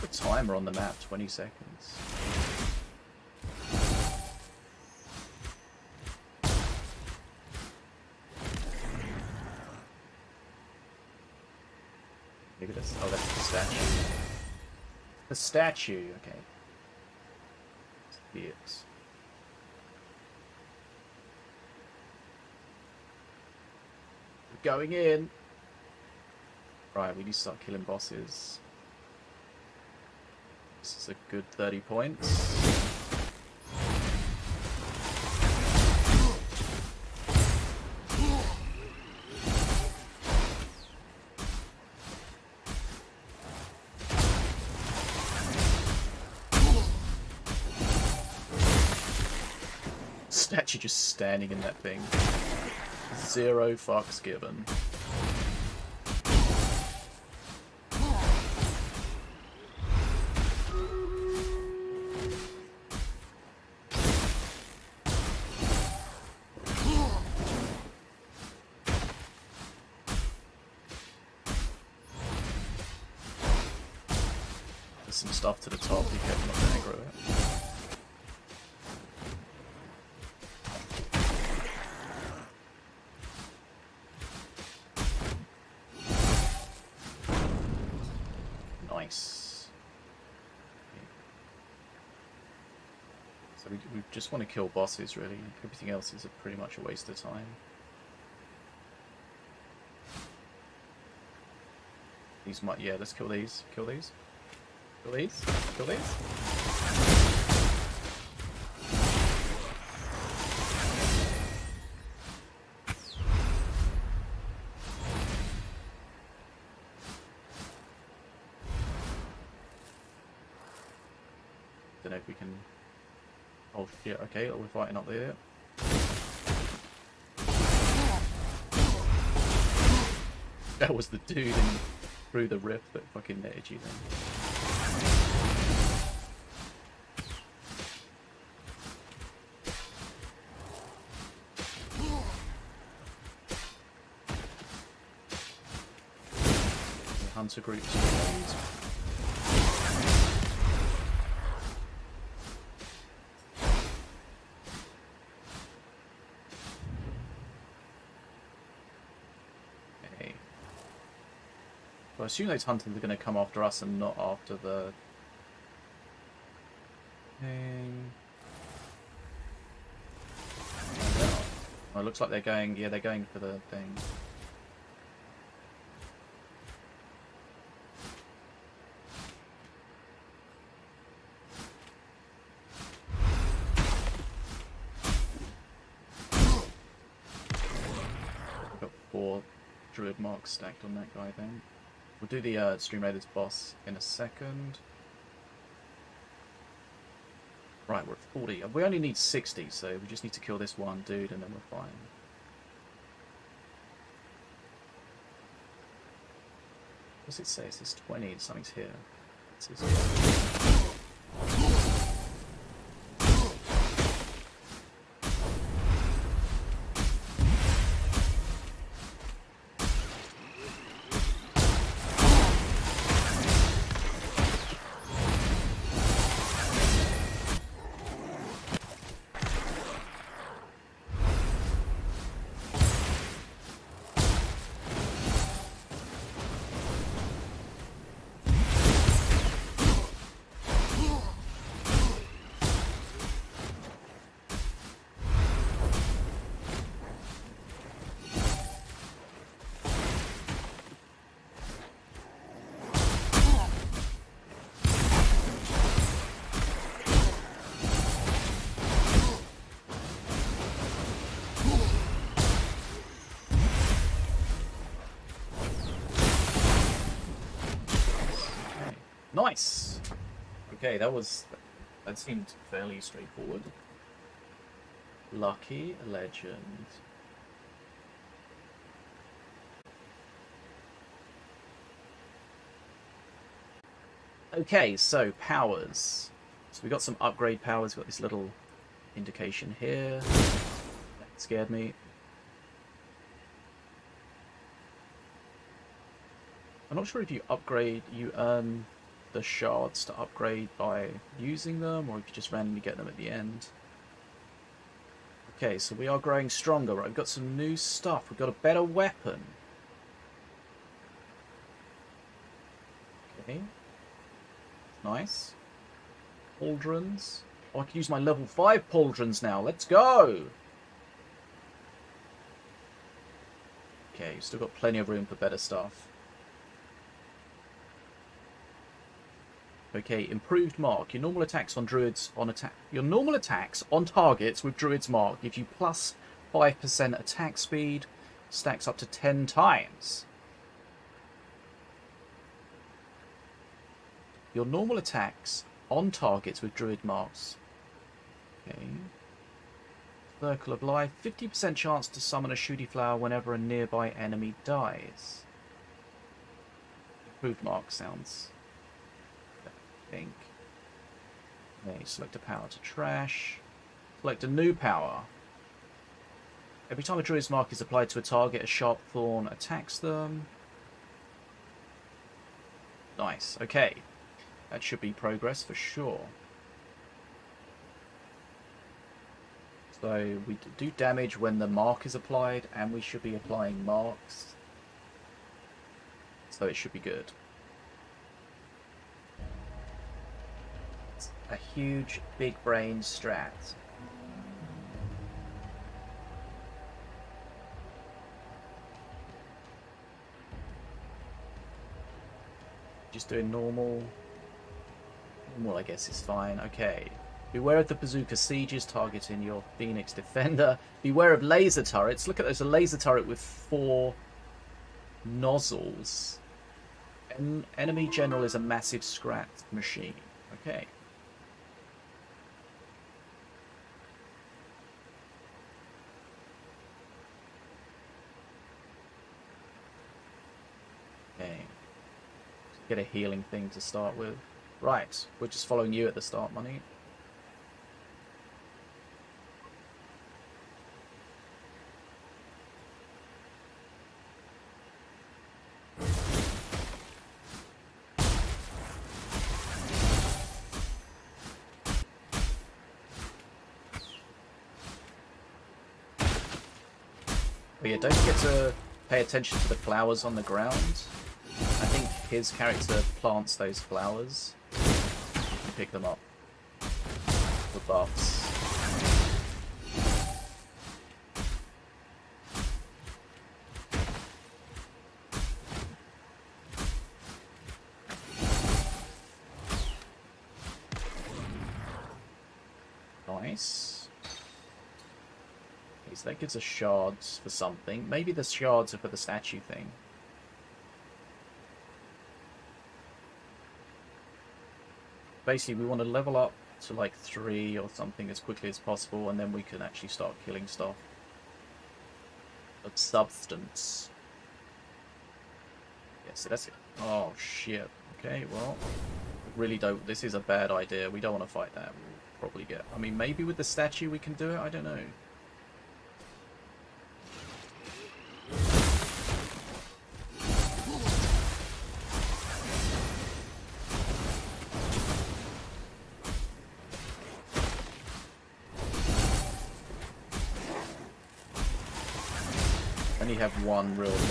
The timer on the map? 20 seconds. Look at this. Oh, that's the statue. The statue, okay. Yes. Going in. Right, we need to start killing bosses. This is a good 30 points. Statue just standing in that thing. Zero fucks given. Just want to kill bosses really. Everything else is a pretty much a waste of time. These might, yeah, let's kill these. Kill these. Kill these. Kill these. Okay, we're fighting up there. That was the dude in, through the rift that fucking netted you then. Hunter groups. Okay. So I assume those hunters are going to come after us and not after the thing. Oh, it looks like they're going. Yeah, they're going for the thing. Got four druid marks stacked on that guy then. We'll do the uh, Stream Raiders boss in a second. Right, we're at 40. We only need 60, so we just need to kill this one dude and then we're fine. What's it say? It says 20, something's here. Okay, that was... That seemed fairly straightforward. Lucky Legend. Okay, so powers. So we got some upgrade powers. We've got this little indication here. That scared me. I'm not sure if you upgrade, you earn the shards to upgrade by using them, or you just randomly get them at the end. Okay, so we are growing stronger. Right, we've got some new stuff. We've got a better weapon. Okay. Nice. Pauldrons. Oh, I can use my level 5 pauldrons now. Let's go! Okay, still got plenty of room for better stuff. Okay, improved mark. Your normal attacks on druids on attack. Your normal attacks on targets with druids mark give you plus five percent attack speed. Stacks up to ten times. Your normal attacks on targets with druid marks. Okay. Circle of Life. 50% chance to summon a shooty flower whenever a nearby enemy dies. Improved mark sounds think. Okay, select a power to trash. Select a new power. Every time a druid's mark is applied to a target, a sharp thorn attacks them. Nice, okay. That should be progress for sure. So we do damage when the mark is applied, and we should be applying marks. So it should be good. A huge big brain strat. Just doing normal. Normal, I guess, is fine. Okay. Beware of the bazooka sieges targeting your Phoenix Defender. Beware of laser turrets. Look at there's a laser turret with four nozzles. En enemy general is a massive scrat machine. Okay. Get a healing thing to start with. Right, we're just following you at the start, Money. But oh, yeah, don't forget to pay attention to the flowers on the ground his character plants those flowers, you pick them up for buffs. Nice. Okay, so that gives us shards for something. Maybe the shards are for the statue thing. Basically we want to level up to like three or something as quickly as possible and then we can actually start killing stuff of substance. Yeah, so that's it. Oh shit. Okay, well, really don't. This is a bad idea. We don't want to fight that. We'll probably get. I mean, maybe with the statue we can do it. I don't know. One real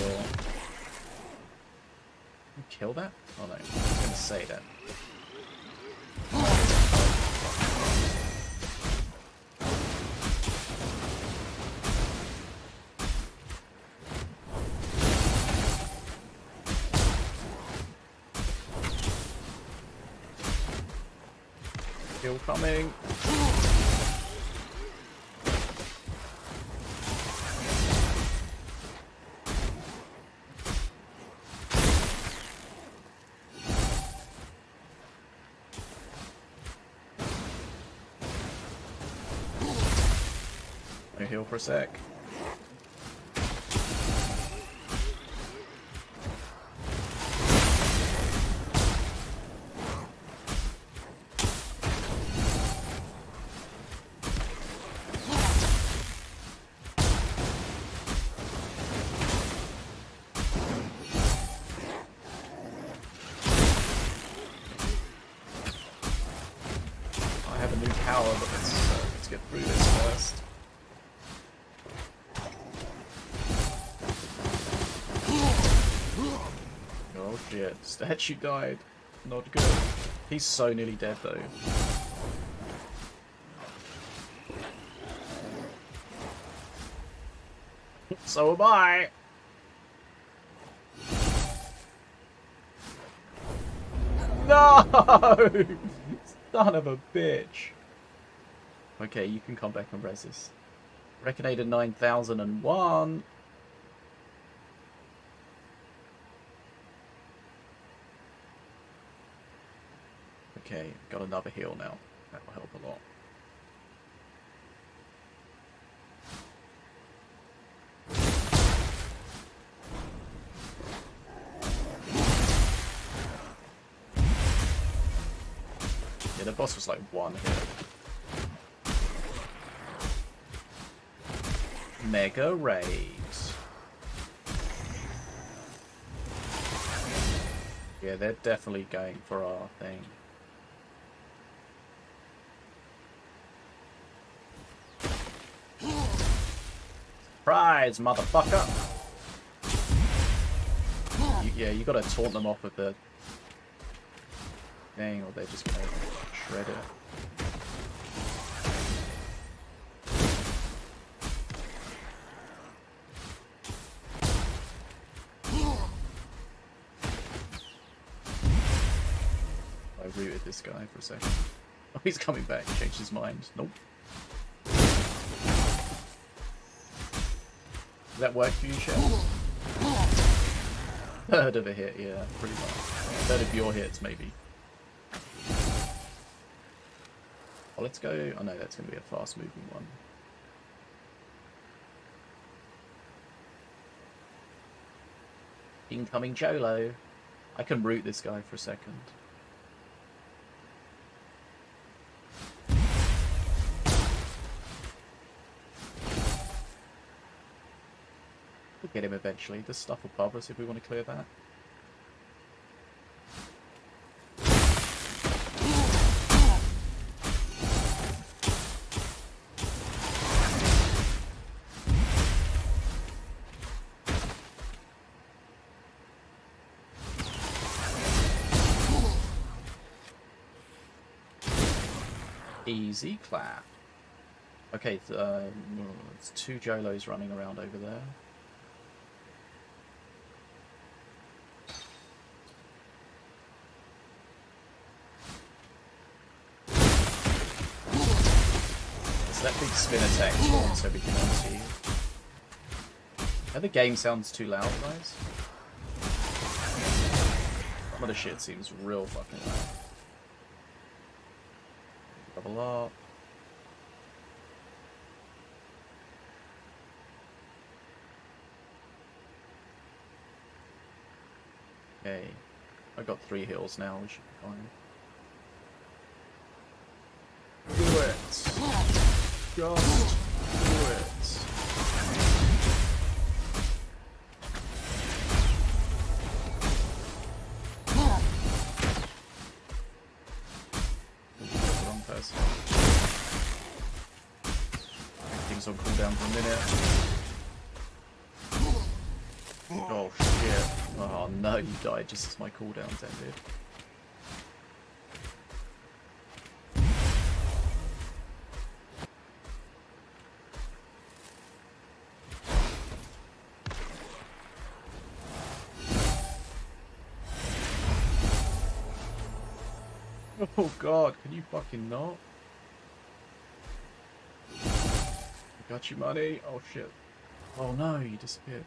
for a sec. Statue died. Not good. He's so nearly dead though. So am I. No! *laughs* Son of a bitch. Okay, you can come back and res this. Reconator 9001. Okay, got another heal now. That will help a lot. Yeah, the boss was like one hit. Mega Raid. Yeah, they're definitely going for our thing. Motherfucker! You, yeah, you gotta taunt them off with the thing, or they're just gonna shred it. I rooted this guy for a second. Oh, *laughs* he's coming back. Changed his mind. Nope. Does that work for you, Shell? Third of a hit, yeah, pretty much. Third of your hits, maybe. Oh, let's go. Oh no, that's going to be a fast moving one. Incoming Jolo. I can root this guy for a second. Get him eventually. There's stuff above us if we want to clear that. Easy clap. Okay, uh, it's two Jolos running around over there. It's that spin attack taunts everything onto you. Yeah, the game sounds too loud, guys. Some of the shit seems real fucking loud. Double up. Okay. I got three heals now, we should be fine. Do it! Just do it! Wrong. Oh shit. Oh no, you died just as my cooldowns ended. *laughs* Oh god, can you fucking not? I got you money. Oh shit. Oh no, you disappeared.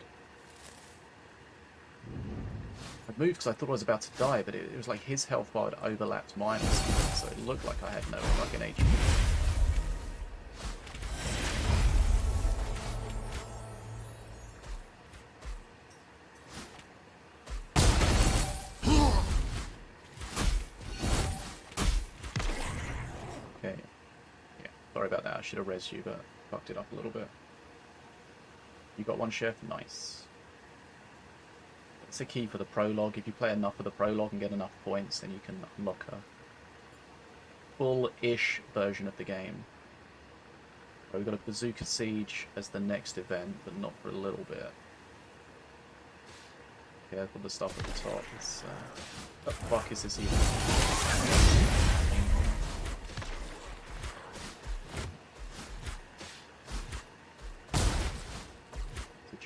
I moved because I thought I was about to die, but it, it was like his health bar had overlapped mine so it looked like I had no fucking HP. Res you, but fucked it up a little bit. You got one chef? Nice. It's a key for the prologue. If you play enough of the prologue and get enough points, then you can unlock a full-ish version of the game. We've got a Bazooka Siege as the next event, but not for a little bit. careful the stuff at the top. It's, uh, what the fuck is this even?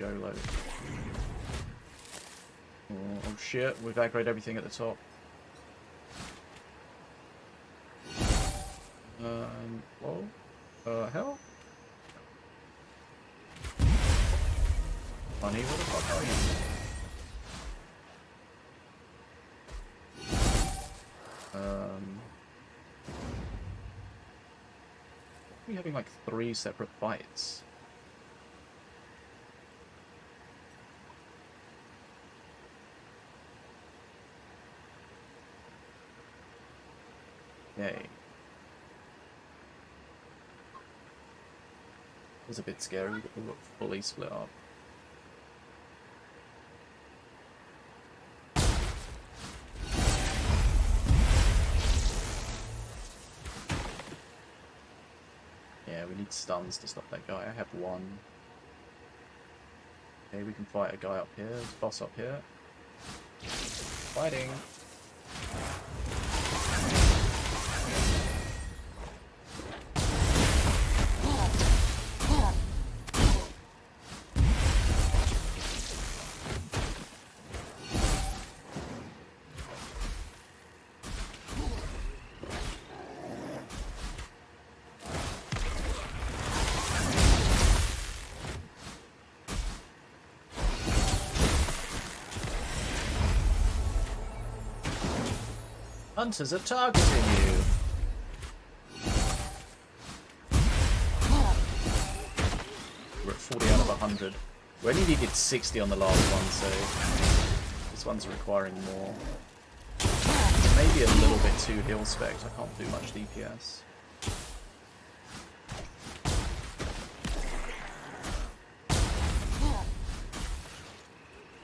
Oh, oh shit, we've aggroed everything at the top. Um, whoa. Uh, hell? Funny, what the fuck are you? Um... We having like three separate fights. Okay. was a bit scary that we got fully split up. Yeah, we need stuns to stop that guy. I have one. Okay, we can fight a guy up here. Boss up here. Fighting! Hunters are targeting you. We're at 40 out of 100. We only needed 60 on the last one, so this one's requiring more. Maybe a little bit too heal spec. I can't do much DPS.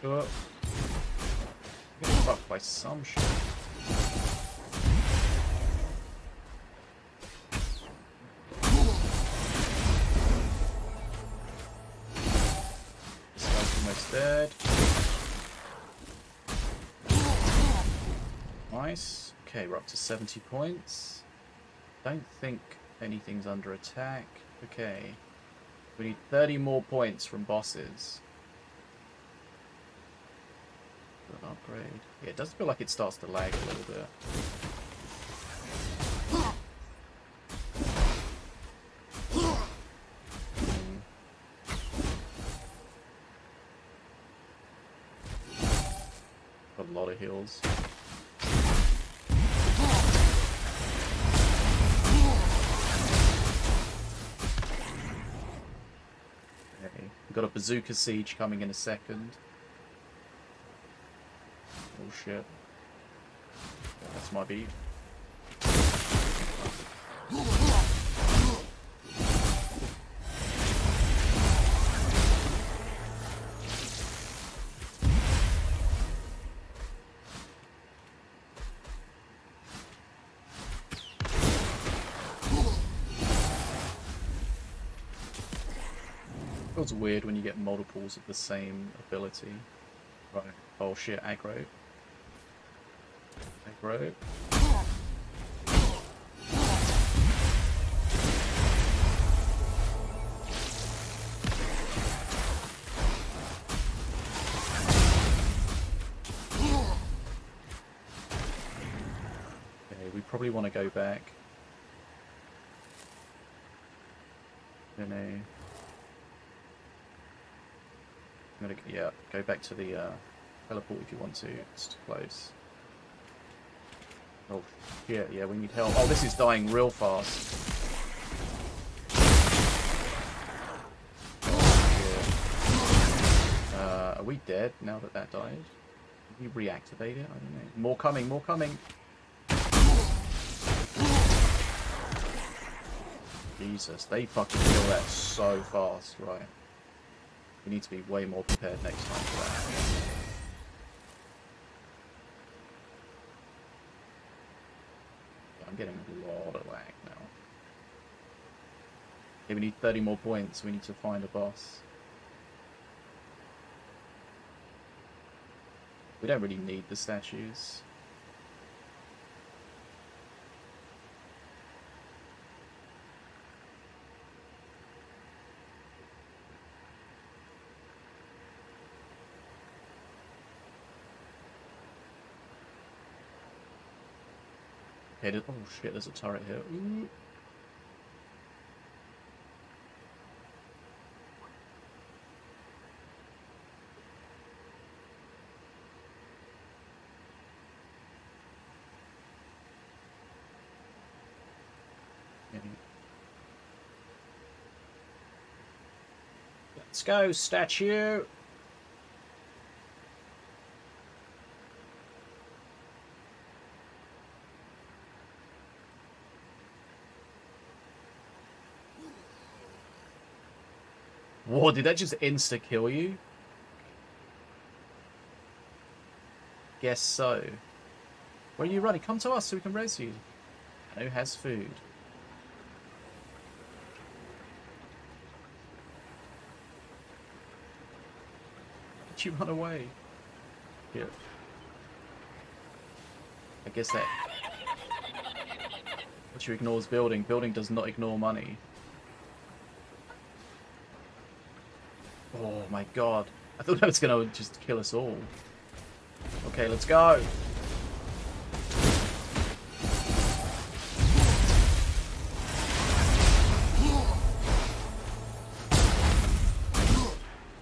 Oh. Get fucked by some shit. Okay, we're up to 70 points. Don't think anything's under attack. Okay. We need 30 more points from bosses. An upgrade. Yeah, it does feel like it starts to lag a little bit. Bazooka siege coming in a second. Oh shit. That's my beat. Weird when you get multiples of the same ability. Right. Oh shit, aggro. Aggro. Probably want to go back. Then a I'm gonna yeah go back to the uh, teleport if you want to. It's too close. Oh shit! Yeah, we need help. Oh, this is dying real fast. Oh, shit. Uh, are we dead now that that died? Did we reactivate it? I don't know. More coming. More coming. Jesus, they fucking kill that so fast, right? We need to be way more prepared next time for that. I'm getting a lot of lag now. Okay, we need 30 more points. We need to find a boss. We don't really need the statues. There- oh shit, there's a turret here. Ooh. Let's go, statue! Whoa, did that just insta kill you? Guess so. Where are you running? Come to us so we can res you. Who has food? Did you run away? Here. I guess that. What you ignores building. Building does not ignore money. Oh my god. I thought that was gonna just kill us all. Okay, let's go.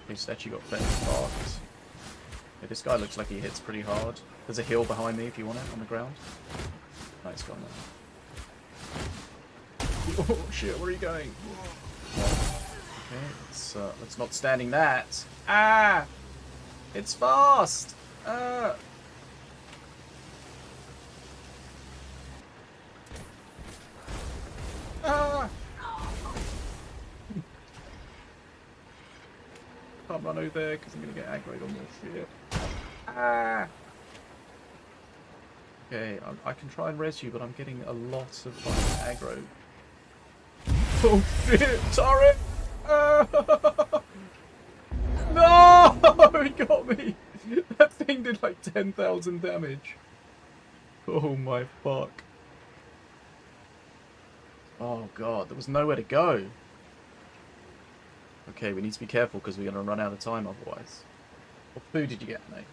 His statue got fast. Yeah, this guy looks like he hits pretty hard. There's a hill behind me if you want it on the ground. No, it's gone. *laughs* Oh shit, where are you going? Okay, let's, uh, let's not standing that. Ah! It's fast! Ah! Ah! *laughs* Can't run over there because I'm going to get aggroed on more shit. Ah! Okay, I, I can try and res you, but I'm getting a lot of fucking aggro. *laughs* Oh shit! Turret! Ah! *laughs* No! *laughs* He got me! That thing did like 10,000 damage. Oh my fuck. Oh god, there was nowhere to go. Okay, we need to be careful because we're going to run out of time otherwise. What food did you get, mate?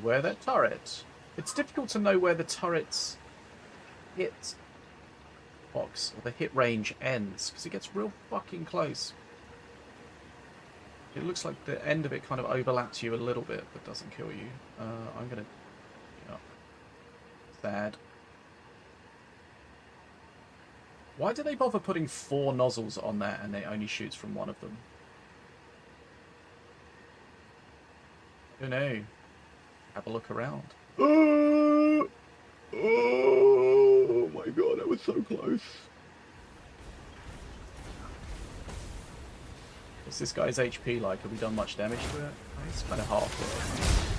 Beware that turret. It's difficult to know where the turret's hit box or the hit range ends because it gets real fucking close. It looks like the end of it kind of overlaps you a little bit but doesn't kill you. Uh, I'm gonna. Yeah. Sad. Why do they bother putting four nozzles on that and it only shoots from one of them? Who knew? Have a look around. Oh, *gasps* oh my god, that was so close. What's this guy's HP like? Have we done much damage to it? It's kind of half.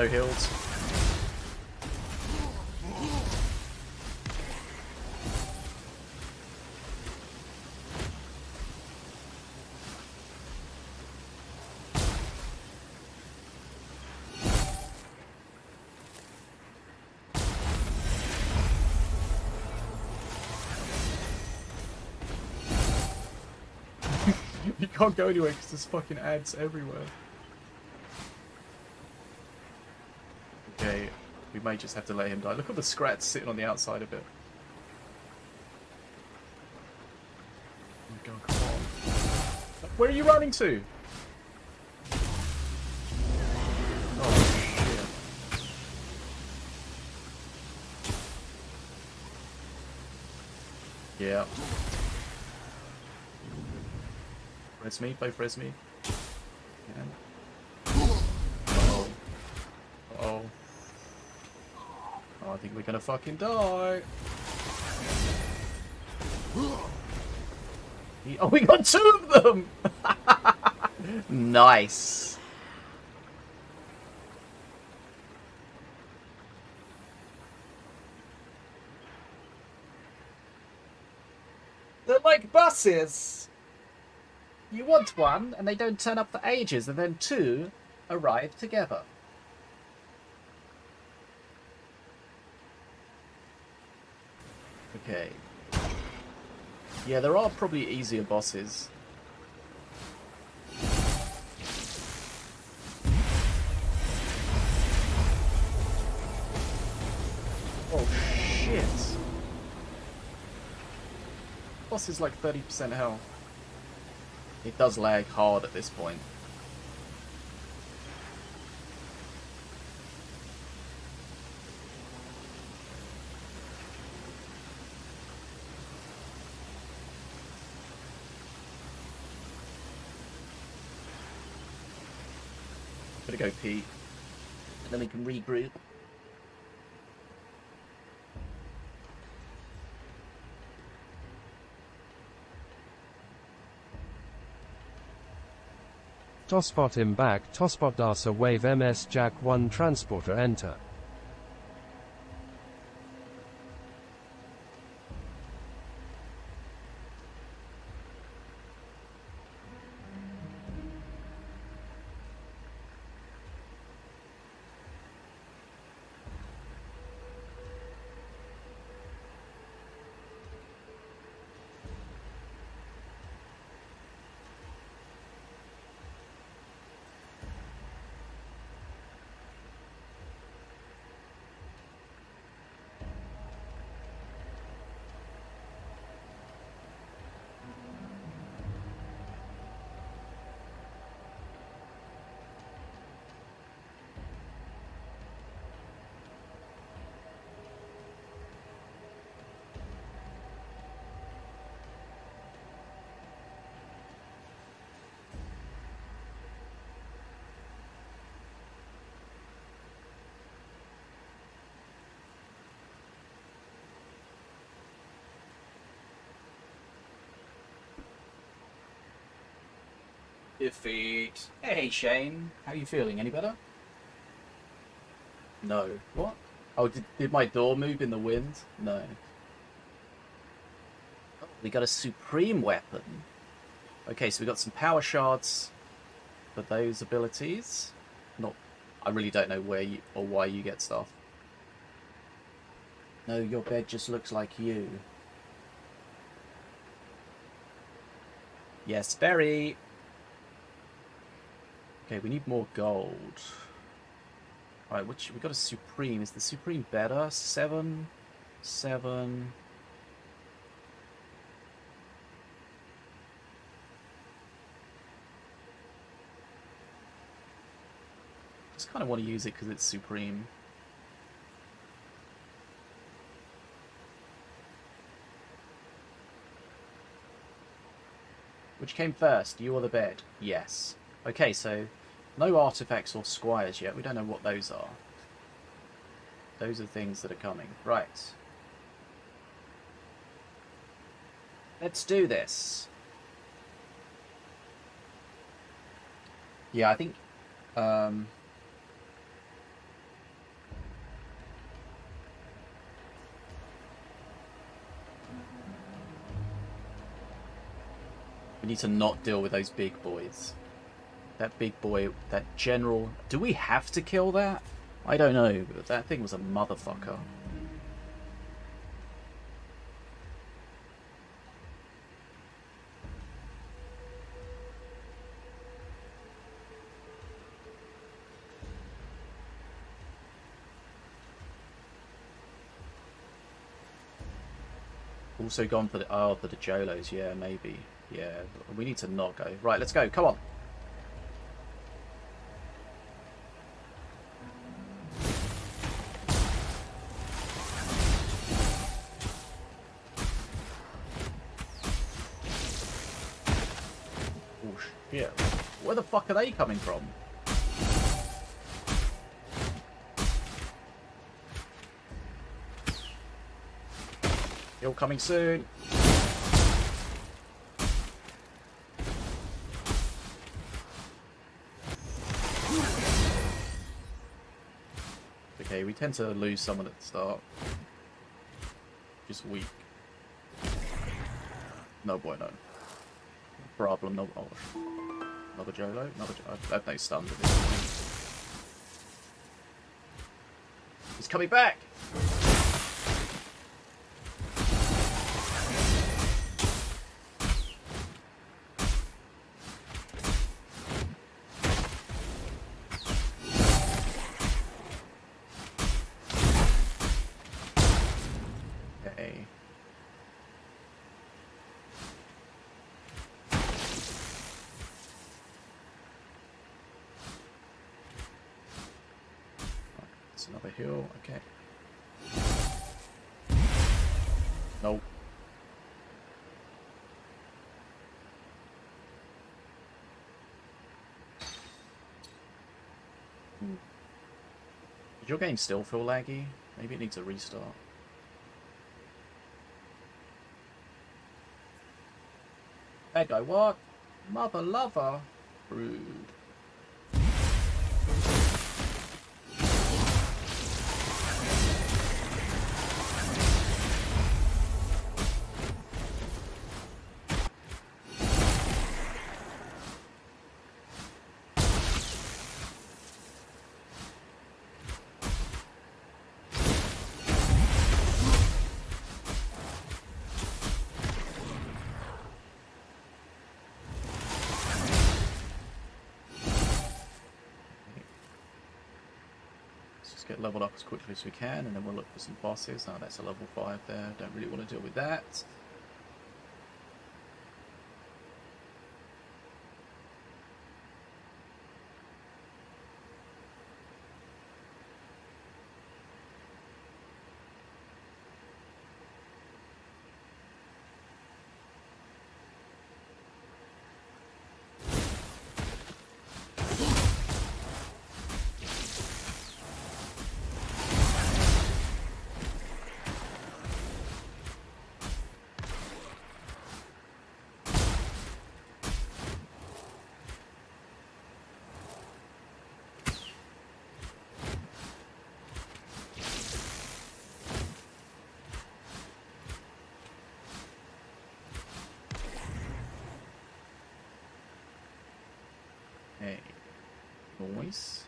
No heals. *laughs* you can't go anywhere because there's fucking ads everywhere. Okay, we may just have to let him die. Look at the scratch sitting on the outside of it. Oh. Where are you running to? Oh. Yeah. Res me, both res me. again. Oh. Oh. Oh, I think we're gonna fucking die. Oh, we got two of them! *laughs* nice. They're like buses. You want one, and they don't turn up for ages, and then two arrive together. Okay. Yeah, there are probably easier bosses. Oh shit. Boss is like 30% health. It does lag hard at this point. Go pee. And then we can regroup. Tosspot him back. Tosspot Dasa wave MS Jack 1 transporter enter. Hey Shane, how are you feeling? Any better? No. What? Oh, did, did my door move in the wind? No. Oh, we got a supreme weapon. Okay, so we got some power shards for those abilities. Not, I really don't know where you or why you get stuff. No, your bed just looks like you. Yes, very. Okay, we need more gold. Alright, which we got a supreme. Is the supreme better? Seven, seven. Just kind of want to use it because it's supreme. Which came first, you or the bed? Yes. Okay, so no artifacts or squires yet. We don't know what those are. Those are things that are coming. Right. Let's do this. Yeah, I think... Um, we need to not deal with those big boys. That big boy, that general... Do we have to kill that? I don't know, but that thing was a motherfucker. Also gone for the... Oh, for the Jolos, yeah, maybe. Yeah, we need to not go. Right, let's go, come on. Are they coming from? You're coming soon. Okay, we tend to lose someone at the start. Just weak. No bueno. Problem, no. Oh. Another Jolo? Another Jolo. I have no stun with this. He's coming back! Okay. Nope. Does your game still feel laggy? Maybe it needs a restart. Bad guy, what? Mother lover? Rude. Leveled up as quickly as we can, and then we'll look for some bosses. Oh, that's a level 5 there. Don't really want to deal with that. Hey. Noise.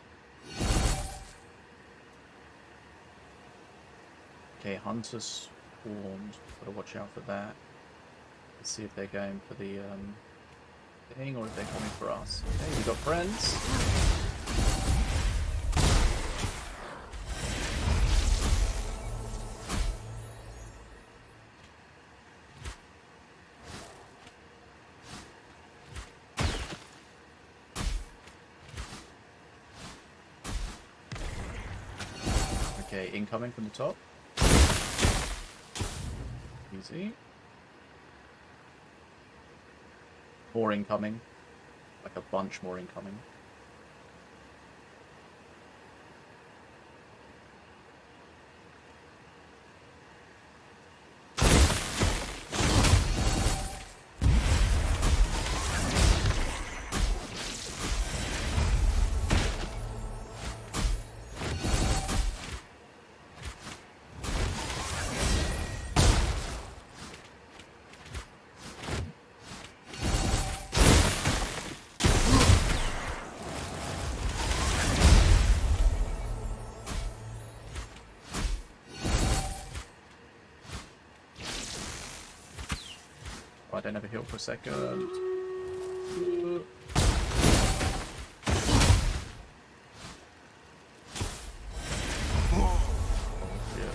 Okay, hunters swarmed. Gotta watch out for that. Let's see if they're going for the um, thing or if they're coming for us. Okay, we got friends. Okay, incoming from the top. Easy. More incoming. Like a bunch more incoming. A heal for a second. Yeah.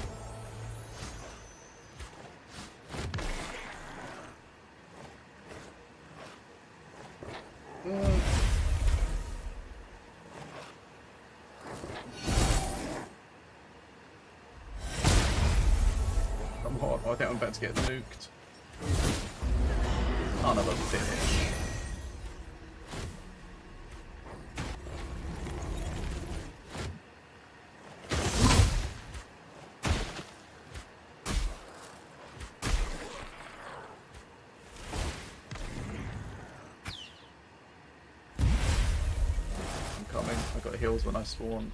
Come on, oh, I think I'm about to get nuked son of a bitch. I got heals when I spawned.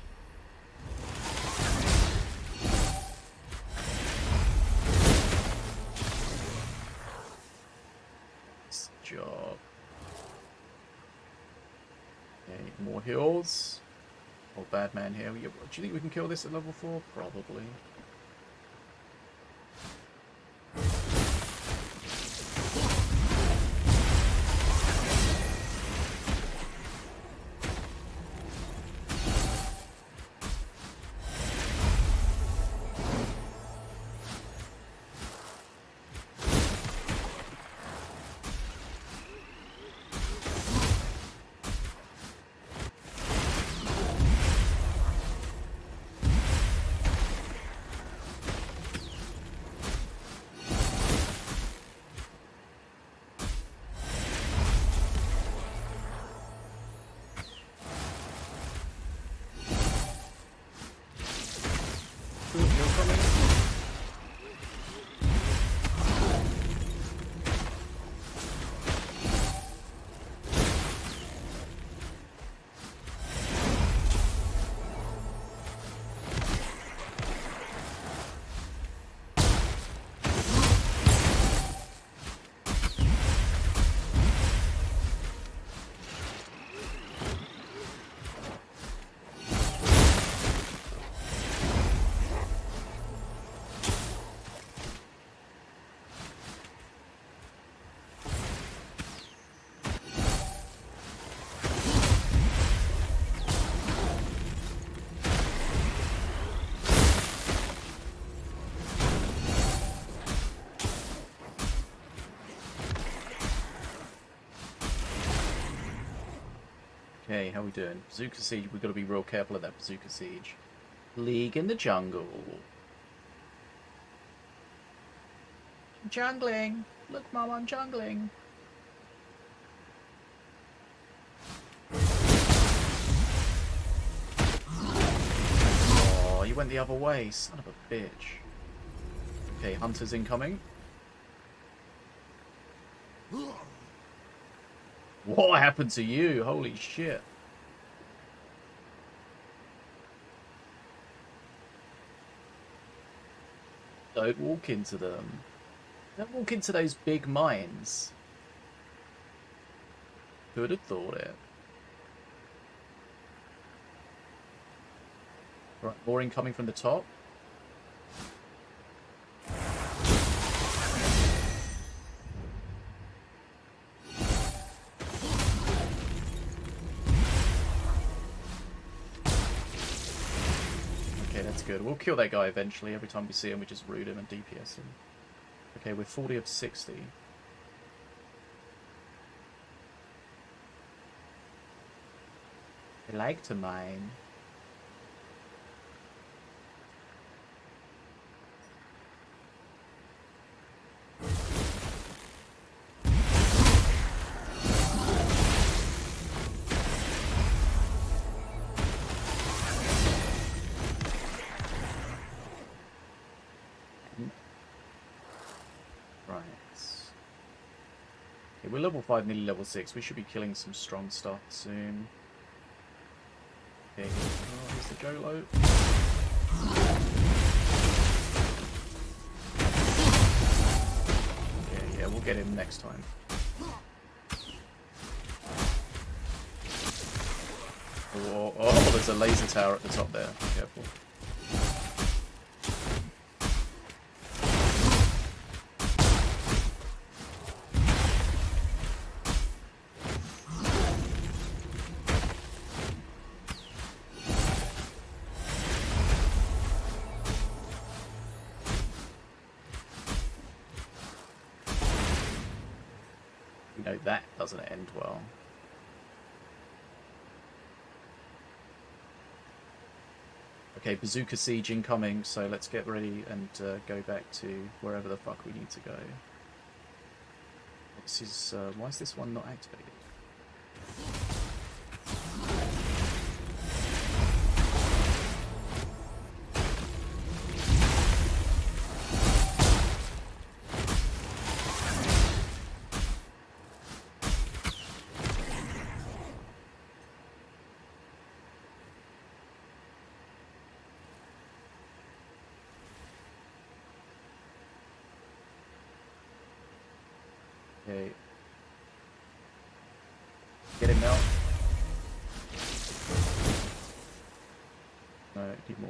Job. Okay, more hills. Oh, bad man here. Do you think we can kill this at level 4? Probably. Okay, how we doing? Bazooka Siege, we've got to be real careful of that Bazooka Siege. League in the Jungle. Jungling! Look, Mum, I'm jungling. Oh, you went the other way, son of a bitch. Okay, Hunter's incoming. What happened to you? Holy shit. Don't walk into them. Don't walk into those big mines. Who'd have thought it? Right, more incoming from the top. Good. We'll kill that guy eventually. Every time we see him, we just root him and DPS him. Okay, we're 40 of 60. I like to mine. We're level 5, nearly level 6. We should be killing some strong stuff soon. Okay, oh, here's the Jolo. Okay, yeah, we'll get him next time. Oh, oh, oh, there's a laser tower at the top there. Be careful. Okay, Bazooka Siege incoming, so let's get ready and uh, go back to wherever the fuck we need to go. This is, uh, why is this one not activated?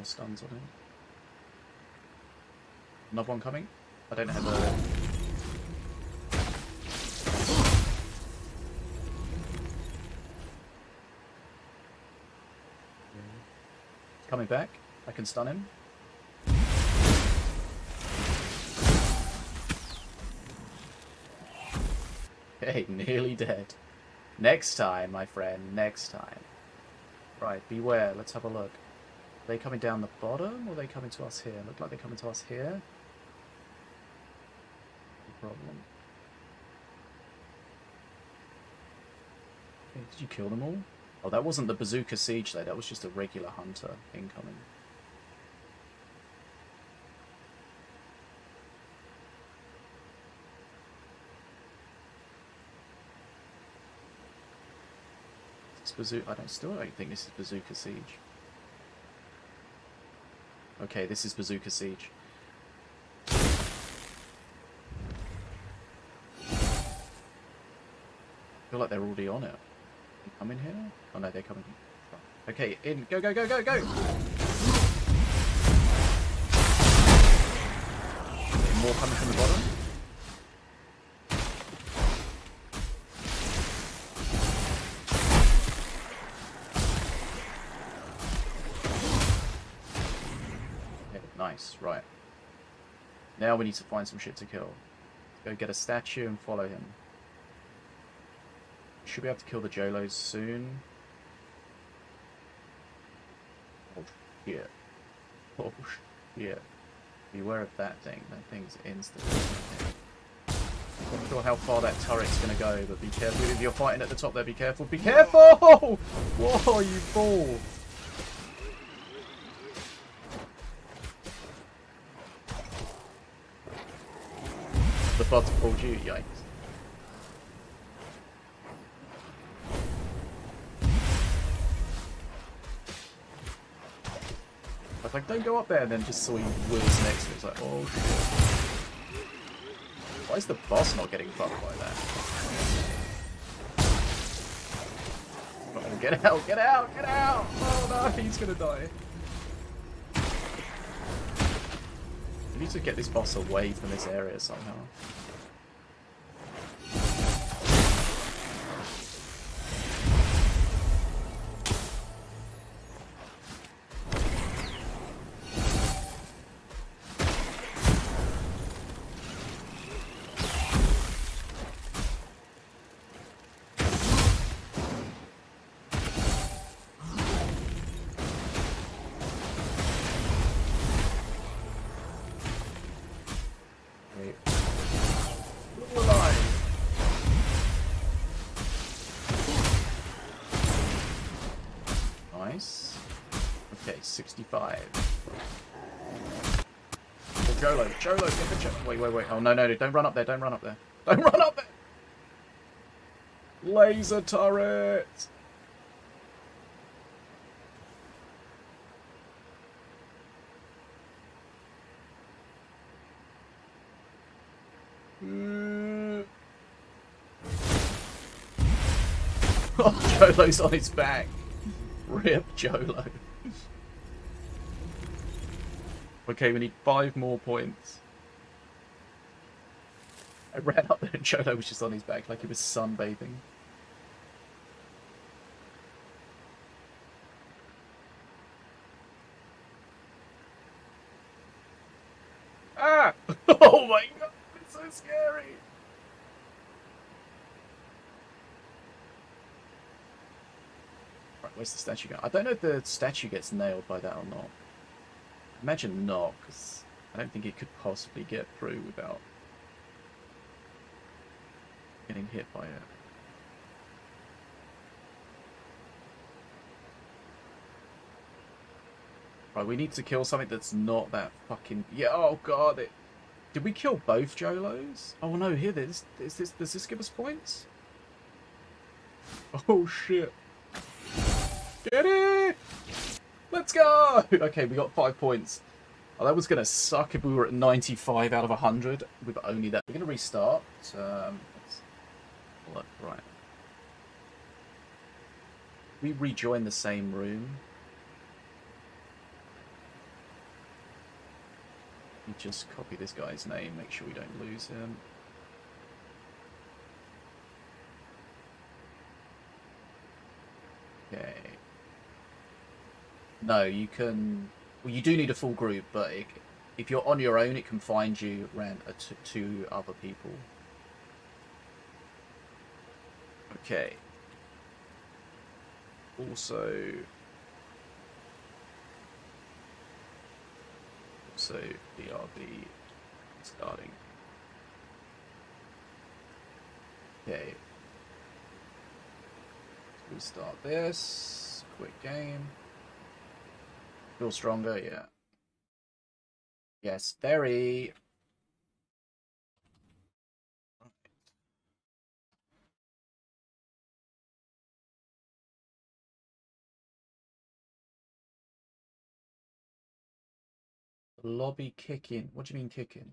More stuns on him. Another one coming? I don't how to... Coming back. I can stun him. Hey, *laughs* nearly dead. Next time, my friend, next time. Right, beware, let's have a look. Are they coming down the bottom, or are they coming to us here? Look like they're coming to us here. No problem. Okay, did you kill them all? Oh, that wasn't the Bazooka Siege though, that was just a regular hunter incoming. It's bazooka. I don't still don't think this is Bazooka Siege. Okay, this is Bazooka Siege. I feel like they're already on it. They come in here? Oh no, they're coming. Okay, in. Go, go, go, go, go! More coming from the bottom. Now we need to find some shit to kill. Go get a statue and follow him. Should be able to kill the Jolos soon. Oh shit. Oh shit. Beware of that thing. That thing's instant. I'm not sure how far that turret's gonna go, but be careful. If you're fighting at the top there, be careful. Be careful! *laughs* Whoa, you fool! The bot pulled you, yikes. I was like, don't go up there, and then just saw you wheels next to it. It's like, oh shit. Why is the boss not getting fucked by that? Oh, get out, get out, get out! Oh no, *laughs* he's gonna die. We need to get this boss away from this area somehow. 65. Oh, Jolo, Jolo, get the Jolo. Wait, wait, wait. Oh, no, no, no, don't run up there, don't run up there. *laughs* Don't run up there! Laser turret! Mm. *laughs* Oh, Jolo's on his back. Rip Jolo. Okay, we need five more points. I ran up there and Jolo was just on his back like he was sunbathing. Ah! *laughs* Oh my god, it's so scary! Right, where's the statue going? I don't know if the statue gets nailed by that or not. Imagine not, because I don't think it could possibly get through without getting hit by it. Right, we need to kill something that's not that fucking... Yeah, oh god, it... Did we kill both Jolos? Oh no, here, this, is this, does this give us points? Oh shit. Get it! Let's go! *laughs* Okay, we got five points. Oh, that was going to suck if we were at 95 out of 100 with only that. We're going to restart. Um, Look, right. We rejoin the same room. We just copy this guy's name, make sure we don't lose him. Okay. No, you can. Well, you do need a full group, but it, if you're on your own, it can find you around uh, t- two other people. Okay. Also. Also, BRB starting. Okay. We start this. Quick game. Feel stronger, yeah. Yes, very. Lobby kicking. What do you mean kick in?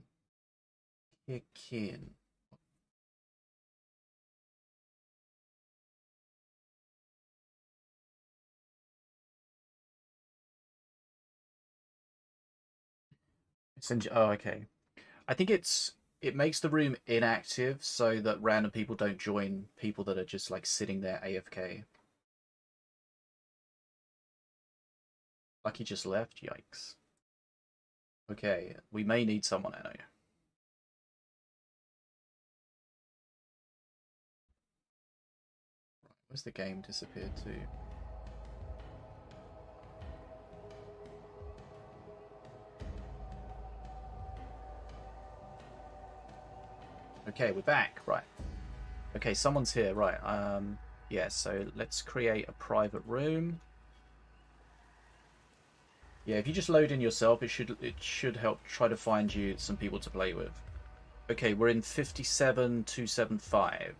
Send you, oh, okay. I think it's it makes the room inactive so that random people don't join people that are just like sitting there AFK. Like he just left. Yikes. Okay, we may need someone, I know. Where's the game disappeared to? Okay, we're back. Right. Okay, someone's here. Right. Um. Yeah. So let's create a private room. Yeah, if you just load in yourself, it should it should help try to find you some people to play with. Okay, we're in 57275.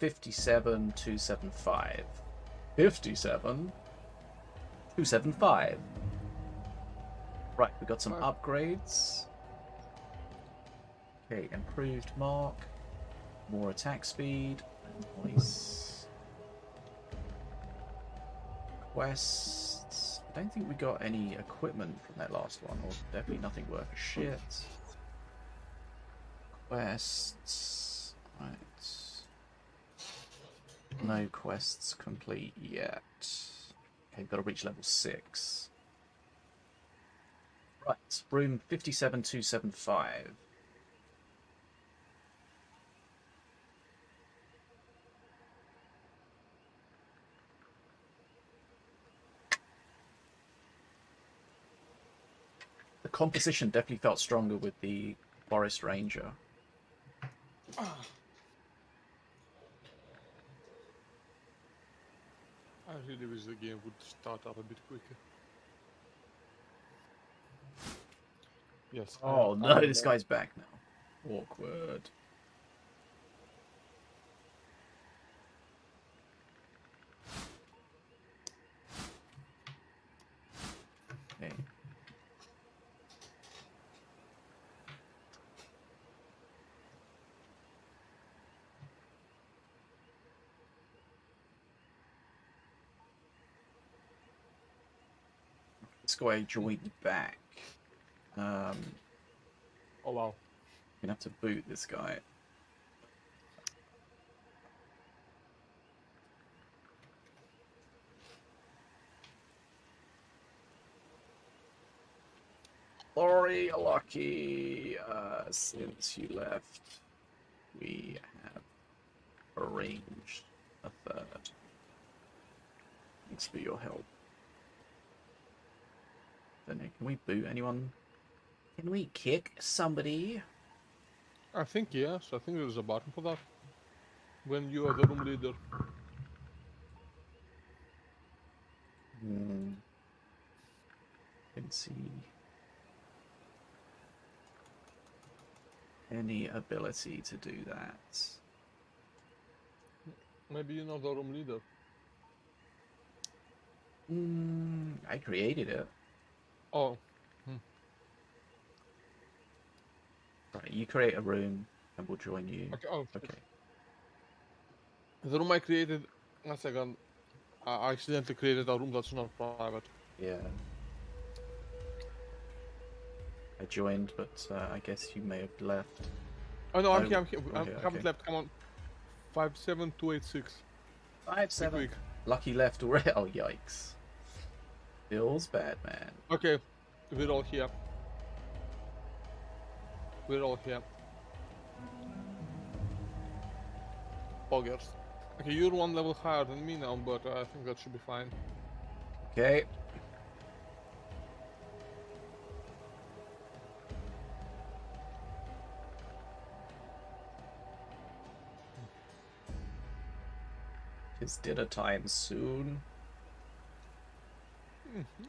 57275. 57 275. Right, we got some upgrades. Okay, improved mark, more attack speed, nice. Quests. I don't think we got any equipment from that last one, or definitely nothing worth a shit. Quests. Right. No quests complete yet. Okay, gotta reach level 6. Right, room 57275. Composition definitely felt stronger with the Forest Ranger. I really wish the game would start up a bit quicker. Yes. Oh am- no, I this guy's back now. Awkward. Okay. Guy joined back. Um, Oh wow. gonna have to boot this guy. Sorry, Lucky. Uh, since you left, we have arranged a third. Thanks for your help. Don't know, can we boot anyone? Can we kick somebody? I think yes. I think there's a button for that. When you are the room leader. Hmm. Didn't see any ability to do that. Maybe you're not the room leader. Hmm. I created it. Oh, Right, you create a room and we'll join you. okay. Oh. Okay. The room I created, one second, I accidentally created a room that's not private. Yeah. I joined, but uh, I guess you may have left. Oh no, I'm Oh, here, I'm here. I haven't okay. left, come on. 57286. Five seven. Lucky left already. *laughs* Oh yikes. Feels bad, man. Okay, we're all here. We're all here. Poggers. Okay, you're one level higher than me now, but I think that should be fine. Okay. It's dinner time soon. Mm-hmm.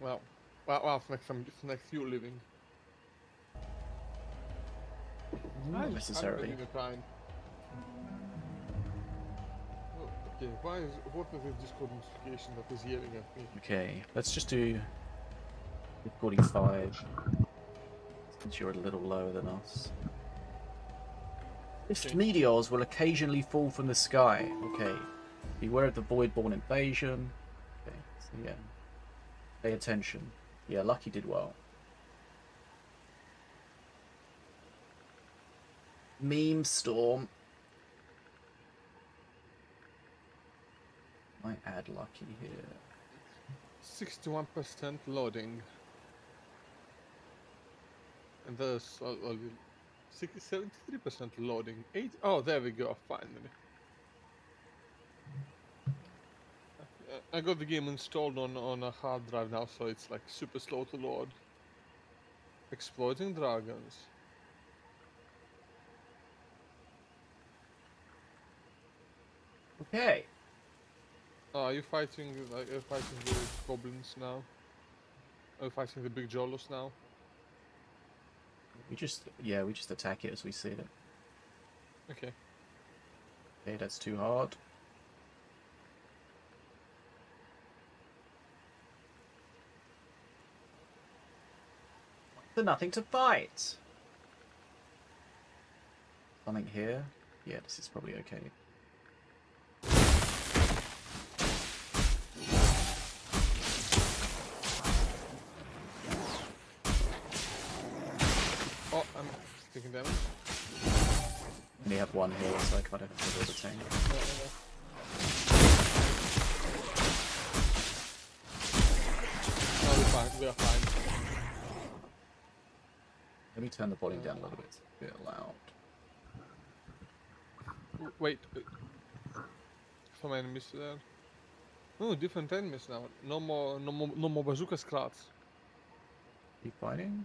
Well, well, well it's next time, it's next you living. Not I'm necessarily. having a time. Oh, okay, why is what is this Discord notification that is yelling at me? Okay, let's just do recording five. Since you're a little lower than us. Lift Okay. meteors will occasionally fall from the sky. Okay. Beware of the void-born invasion. Yeah. Pay attention. Yeah, Lucky did well. Meme storm. Might add Lucky here. 61% loading. And there's uh, uh, six- 73% loading. Eight oh there we go, finally. I got the game installed on, on a hard drive now, so it's like super slow to load. Exploding dragons. Okay. Oh, are you fighting? uh, Are fighting the goblins now? Are you fighting the big Jolos now? We just yeah, we just attack it as we see it. Okay. Okay, that's too hard. So nothing to fight. Something here. Yeah, this is probably okay. Oh, I'm taking damage. Only have one here, so I of have to build a tank. Yeah, yeah. No, we're fine. We are fine. Let me turn the volume down a little bit. It's a bit loud. Wait. uh, Some enemies there. Oh, different enemies now. No more, no more, no more bazooka scrats. Keep fighting.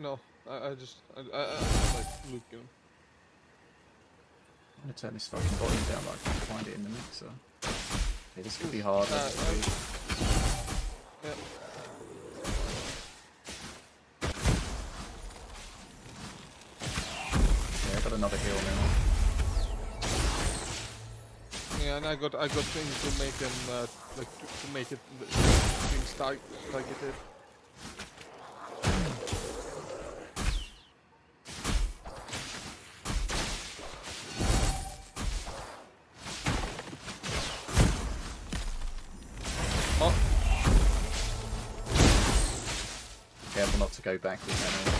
No, I, I just, I, I, I just like looking. I'm gonna turn this fucking volume down, but I can't find it in the mixer. Okay, this could be hard. Uh, let's uh, see. Yeah. Yeah, I got another heal now. Yeah, and I got, I got things to make them, uh, like to, to make it things tar- targeted. Oh, Careful not to go Henry. yeah.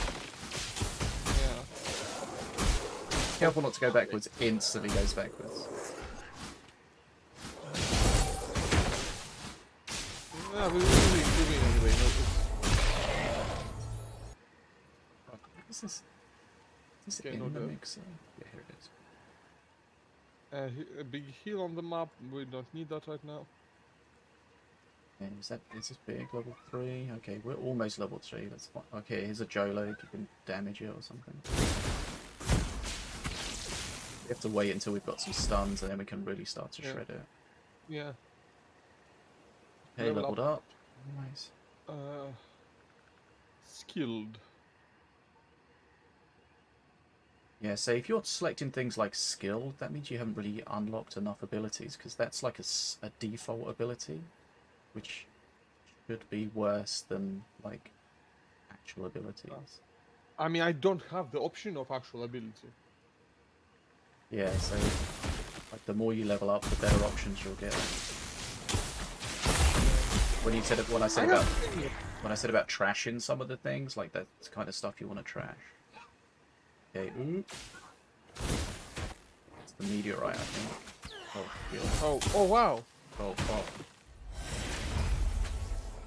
Careful not to go backwards. Instantly goes backwards. We're really improving anyway. No, it's- Is this? Is this Okay, in the mixer? Yeah, here it is. Uh, he- a big hill on the map. We don't need that right now. Yeah, is that is this big level three? Okay, we're almost level three. That's fine. Okay, here's a Jolo. You can damage it or something. We have to wait until we've got some stuns, and then we can really start to Yeah. shred it. Yeah. Okay, Level leveled up. Nice. Uh, skilled. Yeah, so if you're selecting things like skill, that means you haven't really unlocked enough abilities, because that's like a, a default ability, which should be worse than like actual abilities. I mean, I don't have the option of actual ability. Yeah, so like the more you level up, the better options you'll get. When you said when I said I about when I said about trashing some of the things, like that's kind of stuff you want to trash. Okay, ooh. Mm-hmm. It's the meteorite, I think. Oh, God. Oh, oh wow. Oh, fuck.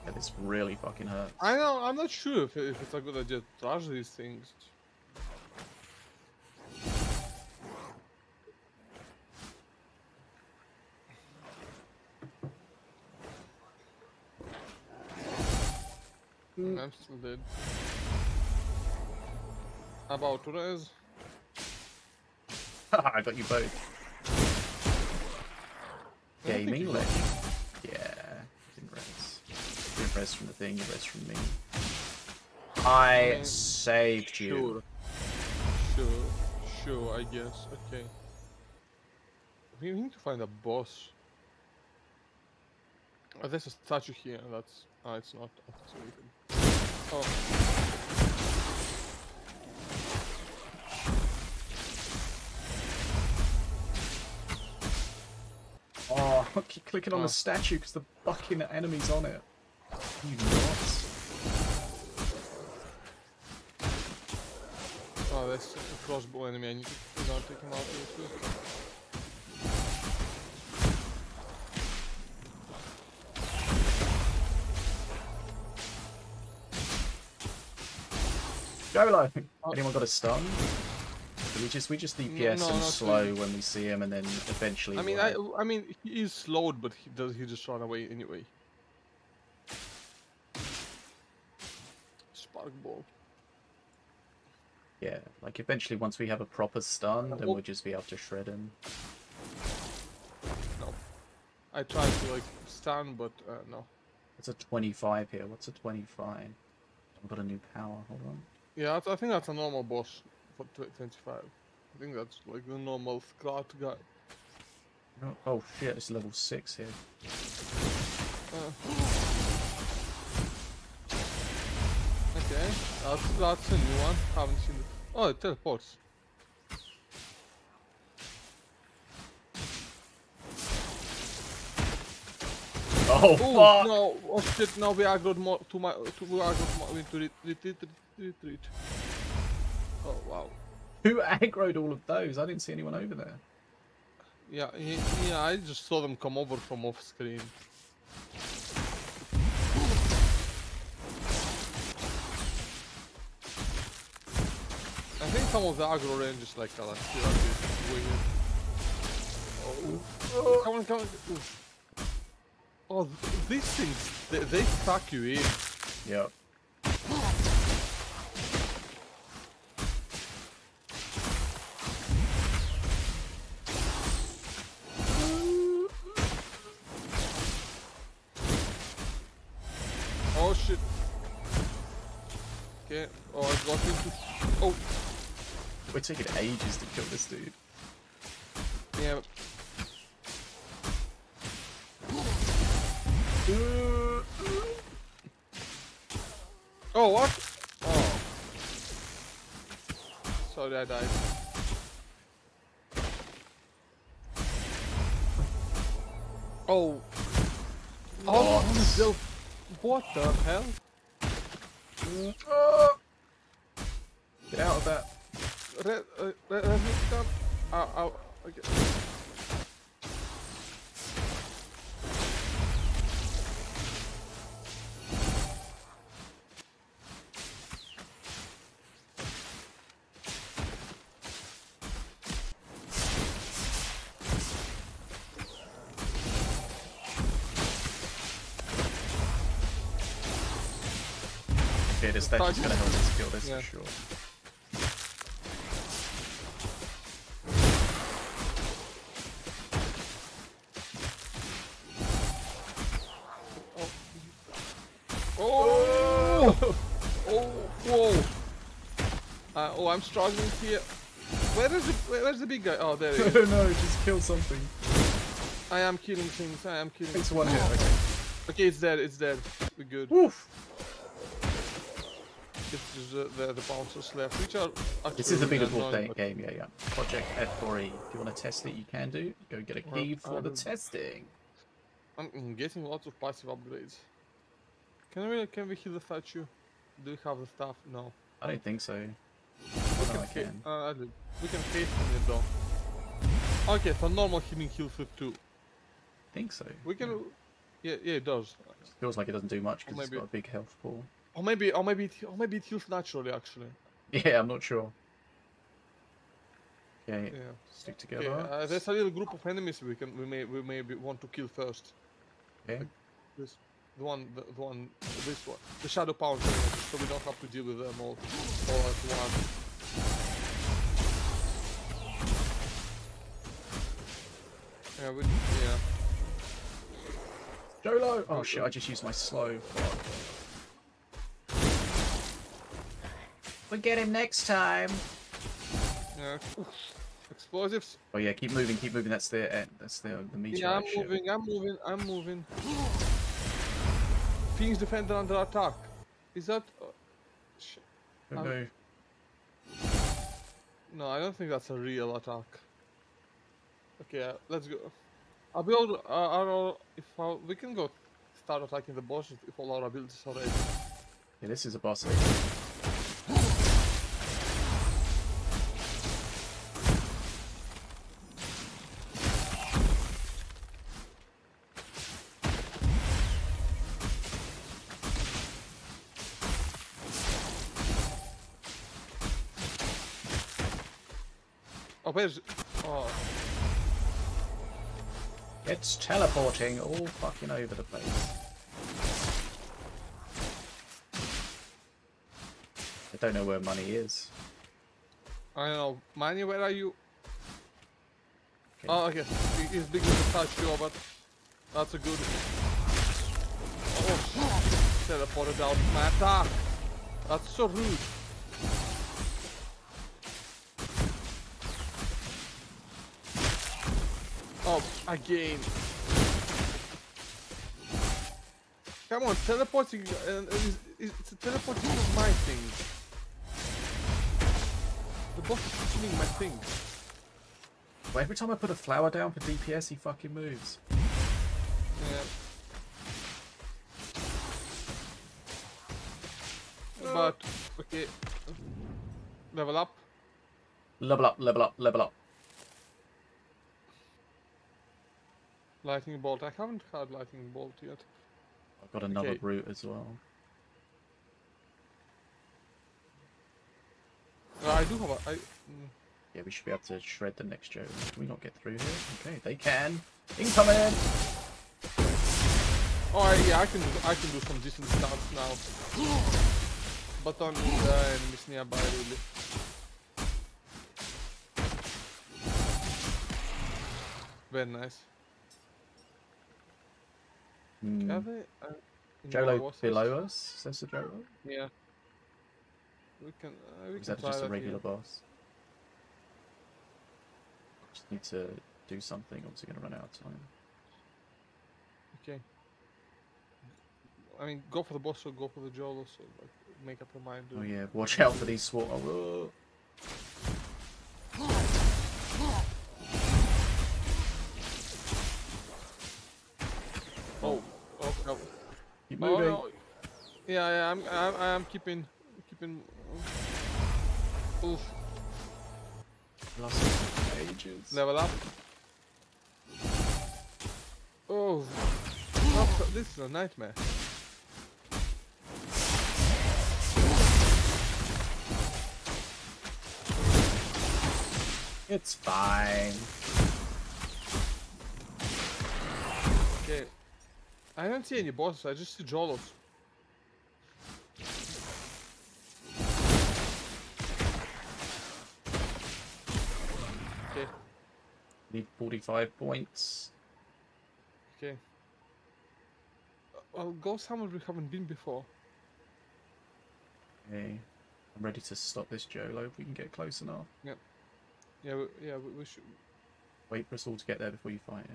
Yeah, this really fucking hurt. I know. I'm not sure if, if it's a good idea to trash these things. Hm. I'm still dead. How About res? *laughs* I got you both. I don't Gaming you leg. Yeah, didn't res. Didn't res from the thing, you res from me. I mean, saved you. Sure. Sure. Sure, I guess. Okay. We need to find a boss. Oh, there's a statue here. That's. Oh, it's not activated. Oh. Oh, *laughs* I keep clicking on Oh. the statue because the fucking enemy's on it. You nuts. Oh, there's a crossbow enemy. I need to not take him out real quick. Go low. Oh. Anyone got a stun? We just we just DPS no, and slow really. when we see him, and then eventually. I mean, we'll- I, I mean, he is slowed, but he does. He just run away anyway. Spark ball. yeah, like eventually once we have a proper stun, then well- we'll just be able to shred him. No. I tried to like stun, but uh, no. It's a 25 here. What's a 25? I've got a new power. Hold on. Yeah, I, think that's a normal boss for 25. I think that's like the normal Scrat guy. Oh, oh shit! It's level six here. Uh. Okay, that's, that's a new one. Haven't seen it. Oh, it teleports. Oh Oh fuck! no! Oh shit! Now we aggroed more to my to we aggroed more into retreat, retreat, retreat, retreat. Oh wow! Who aggroed all of those? I didn't see anyone over there. Yeah, yeah, yeah. I just saw them come over from off screen. I think some of the aggro range is like uh, a bit weird. Oh. oh, come on, come on. Oh, these things, they, they suck you in. Yep. Taking ages to kill this dude. yeah. Oh, what? Oh. Sorry, I died. Oh. Oh, the... What the hell? Get out of that. Red, uh, red, red, red, Ow, ow, okay. Okay, this statue's gonna help us kill this Yeah. for sure. Oh, I'm struggling here. Where is the where- where's the big guy? Oh, there he *laughs* is. oh no, just kill something. I am killing things. I am killing. It's one hit, okay. Okay, it's dead. It's dead. We're good. Woof! it's just the, the, the bouncers left, which are This is a really beatable annoying, thing, game, yeah, yeah. Project F4E. If you want to test it, you can do. Go get a Well, key for the um, testing. I'm, I'm getting lots of passive upgrades. Can we can we heal the statue? Do we have the stuff? No. I don't think so. We no, I fa- can. Uh, We can hasten it though. Okay, so normal healing heals with two. I think so. We can. Yeah, yeah, it does. It Feels like it doesn't do much because it's got a big health pool. Or maybe, or maybe, it, or maybe it heals naturally. Actually. Yeah, I'm not sure. Okay, Yeah. stick Okay, together. uh, there's a little group of enemies we can we may we maybe want to kill first. Okay. This, the one, the, the one, this one, the shadow power, so we don't have to deal with them all, all at once. Yeah, we, yeah. Jolo! Oh shit, I just used my slow. We'll get him next time. Yeah. Oof. Explosives. Oh yeah, keep moving, keep moving. That's the uh, that's the the meteorite Yeah, I'm ship. moving. I'm moving. I'm moving. *gasps* Phoenix defender under attack. Is that? Uh, sh- Go, Um, go. no, I don't think that's a real attack. Okay, uh, let's go. I'll able. Uh, all, if we can go start attacking the boss if all our abilities are ready. Yeah, this is a boss. Oh, where's? It's teleporting all fucking over the place. I don't know where money is. I don't know. Money, where are you? Okay. Oh, okay. He- He's bigger than statue, but that's a good. Oh, teleported out my attack. That's so rude. Oh, again. Come on, teleporting. Uh, is, is, it's teleporting of my thing. The boss is killing my thing. Well, every time I put a flower down for DPS, he fucking moves. Yeah. But okay. Level up. Level up, level up, level up. Lightning bolt. I haven't had lightning bolt yet. I've got another Okay. route as well. Uh, I do have a. I, mm, Yeah, we should be able to shred the next Joe. Can we not get through here? Okay, they can. Incoming! oh I, yeah, I can do. I can do some decent stunts now. But on the enemies nearby, really. Very nice. Are they? Uh, Jolo below us, says the Jolo. Yeah. We can. Uh, we Or can is that just a regular here. boss? Just need to do something, or is going to run out of time? Okay. I mean, go for the boss or go for the Jolo, so like, make up your mind. Oh yeah, watch out for these. Oh, Oh, keep Oh, no. Yeah, yeah, I'm, I'm, I'm keeping, keeping. Oof, Lost ages. level up. Oh, that's- this is a nightmare. It's fine. Okay, I don't see any bosses. I just see Jolos. Okay, Need 45 points. okay. Uh, I'll go somewhere we haven't been before. Okay. I'm ready to stop this Jolo if we can get close enough. Yeah, we, yeah, we, we should. Wait for us all to get there before you fight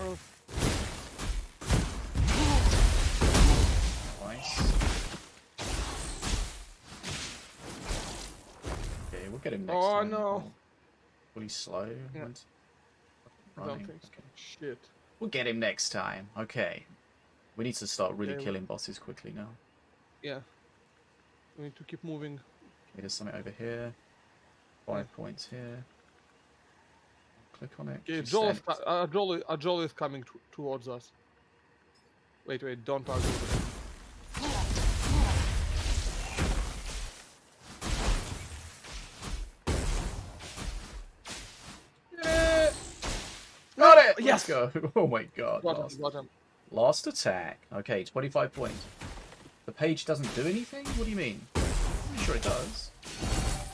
Nice. Okay, we'll get him next oh, time. no. Will he slow? Yeah. Don't think Shit. We'll get him next time. Okay. We need to start really okay, killing bosses quickly now. Yeah. We need to keep moving. Okay, there's something over here. Five yeah. points here. Click on it. Okay, You Joel is, sent- co- is- uh, Joel is coming towards us. Wait, wait, don't argue with. Got it! Yes! Let's go. *laughs* Oh my god. Got Last, him, got him. last attack. Okay, 25 points. The page doesn't do anything? What do you mean? I'm sure it does.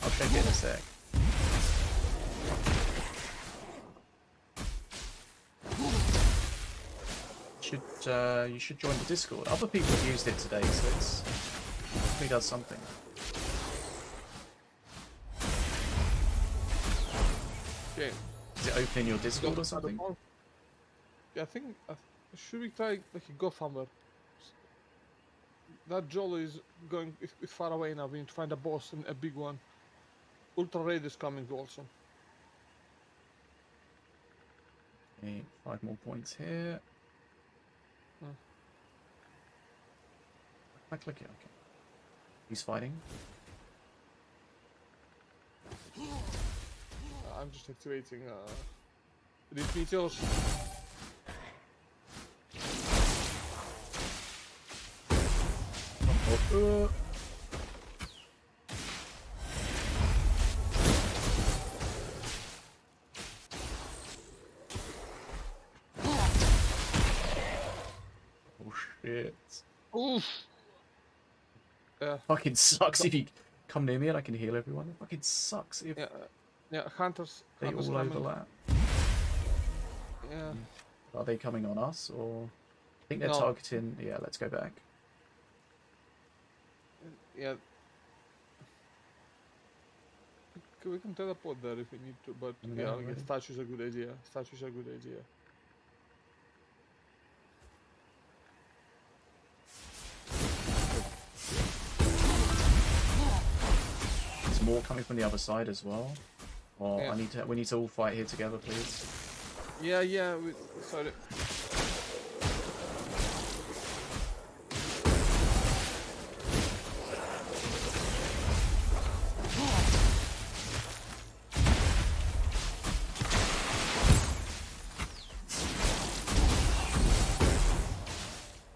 I'll check it in a sec. Should uh, you should join the Discord. Other people have used it today, so it's it does something. Okay. Is it open in your Discord Got or something? another. Yeah, I think. Uh, should we try like go somewhere? That Jolly is going is, is far away now. We need to find a boss and a big one. Ultra Raid is coming also. Okay, five more points here. I click it, okay. He's fighting. Uh, I'm just activating uh, these meteors. Uh. Oh shit. Oof. Yeah, Fucking sucks if you come near me and I can heal everyone. It fucking sucks if yeah, uh, yeah. Hunters. they hunters all overlap. Yeah. Are they coming on us or I think they're No. targeting yeah, let's go back. Yeah. We can teleport there if we need to, but yeah, I guess statues a good idea. Statues a good idea. More coming from the other side as well. Oh, Yeah. I need to we need to all fight here together, please. Yeah, yeah. We, sorry.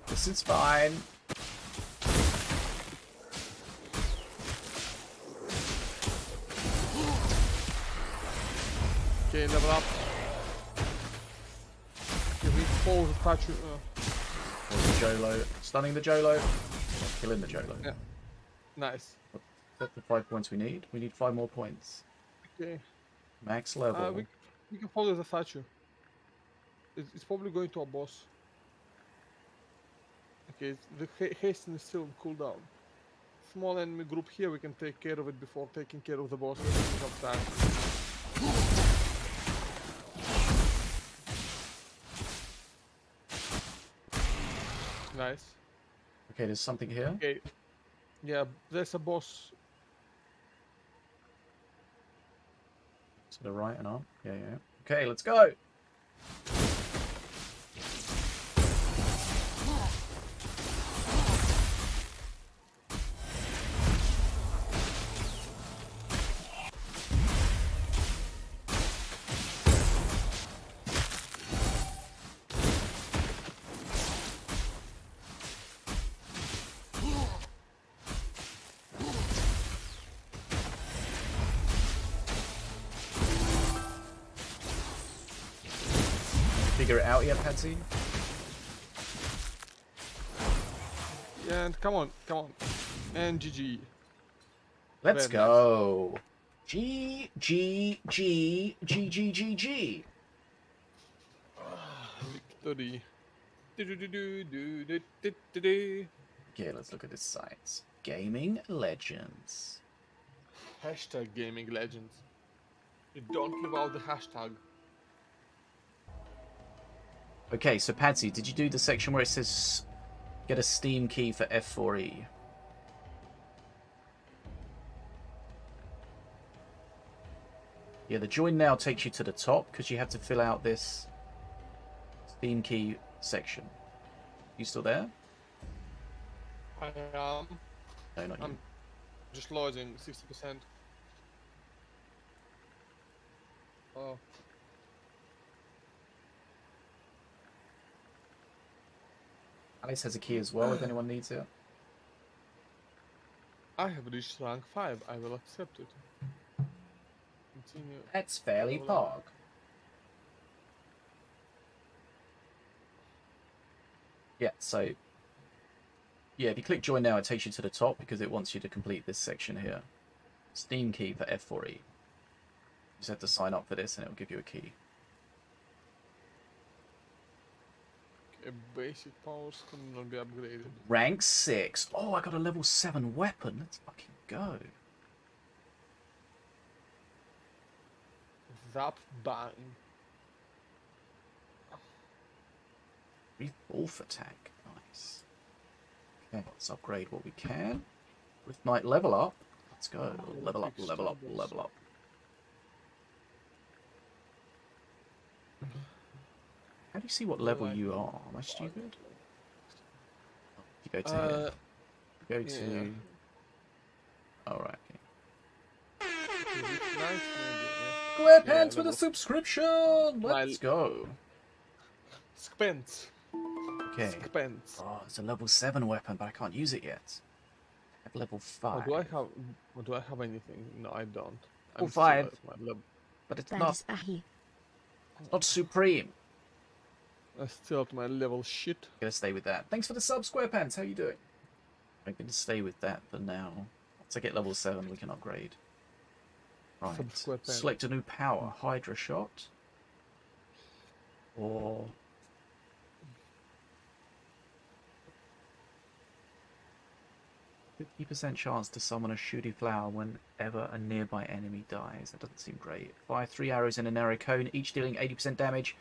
This is fine. Okay, level up. We follow the statue. Uh, Oh, the Jolo. Stunning the Jolo. Killing the Jolo. Yeah. nice. That's the five points we need. We need five more points. Okay. Max level. Uh, we, we can follow the statue. It's, it's probably going to a boss. Okay, the ha- hasten is still on cooldown. Small enemy group here, we can take care of it before taking care of the boss. We have time. Nice. Okay, there's something here. Okay. Yeah, there's a boss. To the right and up. Yeah, yeah. Okay, let's go. It out yet, Patsy? Yeah, and come on, come on. And GG. Let's nice. go. G G G G G G G. Victory. Okay, let's look at this site. Gaming Legends. Hashtag gaming legends. You don't give out the hashtag. Okay, so Patsy, did you do the section where it says get a Steam key for F4E? Yeah, the join now takes you to the top because you have to fill out this Steam key section. You still there? I am No, not you. I'm- just loading 60%. Oh. Alice has a key as well if *sighs* anyone needs it. I have reached rank 5. I will accept it. Continue. That's fairly pog. Yeah, so yeah, if you click join now, it takes you to the top because it wants you to complete this section here. Steam key for F4E. You just have to sign up for this and it'll give you a key. Basic powers cannot be upgraded. Rank 6. Oh, I got a level 7 weapon. Let's fucking go. Zap bang. Wolf attack. Nice. Okay, let's upgrade what we can. With night level up. Let's go. Ah, level up, level up, level up. How do you see what level you are? Am I stupid? You go to here. Uh, Go to. Alright. Okay. is it nice maybe? Yeah. Square Yeah, pants with a subscription! Let's go. Spence. Okay. Spence. Oh, it's a level 7 weapon, but I can't use it yet. At level 5. Oh, do I have? oh, Do I have anything? No, I don't. Oh, I'm five. my level. But it's That not, is not supreme. I'm still at my level shit. i Gonna stay with that. Thanks for the sub, Square Pants. How you doing? I'm gonna stay with that for now. Once I get level 7, we can upgrade. Right. Sub Square Pants. Select a new power. Hydra shot. Or... Fifty percent chance to summon a shooty flower whenever a nearby enemy dies. That doesn't seem great. Fire three arrows in a narrow cone, each dealing eighty percent damage,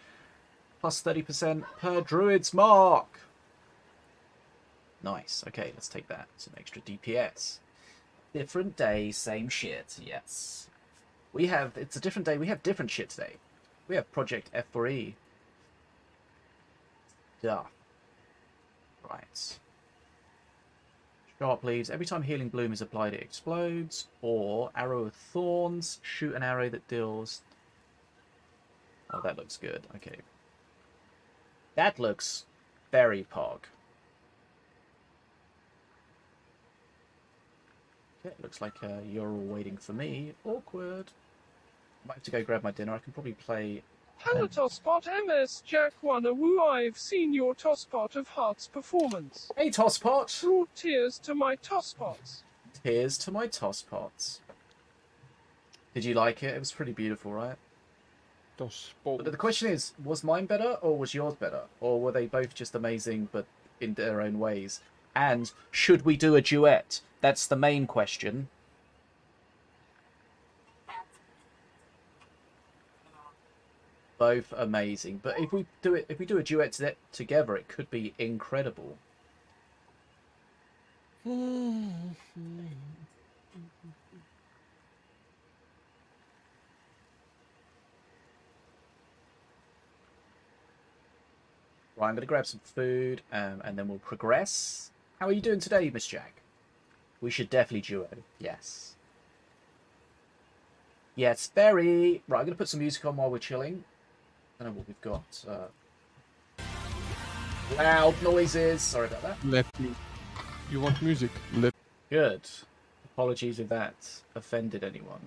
plus thirty percent per druid's mark. Nice. Okay, let's take that. Some extra DPS. Different day, same shit. Yes. We have. It's a different day. We have different shit today. We have Project F4E. Yeah. Right. Sharp leaves. Every time Healing Bloom is applied, it explodes. Or Arrow of Thorns. Shoot an arrow that deals. Oh, that looks good. Okay. That looks very pog. Okay, looks like uh, you're all waiting for me. Awkward. Might have to go grab my dinner. I can probably play. Hello Tosspot MS Jack Wanna Woo I've seen your Tosspot of Hearts performance. Hey, Tosspot! Brought tears to my Tosspots. Here's to my Tosspots. Did you like it? It was pretty beautiful, right? Those But the question is, was mine better or was yours better? Or were they both just amazing but in their own ways? And should we do a duet? That's the main question. Both amazing, but if we do it, if we do a duet to together, it could be incredible. *laughs* Right, I'm going to grab some food, um, and then we'll progress. How are you doing today, Miss Jack? We should definitely duo. Yes. Yes, very. Right, I'm going to put some music on while we're chilling. I don't know what we've got. Uh... Loud noises. Sorry about that. Let me. You want music? Let. Good. Apologies if that offended anyone.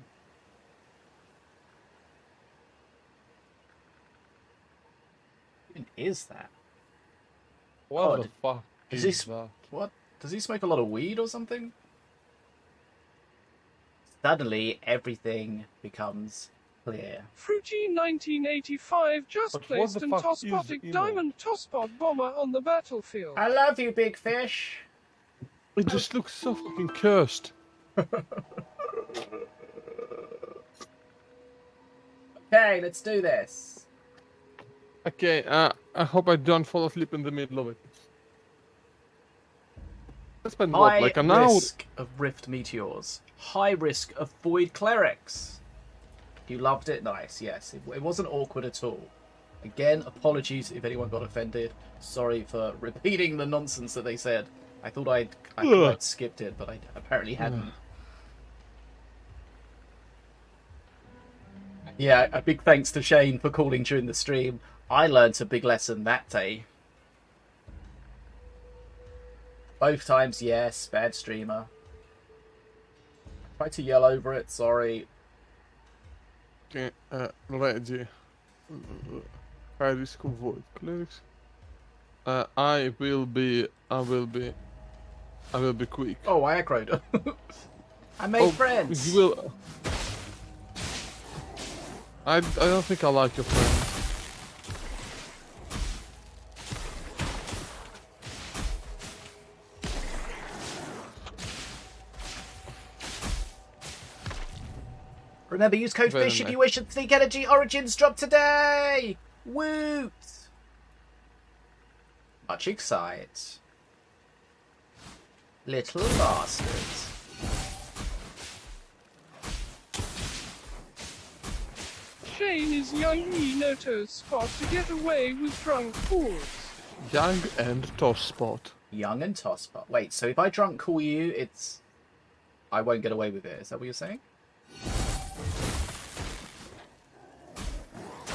What even is that? What Oh, the did- fuck is is this- that? What? Does he smoke a lot of weed or something? Suddenly, everything becomes clear. Fruity 1985 just But placed the an fuck is Tosspottic emo? diamond Tosspot bomber on the battlefield. I love you, big fish. It just looks so fucking cursed. *laughs* Okay, let's do this. Okay, uh, I hope I don't fall asleep in the middle of it. Spent what, High like an hour? risk of rift meteors. High risk of void clerics. You loved it? Nice, yes. It, it wasn't awkward at all. Again, apologies if anyone got offended. Sorry for repeating the nonsense that they said. I thought I'd, I thought I'd skipped it, but I apparently hadn't. Yeah, a big thanks to Shane for calling during the stream. I learnt a big lesson that day. Both times, yes, bad streamer. Try to yell over it, sorry. Okay, uh, ready. High risk avoid clerics. Uh, I will be. I will be. I will be quick. Oh, I aggroed. *laughs* I made Oh, friends. You will. I, I don't think I like your friend. Remember, use code FISH if you wish to Sneak Energy Origins drop today! Woot! Much excite. Little bastards. Shane is young Noto's spot to get away with drunk fools. Young and toss spot. Young and toss Tosspot. Wait, so if I drunk call you, it's... I won't get away with it. Is that what you're saying?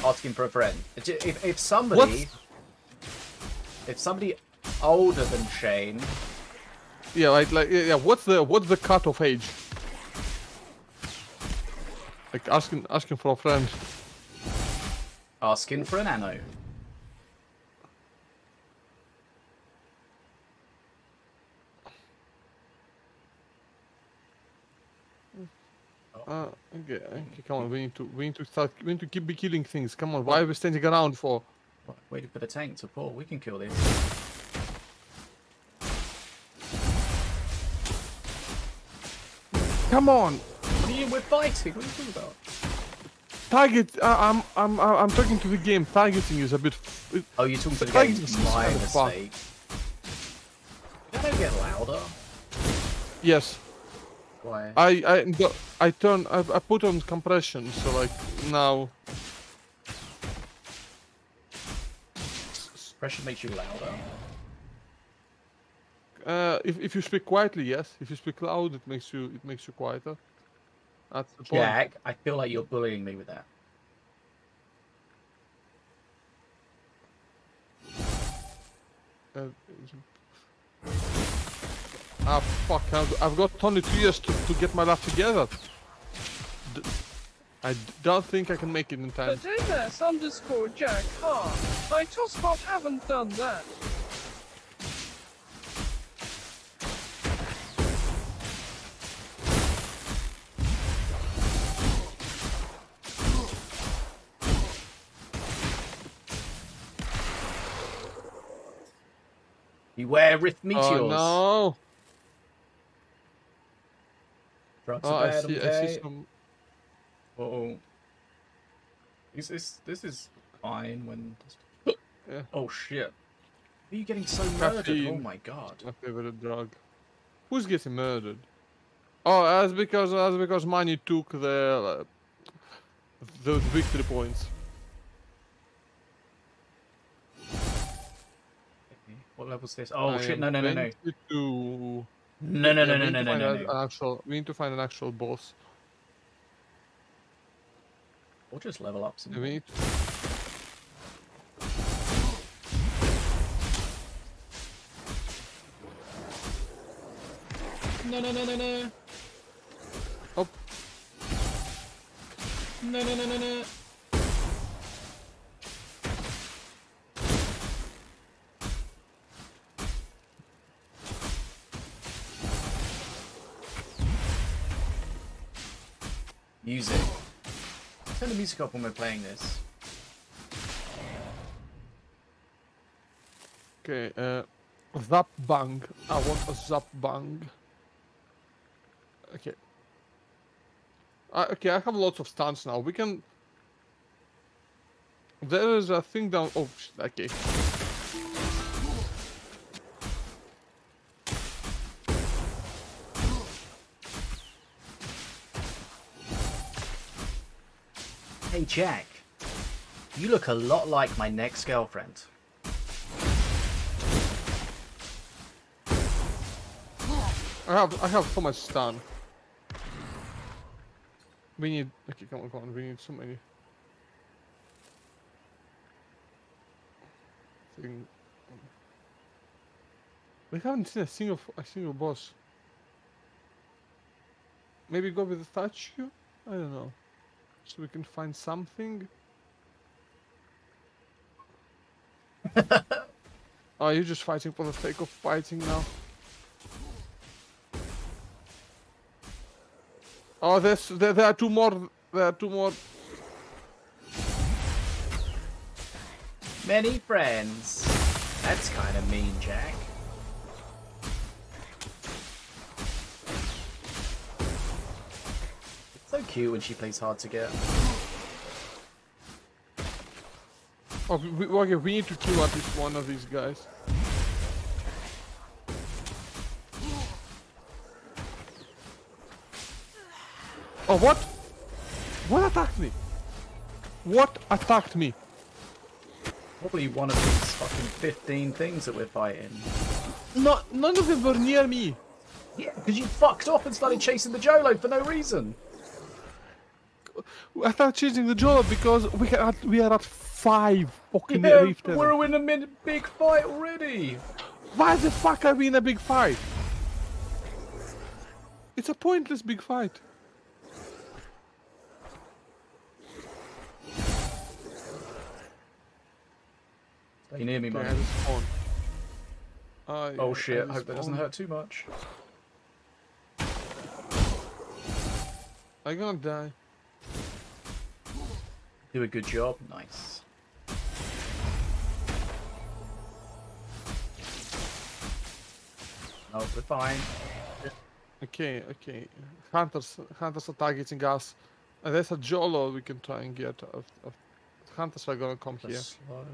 Asking for a friend. If, if somebody... If somebody older than Shane Yeah, like like yeah. What's the what's the cutoff age? Like asking asking for a friend. asking for an anno. Uh, okay, okay, come on. We need to we need to start. We need to keep be killing things. Come on. Why are we standing around for? Waiting for the tank to pull. We can kill this. Come on. What you? We're fighting. What are you talking about? Target. Uh, I'm I'm I'm I'm talking to the game. Targeting is a bit. it- Oh, you're talking to the game. My kind of fuck. mistake. Can I get louder? yes. Why? I I I turn. I, I put on compression. So like now. Pressure makes you louder. Uh, if if you speak quietly, yes. If you speak loud, it makes you it makes you quieter. That's the point. Jack, I feel like you're bullying me with that. Uh, ah, fuck. I've, I've got only two years to, to get my life together. D- I d- don't think I can make it in time. But MS underscore Jack Ha. I Tosspot haven't done that. Beware Rift Meteors. Oh no! Drugs Oh, are I bad, see. I okay? see some. Uh-oh. Is this this is fine when *gasps* Yeah. Oh shit. Are you getting so murdered? Oh my god. My favorite drug. Who's getting murdered? Oh, that's because that's because money took the uh, those victory points. What level's this? Oh I shit, no no no no. 22. No no Yeah, no we no need no to no find no an no. Actual, we need to find an actual boss. Or just level up some. We need No no no no no. Oh. No no no no no. Music. Turn the music up when we're playing this. Okay, uh, Zap Bang. I want a Zap Bang. Okay. Uh, okay, I have lots of stunts now. We can. There is a thing down. Oh, okay. Jack, you look a lot like my next girlfriend. I have I have so much stun. We need okay, come on, come on. We need so many. Thing. We haven't seen a single a single boss. Maybe go with the statue. I don't know. So we can find something. *laughs* oh, you're just fighting for the sake of fighting now. Oh, there's there, there are two more. There are two more. Many friends. That's kind of mean, Jack. So cute when she plays hard to get. Oh, we, we, okay, we need to kill at least one of these guys. Oh, what? What attacked me? What attacked me? Probably one of these fucking 15 things that we're fighting. No, none of them were near me. Yeah, because you fucked off and started chasing the Jolo for no reason. I started chasing the job because we are at, we are at five fucking Yeah, Rift Heaven. we're in a min- big fight already. Why the fuck are we in a big fight? It's a pointless big fight. Stay near me, Okay, I man. just. Oh, Oh shit, I hope that doesn't hurt too much. I'm gonna die. Do a good job. Nice. No, we're fine. Okay, okay. Hunters, hunters are targeting us. And there's a Jolo we can try and get. Of, of hunters are gonna come The here. slow.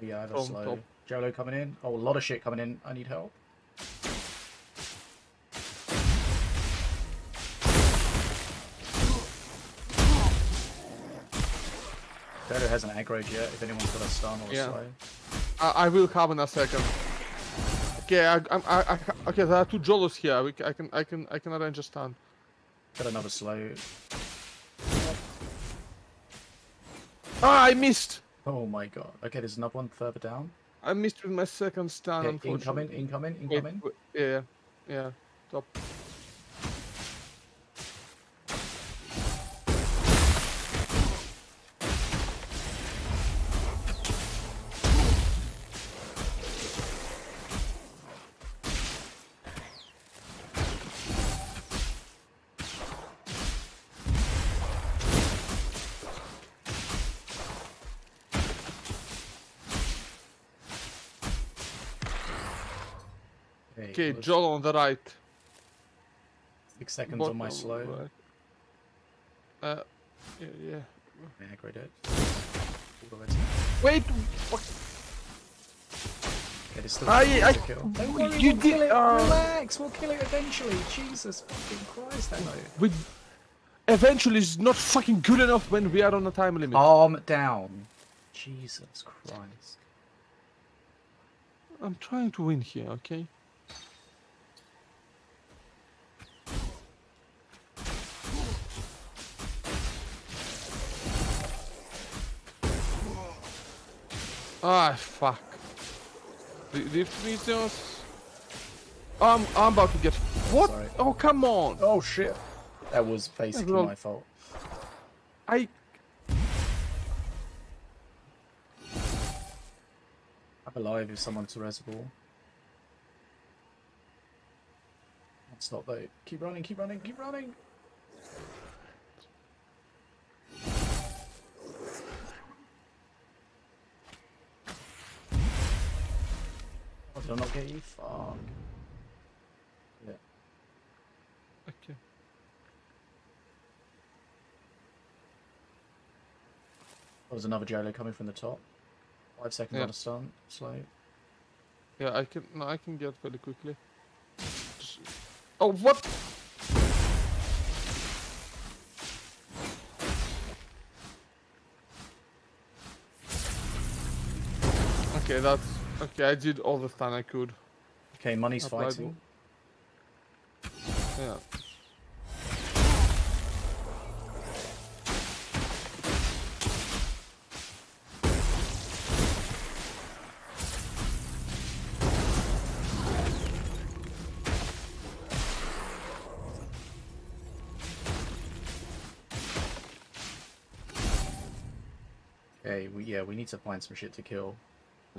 Yeah, the From slow. top. Jolo coming in. Oh, a lot of shit coming in. I need help. Jolo hasn't aggroed yet. If anyone's got a stun or a Yeah. slow. I, I will have in a second. Okay, I, I, I, okay. There are two Jolos here. We, I can, I can, I can arrange a stun. Got another slow. Ah, I missed. Oh my god. Okay, there's another one further down. I missed with my second stun. Okay, unfortunately. incoming, incoming, incoming. wait, yeah, yeah. Top. Okay, let's- on the right. Six seconds Bot- on my slow. right. Uh, yeah, yeah. Yeah, aggroed it. All the way to- Wait, Okay, there's still I- two I- to kill. Don't worry, you we'll did- kill it. uh, Relax, we'll kill it eventually. Jesus fucking Christ, Anno. we eventually is not fucking good enough when we are on a time limit. Arm down. Jesus Christ. I'm trying to win here, okay? Ah, fuck. The Lift me just. I'm, I'm about to get. What? Sorry. Oh, come on! Oh shit. That was basically my fault. I. I'm alive if someone's a reservoir. That's not though. Keep running, keep running, keep running. Still not getting fog. Yeah. Okay. Oh, there's another Jolo coming from the top. Five seconds yeah. on a stun, slow. Yeah, I can no, I can get fairly quickly. Oh, what? Okay, that's okay. I did all the stun I could. Okay, money's Applied fighting. Yeah. Okay, we, yeah, we need to find some shit to kill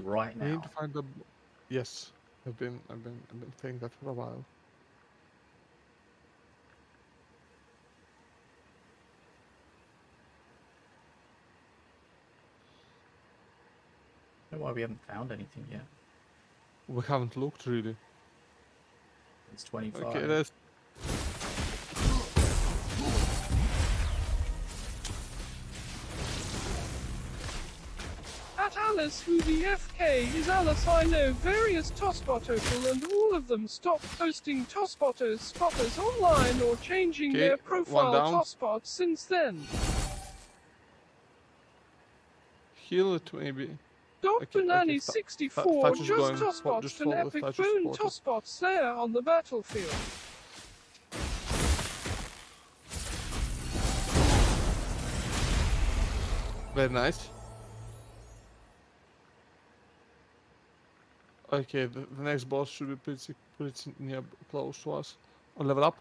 right now. We need to find the. Yes, I've been, I've been, I've been saying that for a while. I don't know why we haven't found anything yet. We haven't looked really. It's 25. Okay, let's. At Alice who the FK is Alice I know various Tospotople and all of them stopped posting Tospotos spotters online or changing Okay, their profile down. Tospot since then. Heal it maybe. Dr. Nanny Sta- 64 just just an epic spotted. Tospot Slayer on the battlefield. Very nice. Okay, the, the next boss should be pretty pretty near close to us. Level up.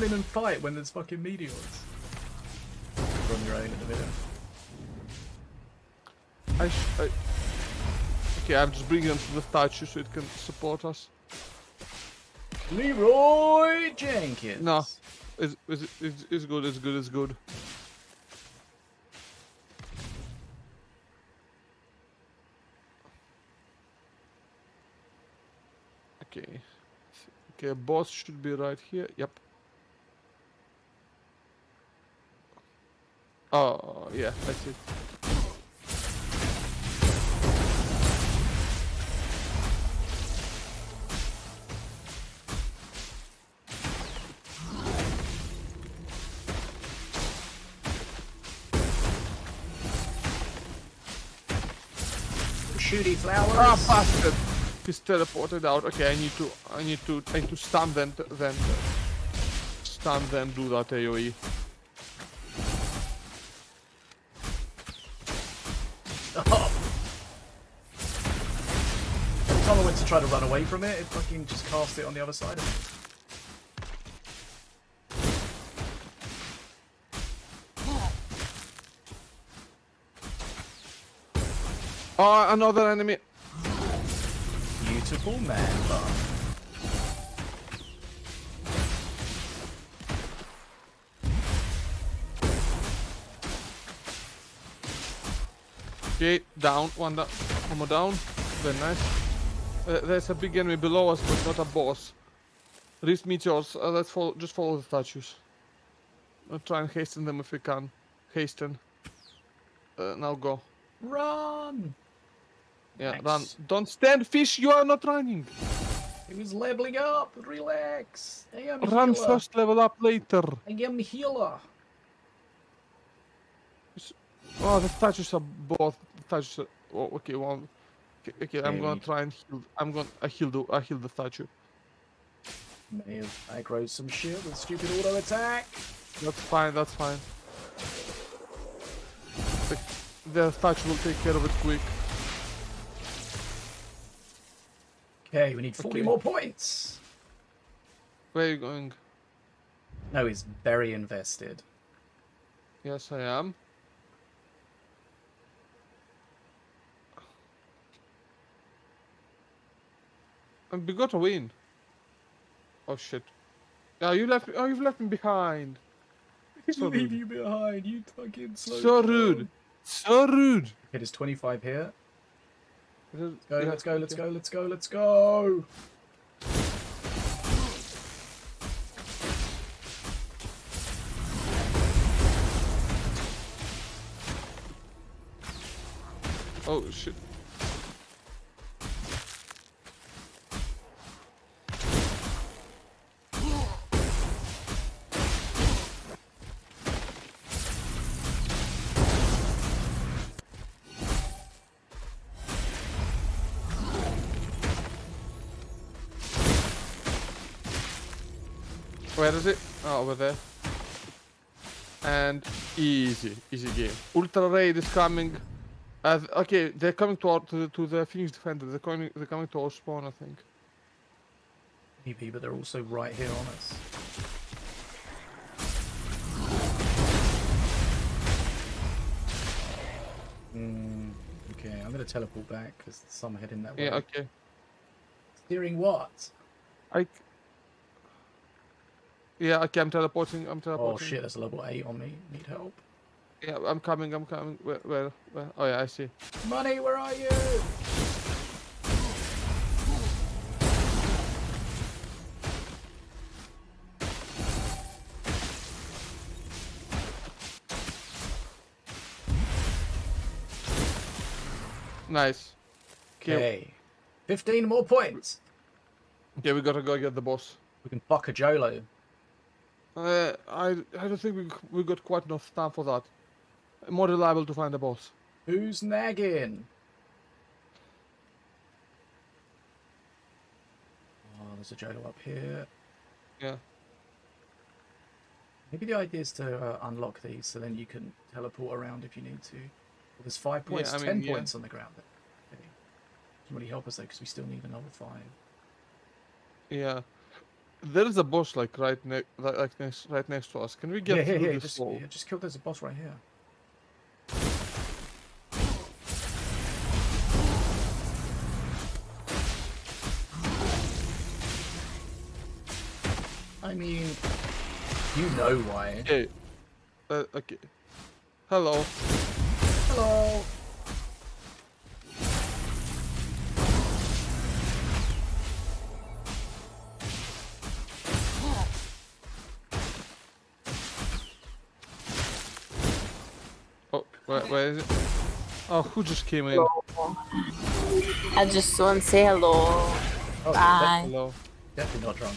Why do you run in and fight when there's fucking meteors? You're your own in a minute. I, sh I Okay, I'm just bringing them to the statue so it can support us. Leeroy Jenkins. No. It's, it's, it's, it's good, it's good, it's good. Okay. Okay, boss should be right here. Yep. Oh, yeah, that's it. Shooty flowers. Ah, bastard! He's teleported out. Okay, I need to, I need to, I need to stun then, then, stun then do that AOE. Try to run away from it, it fucking just cast it on the other side of me. Oh, ah, another enemy. Beautiful man bun. Okay, down, one down, one more down. Very nice. Uh, there's a big enemy below us, but not a boss. These meteors, uh, let's follow, just follow the statues. I'll try and hasten them if we can. Hasten. Uh, now go. Run! Yeah, Nice. run. Don't stand, fish, you are not running. He was leveling up. Relax. I am Run healer. first, level up later. I am healer. Oh, the statues are both. The statues are, oh, okay, one. Okay, okay, I'm gonna try and heal. I'm gonna. I heal the. I heal the statue. May have aggroed some shit with stupid auto attack. That's fine. That's fine. The, the statue will take care of it quick. Okay, we need 40 Okay. more points. Where are you going? No, he's very invested. Yes, I am. And we got a win. Oh shit. Yeah, you left. Me, oh, you've left me behind. *laughs* So leave you behind. You fucking so, so rude. So rude. It is 25 here. Let's go, let's go, let's go, let's go, let's go. Oh shit. Over there. And easy, easy game. Ultra raid is coming. Uh, okay, they're coming to our, to the, to the Phoenix Defender. They're coming. They're coming to our spawn, I think. Maybe, but they're also right here on us. Mm, okay, I'm gonna teleport back because some are heading that way. Yeah. Okay. Steering what? I. Yeah. Okay. I'm teleporting. I'm oh, teleporting. Oh shit, there's a level 8 on me. Need help. Yeah. I'm coming. I'm coming. Where? Where? where? Oh yeah. I see. Money, where are you? Nice. Okay. Okay. 15 more points. Okay. We gotta go get the boss. We can fuck a Jolo. Uh, I I don't think we we got quite enough time for that. More reliable to find the boss. Who's nagging? Oh, there's a Jolo up here. Yeah. Maybe the idea is to uh, unlock these so then you can teleport around if you need to. Well, there's five Yeah, points, I mean, ten yeah. points on the ground. Okay. Somebody help us though, because we still need another five. Yeah. There is a boss like right next, like next, right next to us. Can we get yeah, here, through here, this just, wall? yeah, just kill. There's a boss right here. I mean, you know why. Okay. Uh, okay. Hello. Hello. Oh, where, where is it? Oh, who just came in? I just want to say hello. Oh, Bye. Hello. definitely not drunk.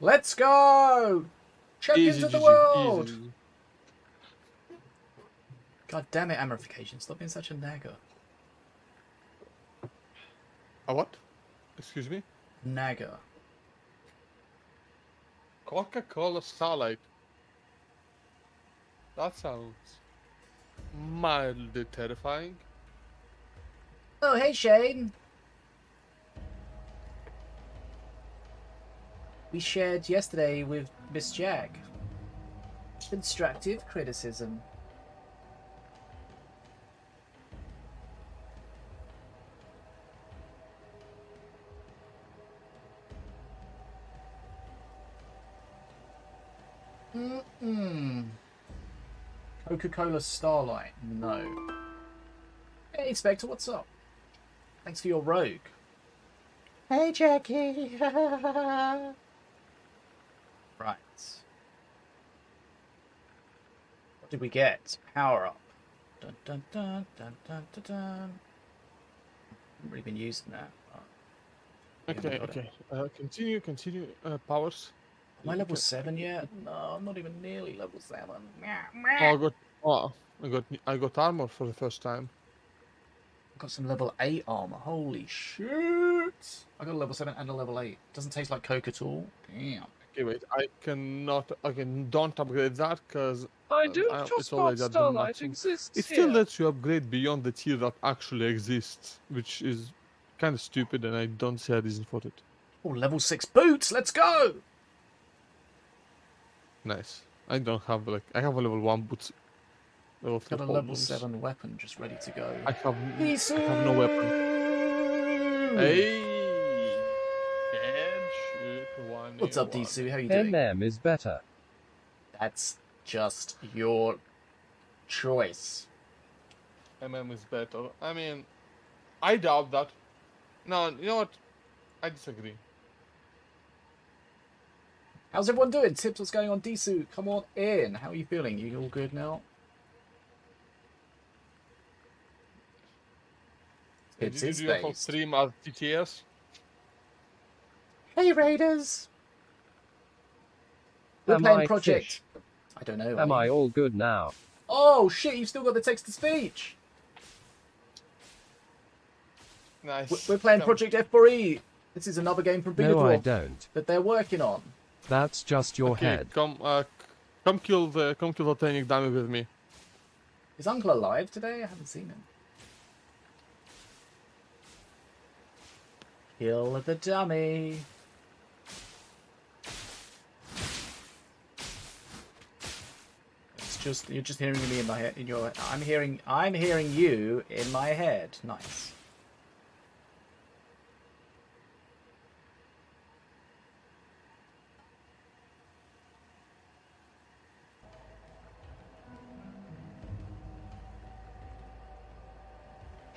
Let's go! Champions Easy, of the GG, world! easy. God damn it, Amplification. Stop being such a nagger. A what? Excuse me? Nagger. Coca-Cola Starlight. That sounds mildly terrifying. Oh, hey, Shane. We shared yesterday with Miss Jag. Constructive criticism. Mm-mm. Coca-Cola Starlight? No. Hey, Spectre, what's up? Thanks for your rogue. Hey, Jackie. *laughs* right. What did we get? Power up. Dun dun dun dun dun dun dun. Haven't really been using that. but- Okay, okay. Uh, continue, continue. Uh, powers. Am I level seven yet? No, I'm not even nearly level seven. Oh, I got. Oh, I got. I got armor for the first time. I got some level 8 armor. Holy shit! I got a level 7 and a level 8. Doesn't taste like Coke at all. Damn. Okay, wait. I cannot. Okay, don't upgrade that because I Um, do I- Tosspot it's already at the Starlight exists it still here. lets you upgrade beyond the tier that actually exists, which is kind of stupid, and I don't see a reason for it. Oh, level 6 boots! Let's go! Nice. I don't have like I have a level one boots. Level Got a level problems. 7 weapon just ready to go. I have. I have no weapon. Hey. What's up, Disu? How are you doing? MM is better. That's just your choice. MM is better. I mean, I doubt that. No, you know what? I disagree. How's everyone doing? Tips, what's going on? Disu, come on in. How are you feeling? You all good now? It's his do your whole based. stream as TTS? Hey Raiders! We're Am playing I Project. fish? I don't know. Am are I all good now? Oh shit! You've still got the text to speech. Nice. We're- We're playing Project F4E. This is another game from No, I Beta Dwarf don't. that they're working on. That's just your Okay, head. come, uh, come kill the, come kill the Titanic dummy with me. Is Uncle alive today? I haven't seen him. Kill the dummy. It's just you're just hearing me in my head. In your, I'm hearing. I'm hearing you in my head. Nice.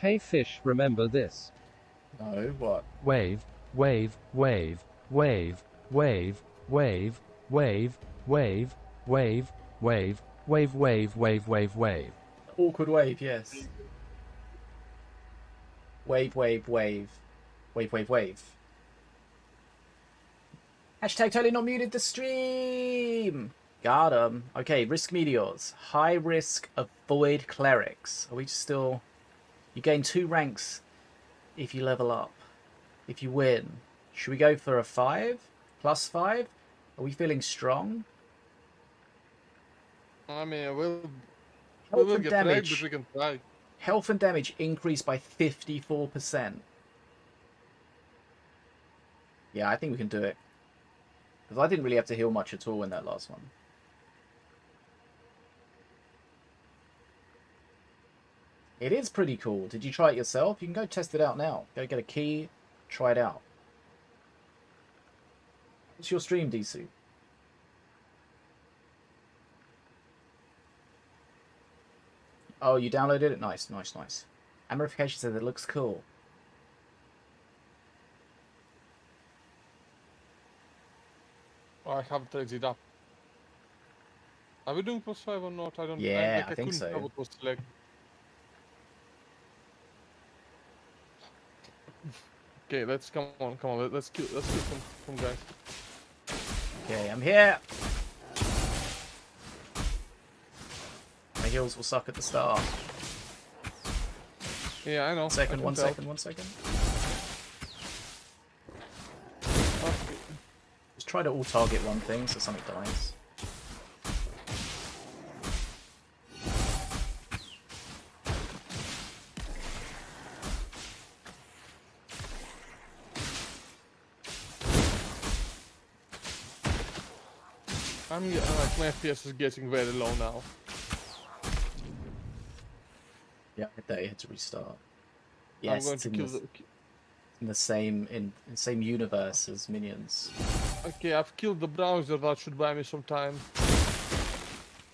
Hey fish, remember this. No, what? Wave, wave, wave, wave, wave, wave, wave, wave, wave, wave, wave, wave, wave, wave, wave. Awkward wave. Yes. Wave, wave, wave, wave, wave, wave. Hashtag totally not muted the stream. Got 'em. Okay, risk meteors. High risk avoid clerics. Are we still? You gain two ranks if you level up. If you win, should we go for a five plus five? Are we feeling strong? I mean, we'll, we Health will and get damage. but we can try. Health and damage increased by 54%. Yeah, I think we can do it. Because I didn't really have to heal much at all in that last one. It is pretty cool. Did you try it yourself? You can go test it out now. Go get a key, try it out. What's your stream, Disu? Oh, you downloaded it? Nice, nice, nice. Amplification says it looks cool. I haven't it up. Are we doing plus five or not? I don't. Yeah, like, I think couldn't so. tell what was select. Okay, let's come on, come on. let- Let's kill, let's kill some, some guys. Okay, I'm here. My heals will suck at the start. Yeah, I know. Second, I one tell. second, one second. Just try to all target one thing so something dies. I'm uh, like my FPS is getting very low now. Yeah, they had to restart. I'm Yes, going it's to in kill the, in the same in, in the same universe as minions. Okay, I've killed the browser. That should buy me some time.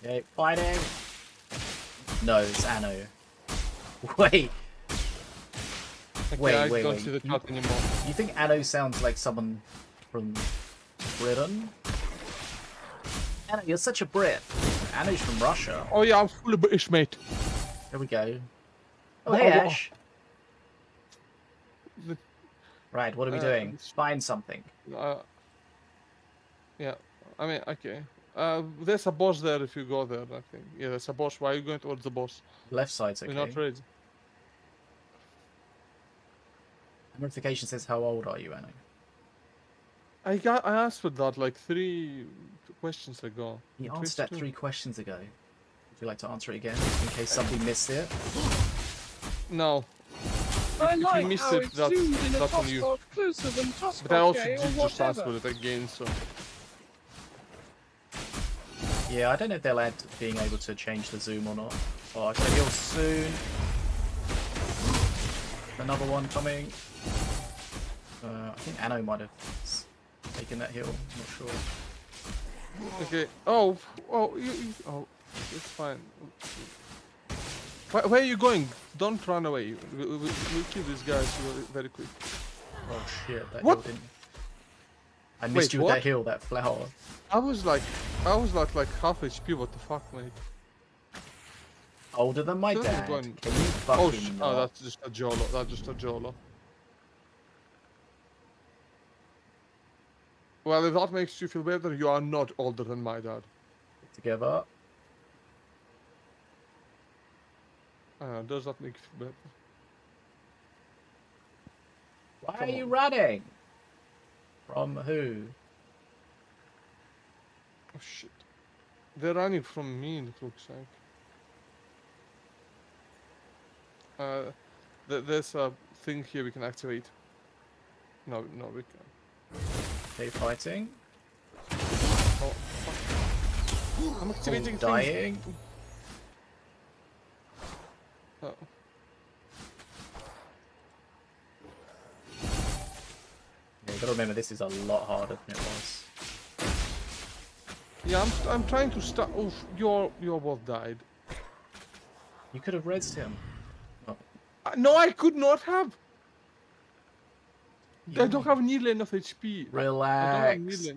Okay, fighting. No, it's Anno. *laughs* Wait, Okay, Wait, I wait, don't wait, see the you- anymore. you think Anno sounds like someone from Britain? Anno, you're such a Brit. Anno's from Russia. Oh yeah, I'm fully British, mate. There we go. Oh, Oh, hey, oh, oh. Ash. The- Right, what are we Uh, doing? Find something. Uh, yeah, I mean, okay. Uh, there's a boss there if you go there, I think. Yeah, there's a boss. Why are you going towards the boss? Left side's okay. You're not ready. Notification says, how old are you, Anno? I got. I asked for that like three questions ago. He on answered that too. three questions ago. Would you like to answer it again, in case somebody missed it? No, I you like missed how it, that's- zoomed in a that's on you. spot closer than top but I also did just ask for it again. So Yeah, I don't know if they'll add being able to change the zoom or not. Oh, I can heal soon. Another one coming. Uh, I think Anno might have taken that heal. I'm not sure. okay. Oh, oh, you, you, oh, it's fine. Where, where are you going? Don't run away. We, we, we'll kill these guys very, quick. Oh shit, that What? heal didn't. I missed Wait, you with what? that hill, that flower. I was like, I was like like half HP. What the fuck, mate? Older than my This dad. Can you oh, fucking Oh, oh, that's just a jolo. That's just a jolo. Well, if that makes you feel better, you are not older than my dad. Together. Uh, does that make you feel better? Why Come are you on. running? From who? Oh shit. They're running from me, it looks like. Uh, th there's a thing here we can activate. No, no, we can. They fighting? Oh, fuck. I'm activating things. dying? Oh. Yeah, you gotta remember this is a lot harder than it was. Yeah, I'm, I'm trying to start. Oof, your your both died. You could have rezzed him. Uh, no, I could not have. I don't have nearly enough HP. I don't have Relax.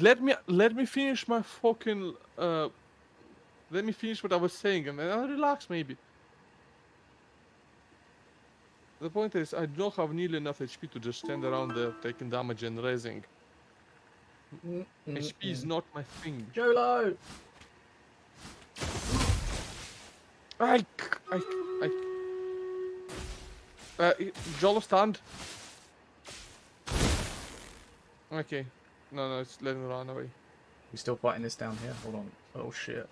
Let me let me finish my fucking. Uh, let me finish what I was saying, and then I'll relax maybe. The point is, I don't have nearly enough HP to just stand around there taking damage and raising. Mm, mm, HP is not my thing. Jolo! I, I, I. Uh, Jolo stand. Okay. No, no, it's letting run away. We're still fighting this down here? Hold on. Oh shit.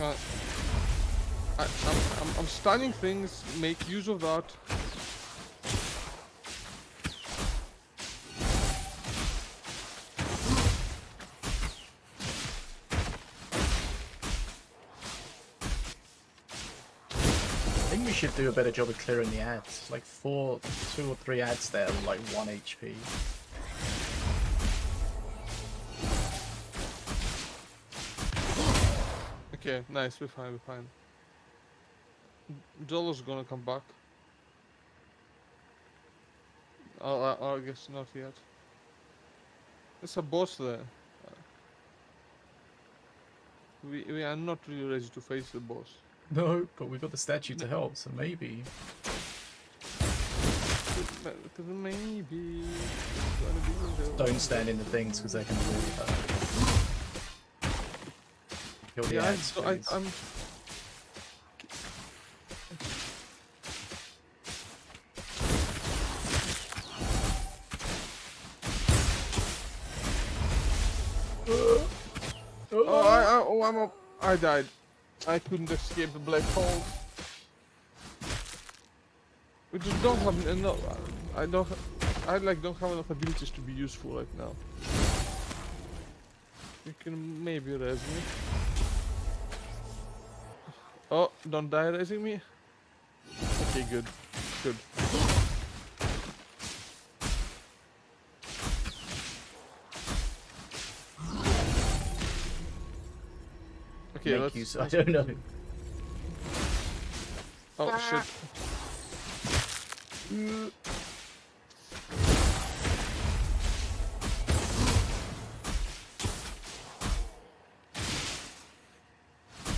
Uh, I, I'm, I'm, I'm stunning things. Make use of that. Should do a better job of clearing the ads. Like four, two or three ads there, like one HP. Okay, nice. We're fine. We're fine. Jolo's gonna come back. Oh, I, I guess not yet. There's a boss there. We we are not really ready to face the boss. *laughs* No, but we've got the statue to help, so maybe. Maybe it's gonna be the- Don't stand in the things because they're gonna really hurt. Kill the Yeah, I, I, I'm *gasps* oh, oh, I, I, oh, I'm up. I died. I couldn't escape the black hole. We just don't have enough. I don't. I like don't have enough abilities to be useful right now. You can maybe res me. Oh, don't die raising me. Okay, good, good. Okay, Make let's. use. I don't know. Oh shit.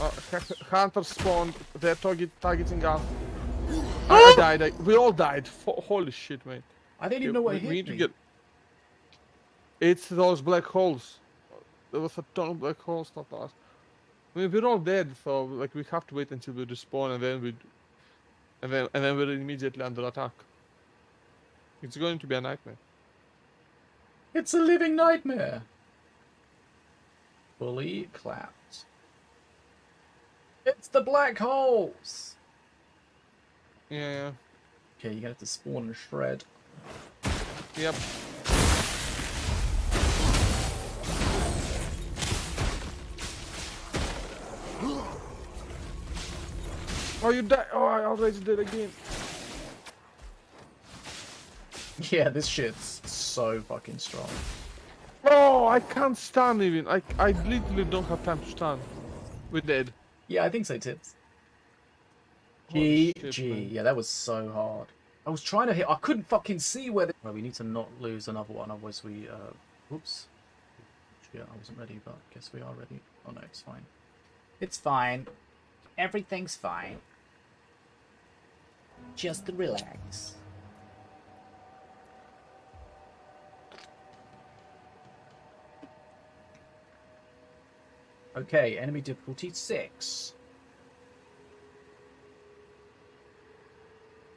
Uh, *laughs* Hunter spawned. They're target targeting us. I, I died. I, we all died. Fo- holy shit, man. I didn't even know what we, hit we need me. to get. It's those black holes. There was a ton of black holes, not us. I mean, we're all dead, so like we have to wait until we respawn, and then we, and then and then we're immediately under attack. It's going to be a nightmare. It's a living nightmare. Fully clapped. It's the black holes. Yeah, yeah. Okay, you're gonna have to spawn and shred. Yep. Oh, you died! Oh, I already did again. *laughs* Yeah, this shit's so fucking strong. Oh, I can't stand even. I, I literally don't have time to stand. We're dead. Yeah, I think so, Tips. GG. Yeah, that was so hard. I was trying to hit. I couldn't fucking see where. The... Well, we need to not lose another one, otherwise we. uh Whoops. Yeah, I wasn't ready, but I guess we are ready. Oh no, it's fine. It's fine. Everything's fine. Just relax. Okay, enemy difficulty six.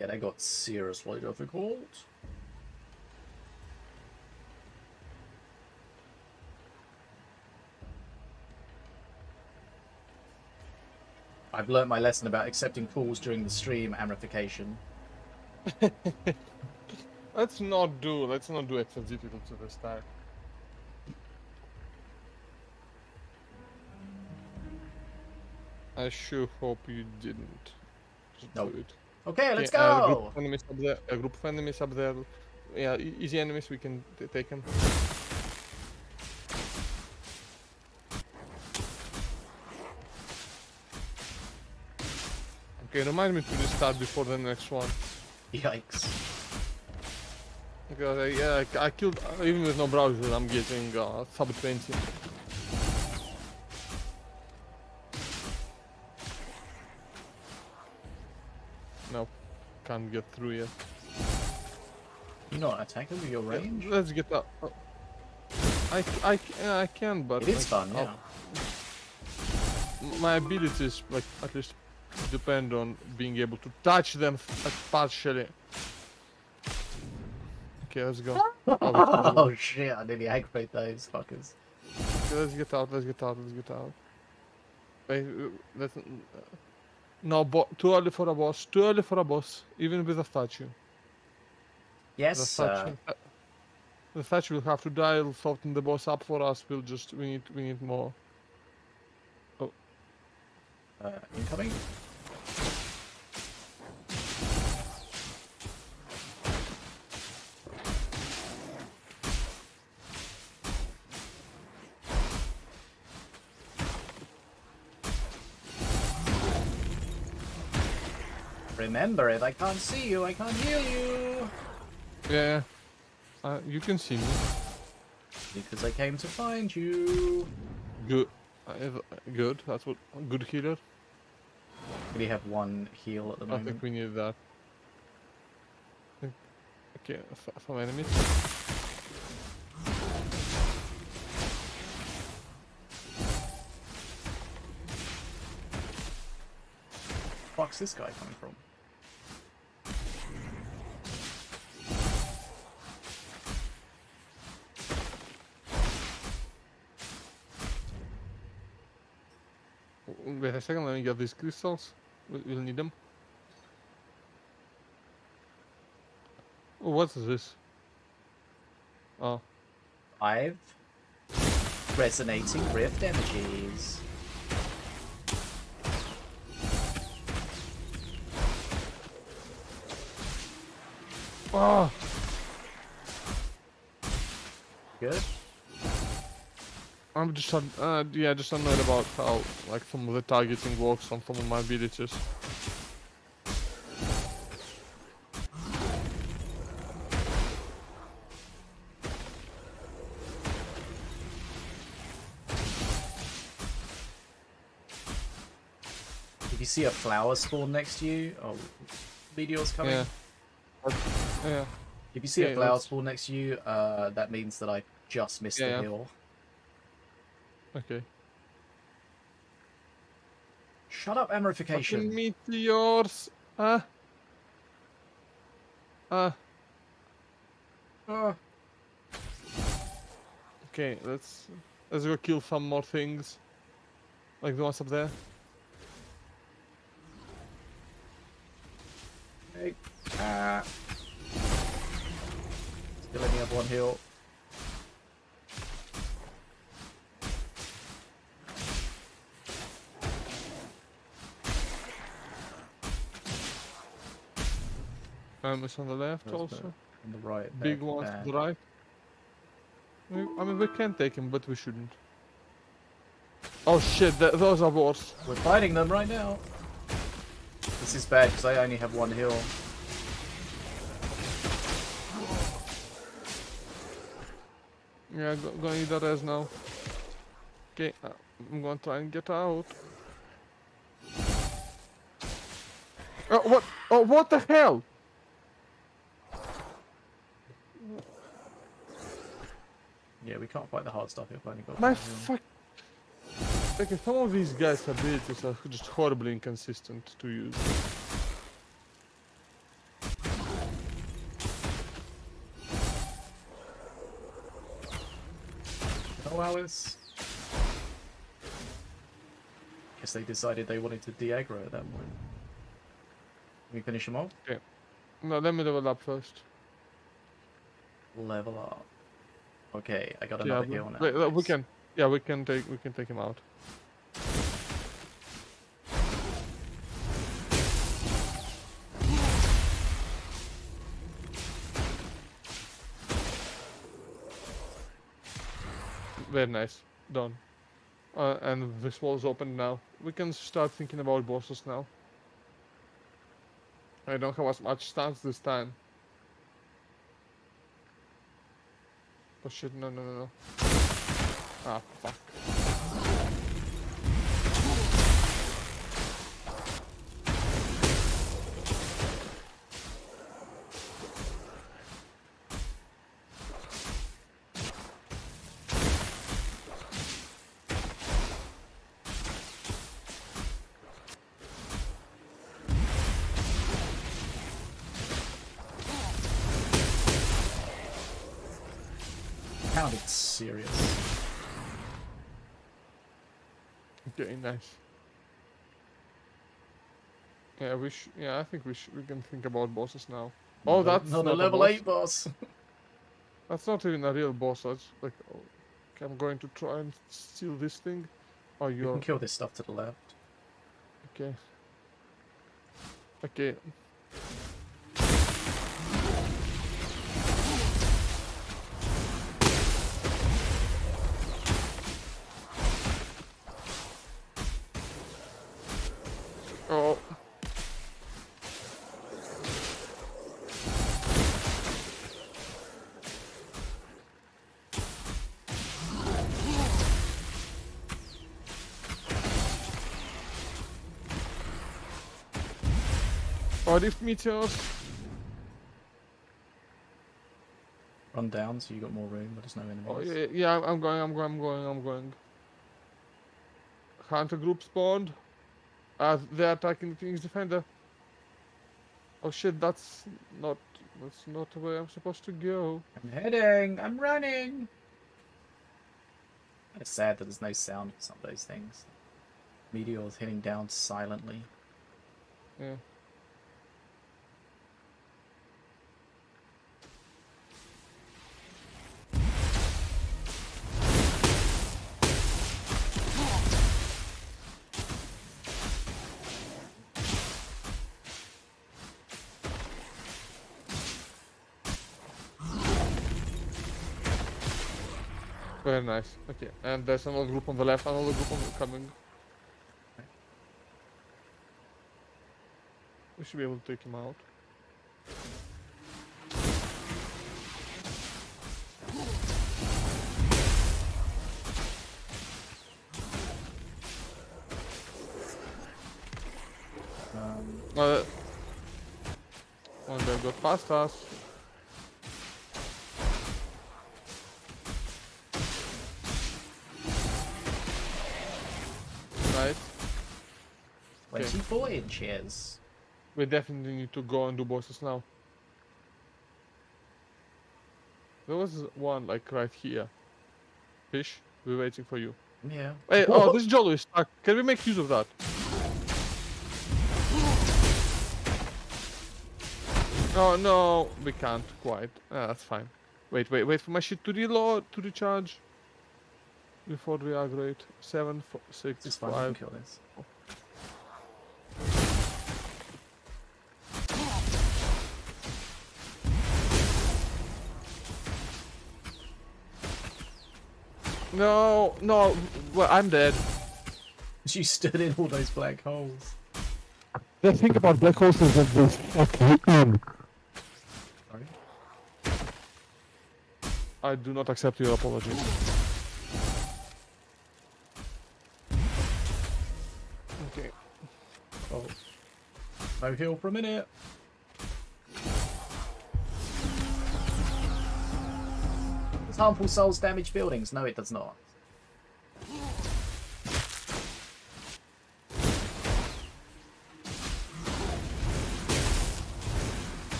Yeah, they got seriously difficult. I've learned my lesson about accepting calls during the stream amplification. *laughs* Let's not do. Let's not do extra difficulty this time. I sure hope you didn't. Just do it. Okay, let's Okay, uh, a group go! of enemies up there. A group of enemies up there. Yeah, easy enemies. We can t- take them. Okay, remind me to restart before the next one. Yikes. Because I, yeah, I, I killed uh, even with no browser. I'm getting uh, sub 20. No, can't get through yet. You're not attacking with your Yeah, range? Let's get up. uh, I, I, yeah, I can, but It is like, fun, yeah. my abilities, like at least, depend on being able to touch them partially. Okay, let's go. Oh, *laughs* Oh shit, I nearly aggravate those fuckers. Okay, let's get out. Let's get out. Let's get out. Wait, uh, let's. Uh, no, bo- too early for a boss. Too early for a boss, even with a statue. Yes, The statue. uh, uh, the statue will have to die. It'll soften the boss up for us. We'll just. We need. We need more. uh, incoming. Remember, if I can't see you, I can't heal you. Yeah. Uh, you can see me. Because I came to find you. Good. Uh, if- good. That's what. Good healer. We only have one heal at the I moment. I think we need that. Okay, some enemies. fuck's this guy coming from? Wait a second, let me get these crystals. We- We'll need them. Oh, what is this? Oh, Five resonating rift energies. oh, Good. I'm just un- uh, yeah, just annoyed about how like some of the targeting works on some of my abilities. If you see a flower spawn next to you, oh, meteor's coming. Yeah. Yeah. If you see Yeah, a flower that's- spawn next to you, uh, that means that I just missed Yeah, the heal. Okay. Shut up, Fucking amplification. meteors. Uh. Uh. Ah. Okay, let's let's go kill some more things. Like the ones up there. Hey. Ah. Still only have one heal. Um, it's on the left also. On the right. Big There. to the right. We, I mean, we can take him, but we shouldn't. Oh shit, th those are wars. We're fighting them right now. This is bad because I only have one heal. Yeah, go, gonna need that res now. Okay, uh, I'm gonna try and get out. Oh, what? Oh, what the hell? Yeah, we can't fight the hard stuff if only got My fuck. Like, some of these guys' abilities are just horribly inconsistent to use. Oh, Alice. Guess they decided they wanted to de-aggro at that point. Can we finish them off? Yeah. No, let me level up first. Level up. Okay, I got Yeah, another we- heal now. wait, uh, we can. Yeah, we can take. We can take him out. Very nice. Done. Uh, and this wall is open now. We can start thinking about bosses now. I don't have as much stance this time. Oh shit, no, no, no, no. Ah, fuck. Okay, nice. Yeah, we sh yeah, I think we sh we can think about bosses now. Oh, Not a- that's not, not a a level boss. eight boss. *laughs* That's not even a real boss. That's like, oh, okay, I'm going to try and steal this thing. Oh, You can kill this stuff to the left. okay. Okay. What if meteors? Run down so you got more room, but there's no enemies. Oh yeah, yeah, I'm- going, I'm going, I'm going, I'm going. Hunter group spawned. Uh, they're attacking the King's Defender. Oh shit, that's not, that's not where I'm supposed to go. I'm heading. I'm running. It's sad that there's no sound for some of those things. Meteors heading down silently. Yeah. Very nice. Okay, and there's another group on the left, another group on the coming. We should be able to take him out. Um, Uh, one guy got past us. 24 inches. We definitely need to go and do bosses now. There was one like right here. Fish, we're waiting for you. Yeah. Hey, oh, this Jolo is stuck. Can we make use of that? Oh no, we can't quite. Ah, that's fine. Wait, wait, wait for my shit to reload, to recharge. Before we aggravate. Seven, four, six, It's fine. You can five. kill this. No, no, well, I'm dead. You stood in all those black holes. The thing about black holes is that they suck you in. Sorry. I do not accept your apology. Okay. Oh. No heal for a minute. Harmful souls damage buildings? No, it does not.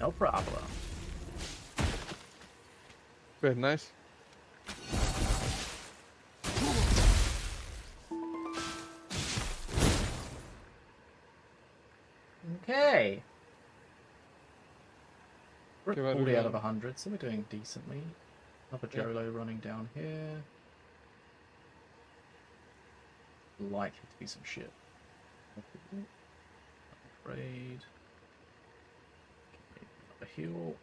No problem. Very nice. Okay, at where do we 40 out of 100, so we're doing decently. Another Yeah. Jolo running down here. Likely to be some shit. Upgrade. Another heal.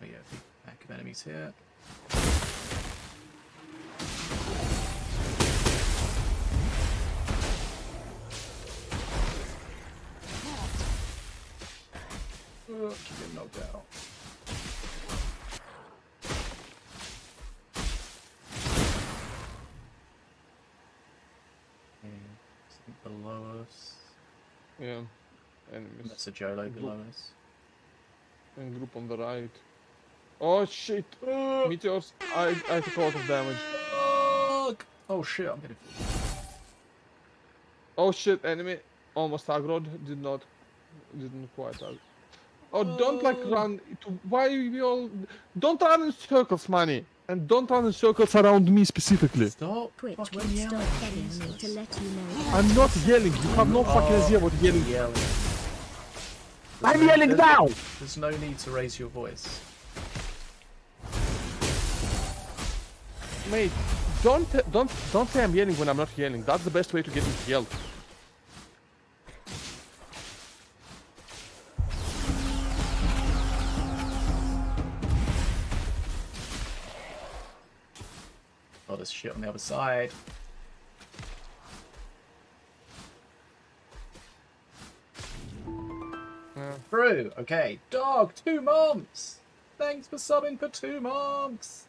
Oh yeah, pack of enemies here. Uh, keep getting knocked out. Okay, below us. Yeah. Enemies. That's a Jolo below us. And group on the right. Oh shit! Meteors! I, I took a lot of damage. Fuck! Oh shit, I'm getting. Oh shit, enemy. Almost aggroed. Did not. Didn't quite ag- Oh, don't like oh. run to. Why we all. Don't run in circles, money! And don't run in circles around me specifically. Stop! Twitch fucking stop yelling, me to let you know. I'm not yelling. You have no fucking Oh, idea what yelling. Yelling. I'm no- yelling there's- now! There's no need to raise your voice. Mate, don't don't don't say I'm yelling when I'm not yelling. That's the best way to get me to Oh, there's shit on the other side. Yeah. Through. Okay. Dog, two months. Thanks for subbing for two months.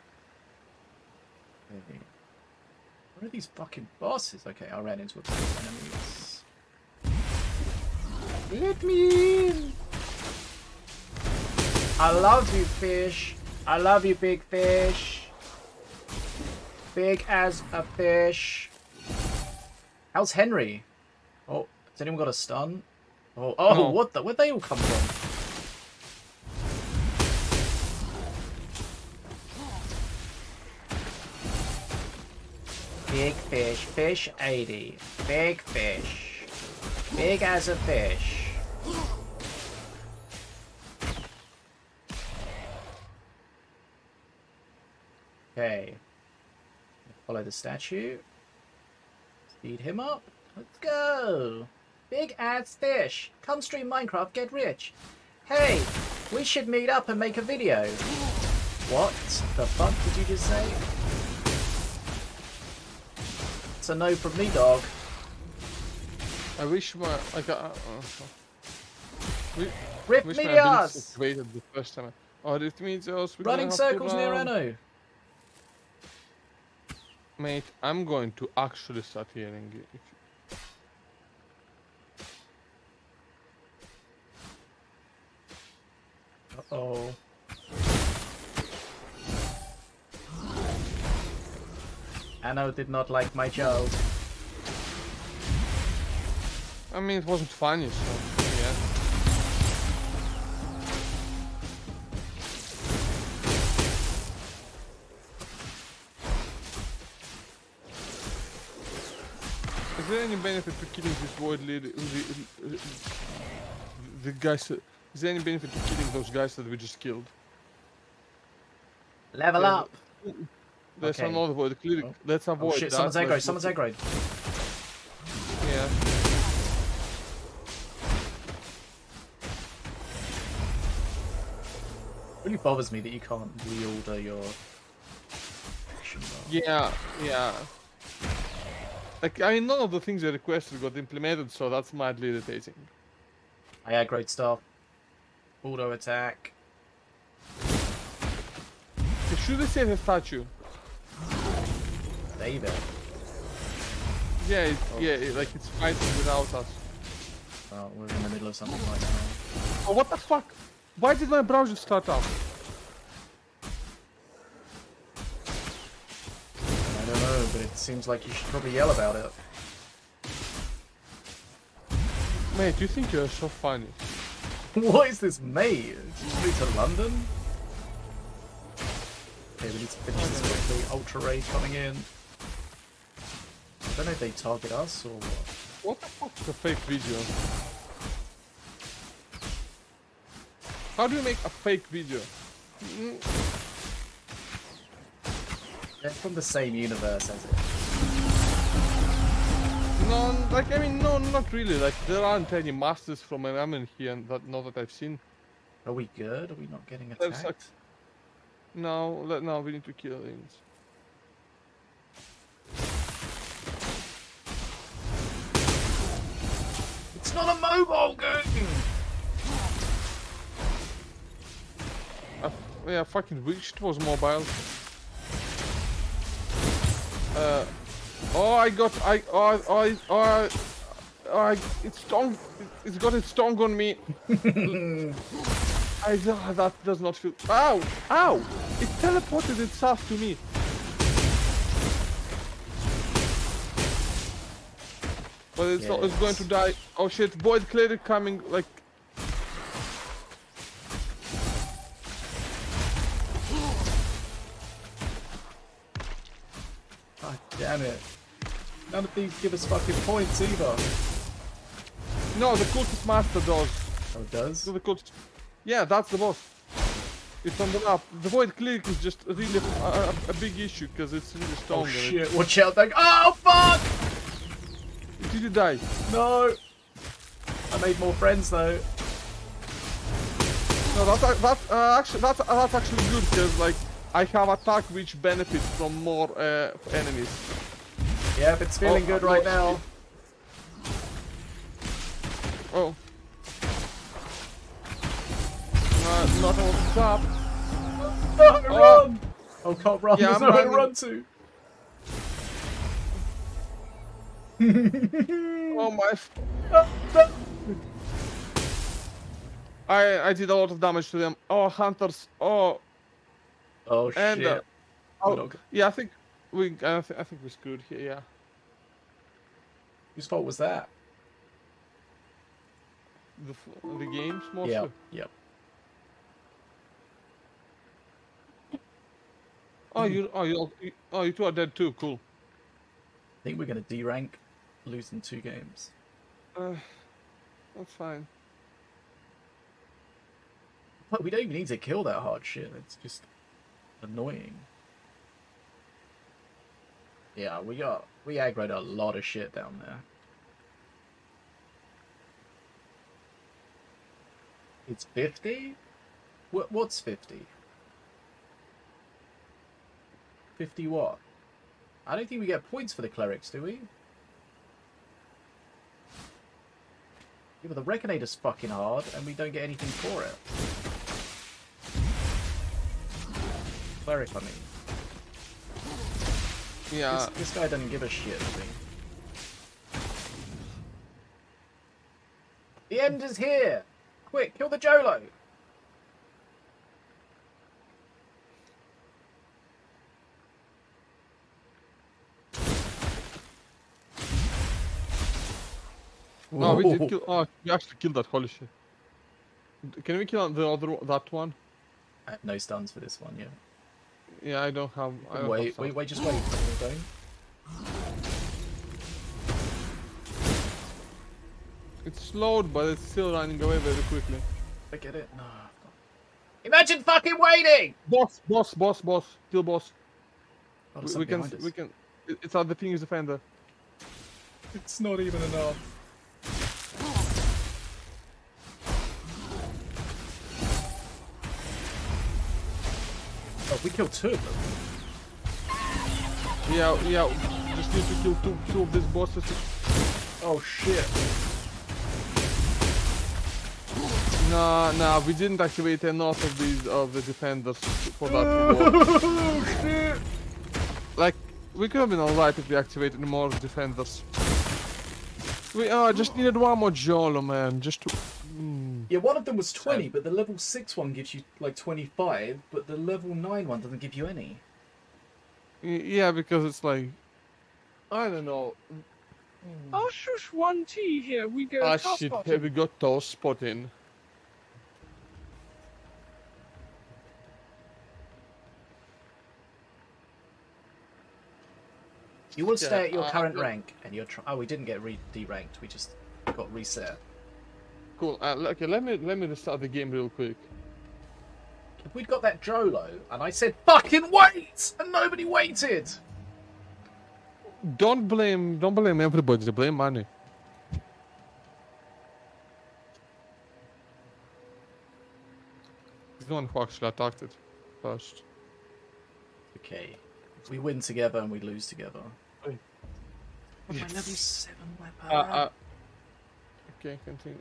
Where are these fucking bosses? Okay, I ran into a bunch of enemies. Let me in. I love you, fish. I love you, big fish. Big as a fish. How's Henry? Oh, has anyone got a stun? Oh, oh, No. what the? Where'd they all come from? Big fish, fish 80. Big fish. Big as a fish. Okay. Follow the statue. Speed him up. Let's go. Big ass fish. Come stream Minecraft, get rich. Hey, we should meet up and make a video. What the fuck did you just say? It's a no from me, dog. I wish my I got. uh, we, Rip wish my abilities Meteors! activated the first time. Oh, it means Running gonna have to circles near run. Mate, I'm going to actually start hearing you... Uh-oh. Anno did not like my joke. I mean, it wasn't funny, so there any benefit to killing this void leader? Uh, the, the, the guys. that- Is there any benefit to killing those guys that we just killed? Level Yeah, up! There's Okay. another void. Clearly, Oh. let's Oh avoid shit, that. someone's aggro, someone's look- aggroed. Yeah. really bothers me that you can't reorder your action bar. Yeah, yeah. Like, I mean, none of the things I requested got implemented, so that's mildly irritating. I great stuff. Auto attack. They should have saved a statue. David. Yeah, it, oh. yeah, it, like it's fighting without us. Well, we're in the middle of something right now. Oh, what the fuck? Why did my browser start up? But it seems like you should probably yell about it. Mate, you think you're so funny? *laughs* what is this, mate? Did you move to London? Okay, we need to finish this quickly. Ultra Ray coming in. I don't know if they target us or what. What the fuck is a fake video? How do you make a fake video? Mm. They're from the same universe as it. No, like I mean, no, not really. Like there aren't any masters from Ramen here, and that not that I've seen. Are we good? Are we not getting That attacked? sucks. No, let, no, we need to kill aliens. It's not a mobile game! F yeah, I fucking wished it was mobile. Uh, oh, I got, I, I- oh, I- oh, I, it's strong, it's got its tongue on me. *laughs* I, ah, that does not feel, ow, ow, it teleported itself to me. But it's, not, it's going to die. Oh shit, Void Cleric coming, like, damn it. None of these give us fucking points either. no, the cultist master does. Oh, it does? So the cultist, yeah, that's the boss. It's on the map. The Void Cleric is just really a, a, a big issue because it's really strong. Oh it- shit, watch out, that- Oh fuck! Did you die? No! I made more friends though. No, that's ac- that uh, actually that's uh, that's actually good because like I have attack which benefits from more uh, enemies. Yep, it's feeling Oh, good right now. Oh. Uh, not on top. No, Oh. run! Oh, can't run, Yeah, there's I'm nowhere to run to. Oh my! Ah. *laughs* I I did a lot of damage to them. Oh hunters! Oh Oh and shit. uh, Oh, yeah, I think we I, th- I think we're screwed here. Yeah. Whose fault was that? The the games mostly. Yep, yep. Oh you oh you oh you two are dead too. Cool. I think we're gonna D rank, losing two games. Uh, that's fine. But we don't even need to kill that hard shit. It's just annoying. Yeah, we got we aggroed a lot of shit down there. It's fifty. What what's fifty? Fifty what? I don't think we get points for the clerics, do we? Yeah, but the Reckonator's fucking hard, and we don't get anything for it. Cleric, I mean. Yeah. This, this guy doesn't give a shit, I think. The end is here! Quick, kill the Jolo! Oh, we Whoa. did kill. Oh, we actually killed that. Holy shit. Can we kill the other one- that one? I have no stuns for this one, yeah. Yeah, I don't have. I don't Wait, have wait, wait, just wait. Don't. It's slowed, but it's still running away very quickly. I get it. No. Imagine fucking waiting! Boss, boss, boss, boss. Kill boss. Oh, We, we can, behind us. we can. It's at the King's Defender. It's not even enough. We killed two of them. Yeah, yeah. just need to kill two, two of these bosses. Oh shit. Nah, nah, we didn't activate enough of these of the defenders for that *laughs* to work. Like, we could have been alright if we activated more defenders. We uh, just needed one more Jolo, man, just to... Mm. Yeah, one of them was 20, but the level 6 one gives you like 25, but the level 9 one doesn't give you any. Yeah, because it's like... I don't know. Oh, shush, 1T here. We go Ah shit, bottom. have we got toast spot in? You will Yeah, stay at your uh, current look- rank, and you're try- Oh, we didn't get re- deranked, we just got reset. Cool, uh, okay, let me, let me restart the game real quick. If we'd got that Jolo, and I said, fucking wait! And nobody waited! Don't blame, don't blame everybody, blame money. He's the one who actually attacked it first. Okay. We win together and we lose together. Oi. My Yes. level 7 weapon. Uh, uh, okay, continue.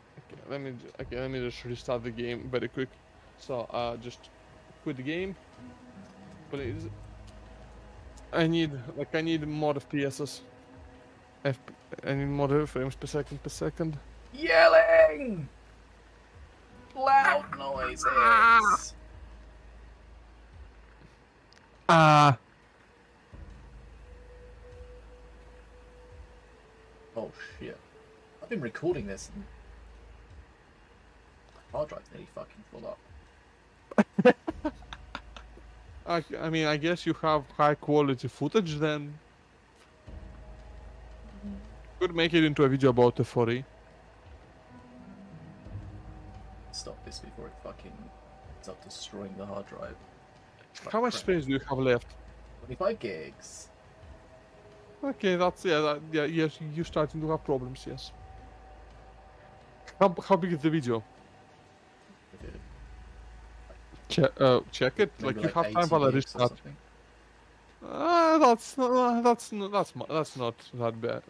Let me okay, let me just restart the game very quick. So, uh, just quit the game, please. I need like I need more FPSs. F I need more frames per second per second. Yelling! Loud noises! Ah. Oh shit. I've been recording this hard drive's nearly fucking full up. I, I mean, I guess you have high quality footage then. Could make it into a video about the 40. Stop this before it fucking ends up destroying the hard drive. How much crap. space do you have left? 25 gigs. Okay, that's yeah, that, yeah, yes, you're starting to have problems, yes. How, how big is the video? Check, uh, check it. Maybe like you have time while I gigs restart. Uh, that's not, that's not, that's that's not that bad.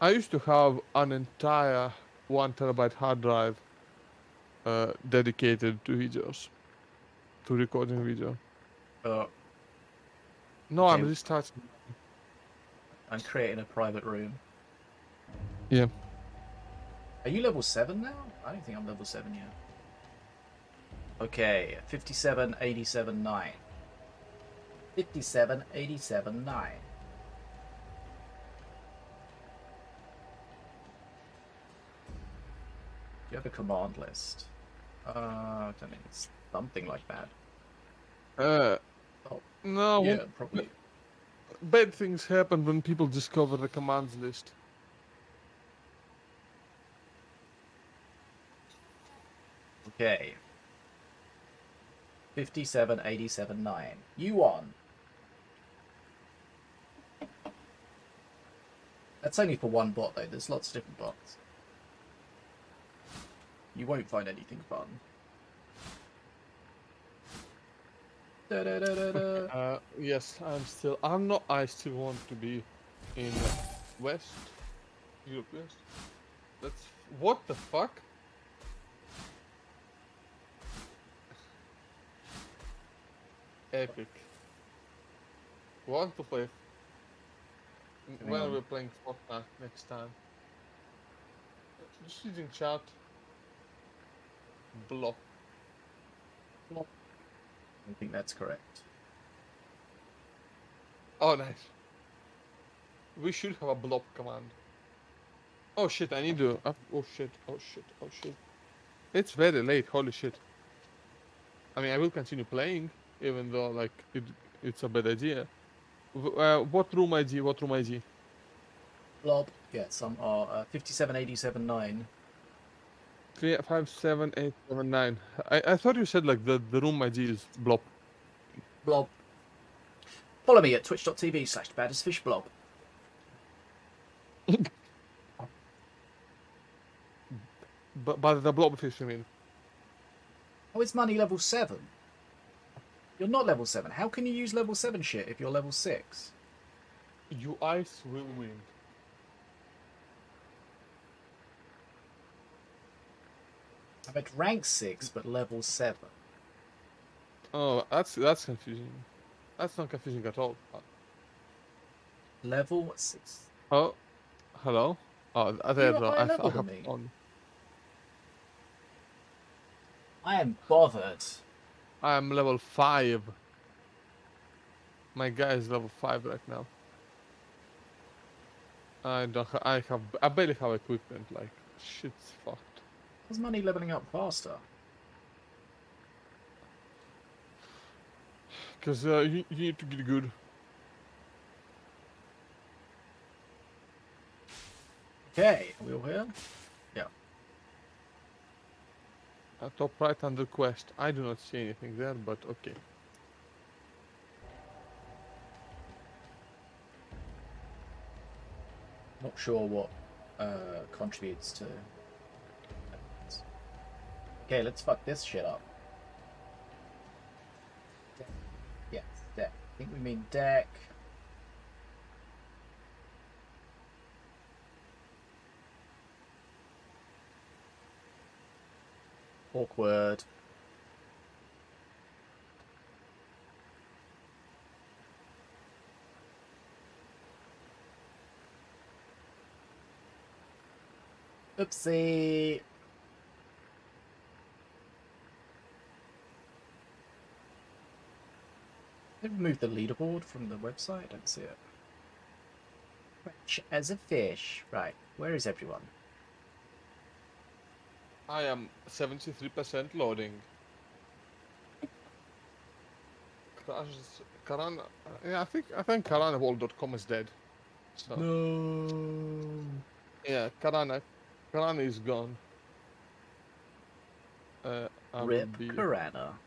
I used to have an entire one terabyte hard drive uh, dedicated to videos, to recording video. Uh, No, I'm restarting. I'm creating a private room. Yeah. Are you level 7 now? I don't think I'm level 7 yet. Okay, 57, 87, 9. 57, 87, 9. Do you have a command list? Uh, I it's something like that. Uh, Oh, no, yeah, probably. bad things happen when people discover the commands list. Okay. 57, 87, 9. You won. That's only for one bot, though. There's lots of different bots. You won't find anything fun. Da, da, da. Uh, yes, I'm still. I'm not. I still want to be in West Europe West. That's what the fuck. Epic. Want to play? When are on. we playing Fortnite next time? Just using chat. Block. I think that's correct. Oh, nice. We should have a blob command. Oh shit, I need to. Uh, oh shit, oh shit, oh shit. It's very late, holy shit. I mean, I will continue playing, even though, like, it, it's a bad idea. Uh, what room ID? What room ID? Blob. Yeah, some are uh, 57, 87, 9. Three, five, seven, eight, seven, nine. I, I thought you said, like, the, the room ID is blob. Blob. Follow me at twitch.tv slash baddestfishblob. *laughs* But, but the blobfish, I mean. Oh, it's money level 7. You're not level 7. How can you use level 7 shit if you're level 6? You ice will win. I'm at rank 6, but level 7. Oh, that's that's confusing. That's not confusing at all. Uh, Level 6. Oh, hello. Oh, th- there. You're I, I me. on. I am bothered. I am level five. My guy is level five right now. I don't. Ha- I have. I barely have equipment. Like shit's fucked. How's money leveling up faster? Cause uh, you, you need to get good. Okay, are we all here? Uh, top right under quest. I do not see anything there, but okay. Not sure what uh, contributes to. Okay, let's fuck this shit up. Yes, deck. I think we mean deck. Awkward. Oopsie. They removed the leaderboard from the website. I don't see it. Fresh as a fish. Right, where is everyone? I am seventy-three percent loading. Crashes. Karan. Yeah, I think I think Karanawall.com is dead. So No. yeah, Karana. Karana is gone. Uh, I will Rip be. Karana.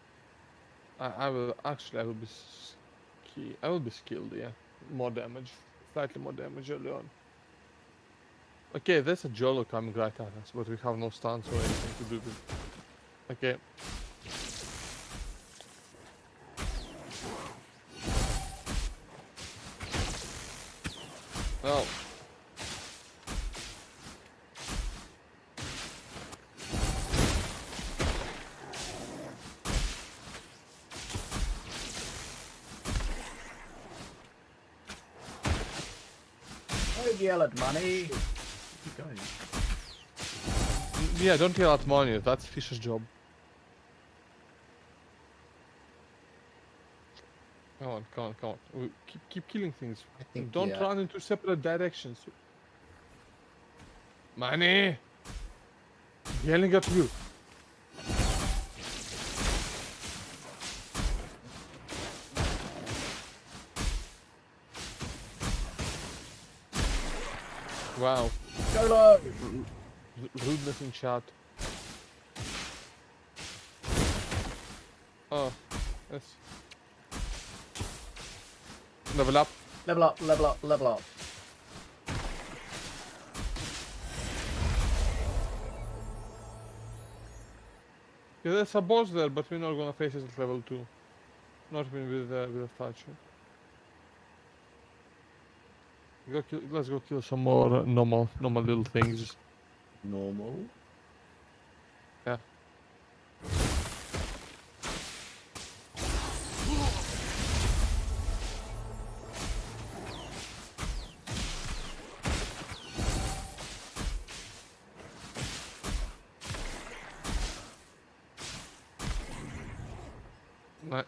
I, I will actually I will be ski I will be skilled, yeah. More damage. Slightly more damage early on. Okay, there's a Jolo coming right at us, but we have no stuns or anything to do with Okay. Well. Don't yell at money. Yeah, don't yell at money, that's Fish's job. Come on, come on, come on. We keep, keep killing things. I think Don't yeah. run into separate directions. Money! Yelling at you. Wow. Jolo! R- rudeness in chat. Oh, yes. Level up. Level up, level up, level up. Yeah, there's a boss there, but we're not gonna face it at level 2. Not even with, uh, with a. Go kill, let's go kill some more uh, normal, normal little things. Normal. Yeah.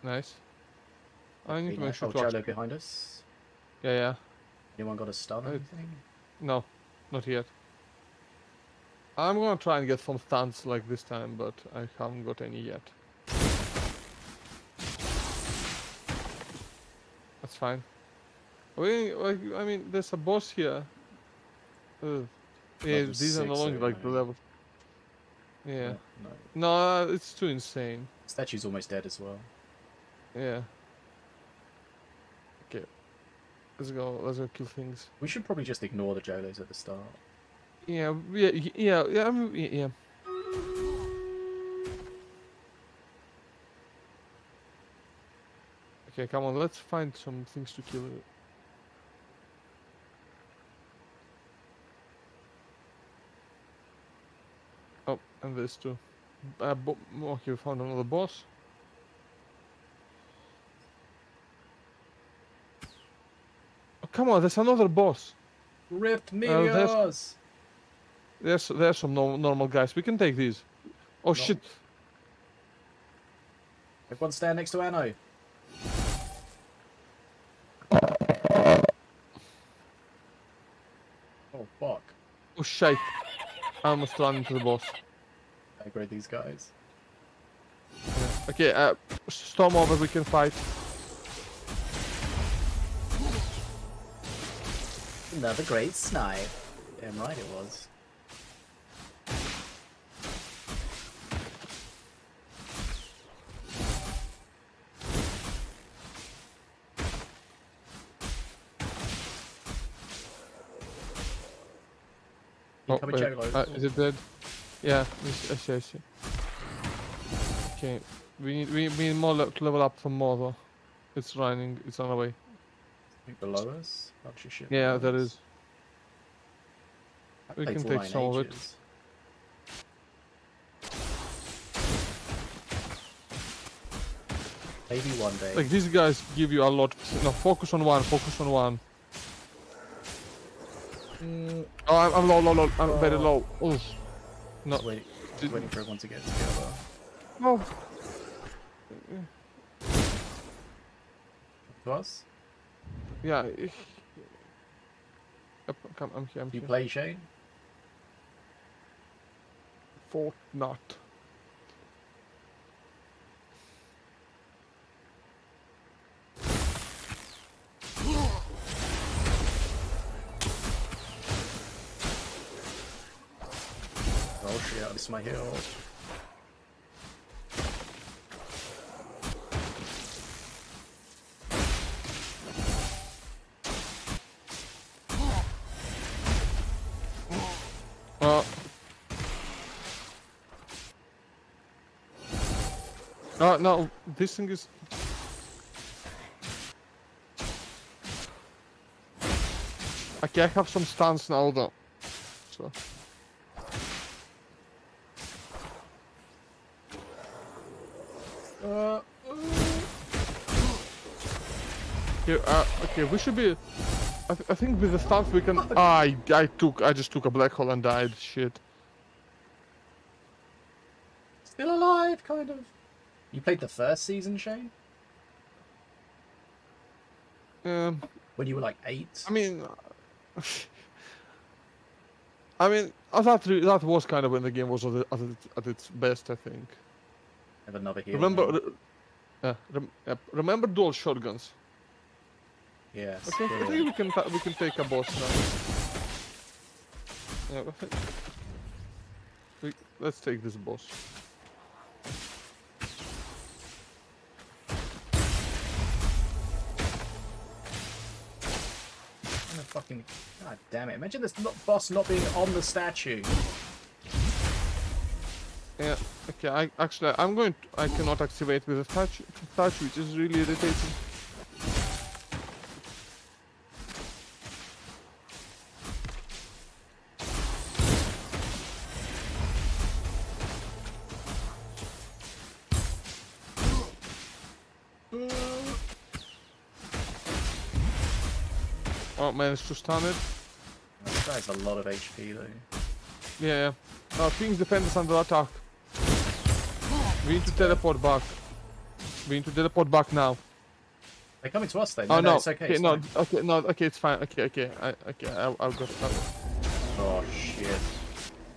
Nice. I need to make sure oh, to behind us. Yeah, yeah. Anyone got a stun or Uh, anything? No, not yet. I'm gonna try and get some stuns like this time, but I haven't got any yet. That's fine. We, like, I mean, there's a boss here. Yeah, these are no longer like the level. Yeah. No, no. No, it's too insane. Statue's almost dead as well. Yeah. Okay. Let's go. Let's go kill things. We should probably just ignore the Jolos at the start. Yeah, yeah, yeah, yeah, yeah. Okay, come on, let's find some things to kill it. Oh, and this too. Uh, okay, we found another boss. Oh, come on, there's another boss. Ripped meteors! Uh, there's- There's some no- normal guys. We can take these. Oh shit! Everyone stand next to Anno. Oh fuck! Oh shit! I almost ran into the boss. I grade these guys. Okay, uh, storm over. We can fight. Another great snipe. Damn right it was. Oh, Incoming wait, Cholo. uh, is it dead? Yeah, I see, I see, Okay, we need we, we need more le- to level up some more though. It's running. It's on the way. Below us? Bunch of shit. Yeah, below there us. is. That We can take nine some of it. Maybe one day. Like these guys give you a lot. No, focus on one. Focus on one. Mm, Oh, I'm, I'm low, low, low. I'm very Oh. low. Oof. No. just wait, just waiting for everyone to get together. No. To us? Yeah. ich- come, I'm here. I'm Do you play Shane? Fortnite. Is my hill. Uh. Oh no, this thing is. Okay, I have some stuns now though. So. Here, uh, okay, we should be. I, th- I think with the stuns we can. Ah, I, I took. I just took a black hole and died. Shit. still alive, kind of. You played the first season, Shane? Um, When you were like eight? I mean. *laughs* I mean, that that was kind of when the game was at, its, at its best, I think. Have another heal. Remember, re- uh, rem- uh, remember dual shotguns. Yes. Okay, I think we can we can take a boss now. Yeah, we, let's take this boss. Fucking. God damn it. Imagine this not, boss not being on the statue. Yeah. Okay. I actually I'm going. To, I cannot activate with a statue, statue, which is really irritating. Oh, managed to stun it. That guy's a lot of HP though. Yeah, yeah. Uh, King's defenders under attack. We need to teleport back. We need to teleport back now. They're coming to us though. oh no, it's okay. it's no, fine. okay, no, okay, it's fine. Okay, okay, I, okay, I'll, I'll go. I'll... Oh shit.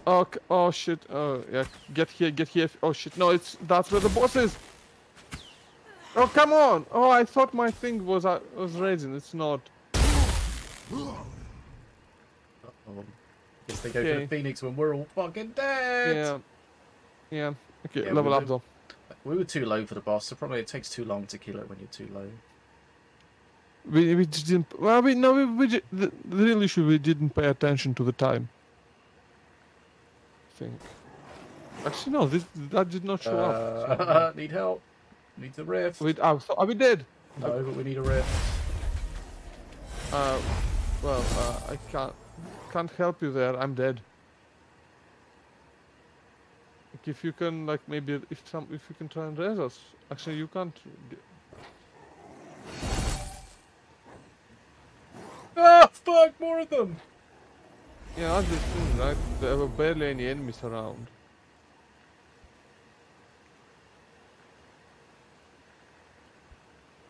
Oh, oh shit. Oh yeah, get here, get here. Oh shit, no, it's that's where the boss is. Oh come on! Oh, I thought my thing was uh, was raising. It's not. Oh. Guess they go for the Phoenix when we're all fucking dead. Yeah. Yeah. Okay, Yeah, level we up though. We were too low for the boss, so probably it takes too long to kill it when you're too low. We we just didn't. Well, we no, we, we the, the real issue we didn't pay attention to the time. I think. Actually, no. This that did not show up. Uh, *laughs* need help. Need the rift. Wait, oh, so are we dead? No, but we need a rift. Uh, well, uh, I can't can't help you there. I'm dead. if you can like maybe if some if you can try and raise us. Actually, you can't. Ah, fuck, more of them! Yeah, that's the thing, right? There were barely any enemies around.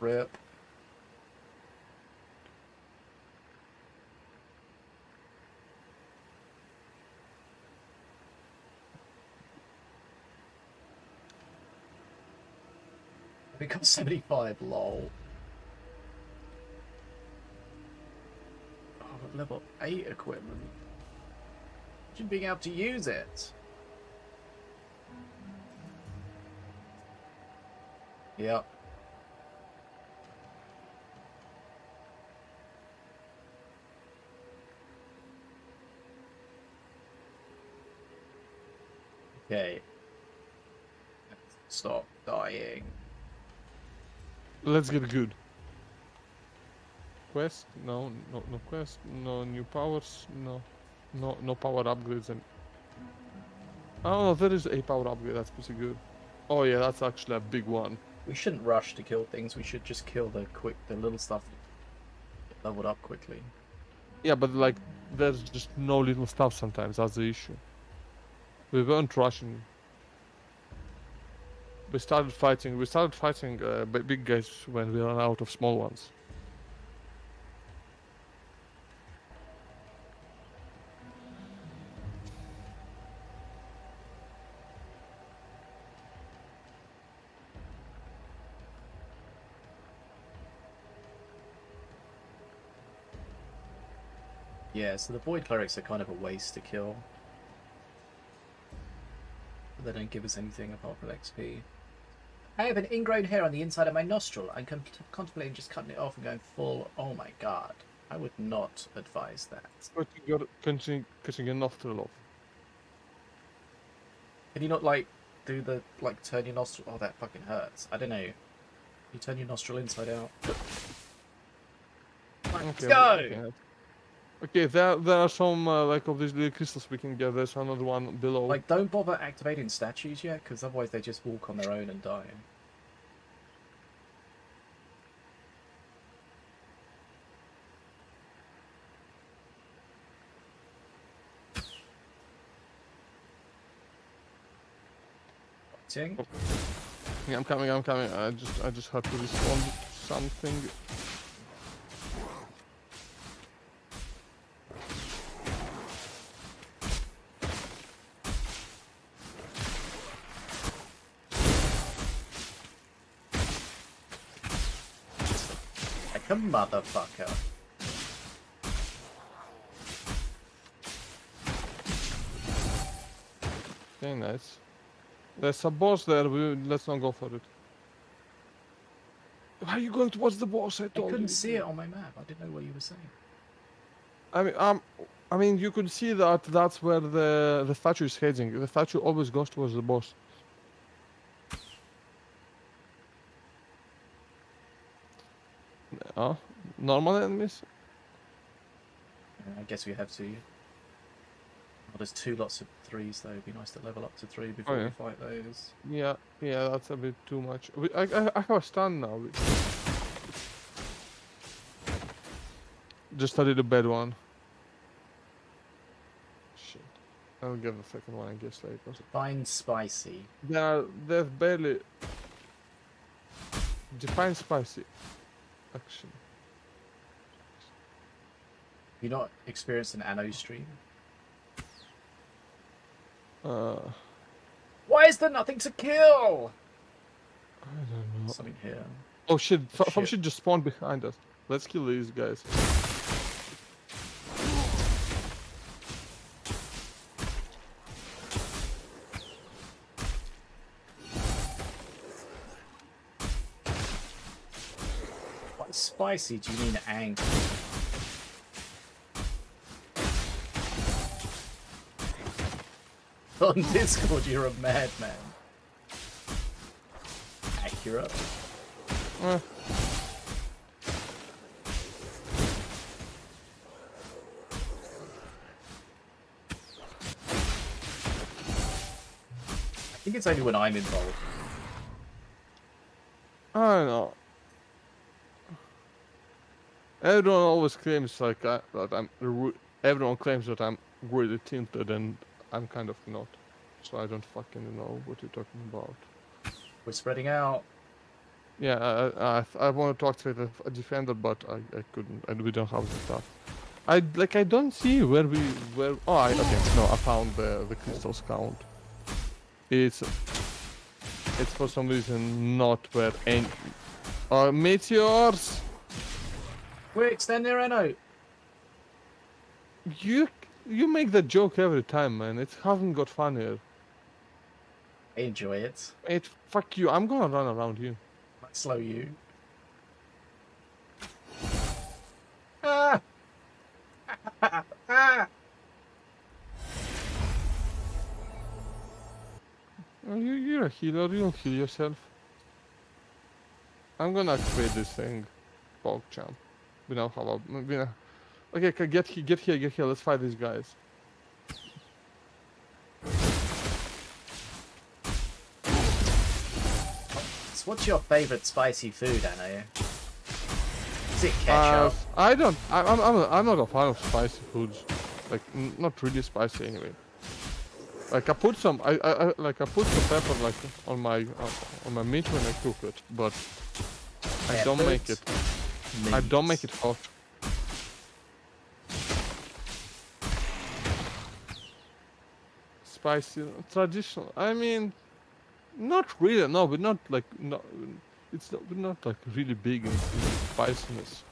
Rip. We got 75, lol. Oh, but level 8 equipment. Imagine being able to use it. Yep. Okay. Stop dying. Let's get good. Quest? No, no, no quest. No new powers. No, no, no power upgrades. And oh, no, there is a power upgrade. That's pretty good. Oh yeah, that's actually a big one. We shouldn't rush to kill things. We should just kill the quick, the little stuff leveled up quickly. Yeah, but like, there's just no little stuff sometimes. That's the issue. We weren't rushing. We started fighting. We started fighting uh, big guys when we ran out of small ones. Yeah, so the Void Clerics are kind of a waste to kill. They don't give us anything apart from XP. I have an ingrown hair on the inside of my nostril. I'm con- contemplating just cutting it off and going full. Oh my god. I would not advise that. Cutting your, cutting, cutting your nostril off. Can you not, like, do the, like, turn your nostril? Oh, that fucking hurts. I don't know. You turn your nostril inside out. Right, let's go! Okay, there, there are some uh, like of these little crystals we can get. There's another one below. Like, don't bother activating statues yet, because otherwise they just walk on their own and die. Ting. Yeah, I'm coming. I'm coming. I just, I just had to respond to something. Like a motherfucker. Okay, nice. There's a boss there. We, let's not go for it. Why are you going towards the boss? I I couldn't you. see it on my map. I didn't know what you were saying. I mean, um, I mean, you could see that that's where the the statue is heading. The statue always goes towards the boss. Oh, normal enemies? Yeah, I guess we have to. Oh, there's two lots of threes though. It'd be nice to level up to three before oh, yeah. we fight those. Yeah, yeah, that's a bit too much. I, I, I have a stun now. Just a little bad one. Shit. I'll get the second one, I guess, later. Find spicy. There are, there's barely... Define spicy. Action. You not experienced an anno stream? Uh, Why is there nothing to kill? I don't know. Something here. Oh shit, some Shit. just spawned behind us. Let's kill these guys. By spicy, do you mean angry? On Discord, you're a madman. Accurate. Uh, think it's only when I'm involved. I don't know. Everyone always claims like I, that I'm. Everyone claims that I'm really tinted, and I'm kind of not. So I don't fucking know what you're talking about. We're spreading out. Yeah, I I, I want to talk to the a defender, but I, I couldn't, and we don't have the stuff. I like I don't see where we where. Oh, I, okay, no, I found the the crystals count. It's it's for some reason not where any. Uh, meteors. Quick, stand near Eno. You you make that joke every time, man. It hasn't got funnier. I enjoy it. It fuck you. I'm gonna run around you. Slow you. Ah! *laughs* you you're a healer. You don't heal yourself. I'm gonna activate this thing, PogChamp. We now have a we now... Okay, okay, get here, get here, get here. Let's fight these guys. So what's your favourite spicy food, Anno? Is it Uh. I don't. I, I'm I'm I'm not a fan of spicy foods. Like n- not really spicy anyway. Like I put some I, I, like I put some pepper like on my uh, on my meat when I cook it, but I don't make it. I don't make it hot. Spicy, traditional. I mean, not really. No, but not like no. It's not, we're not like really big in, in spiciness.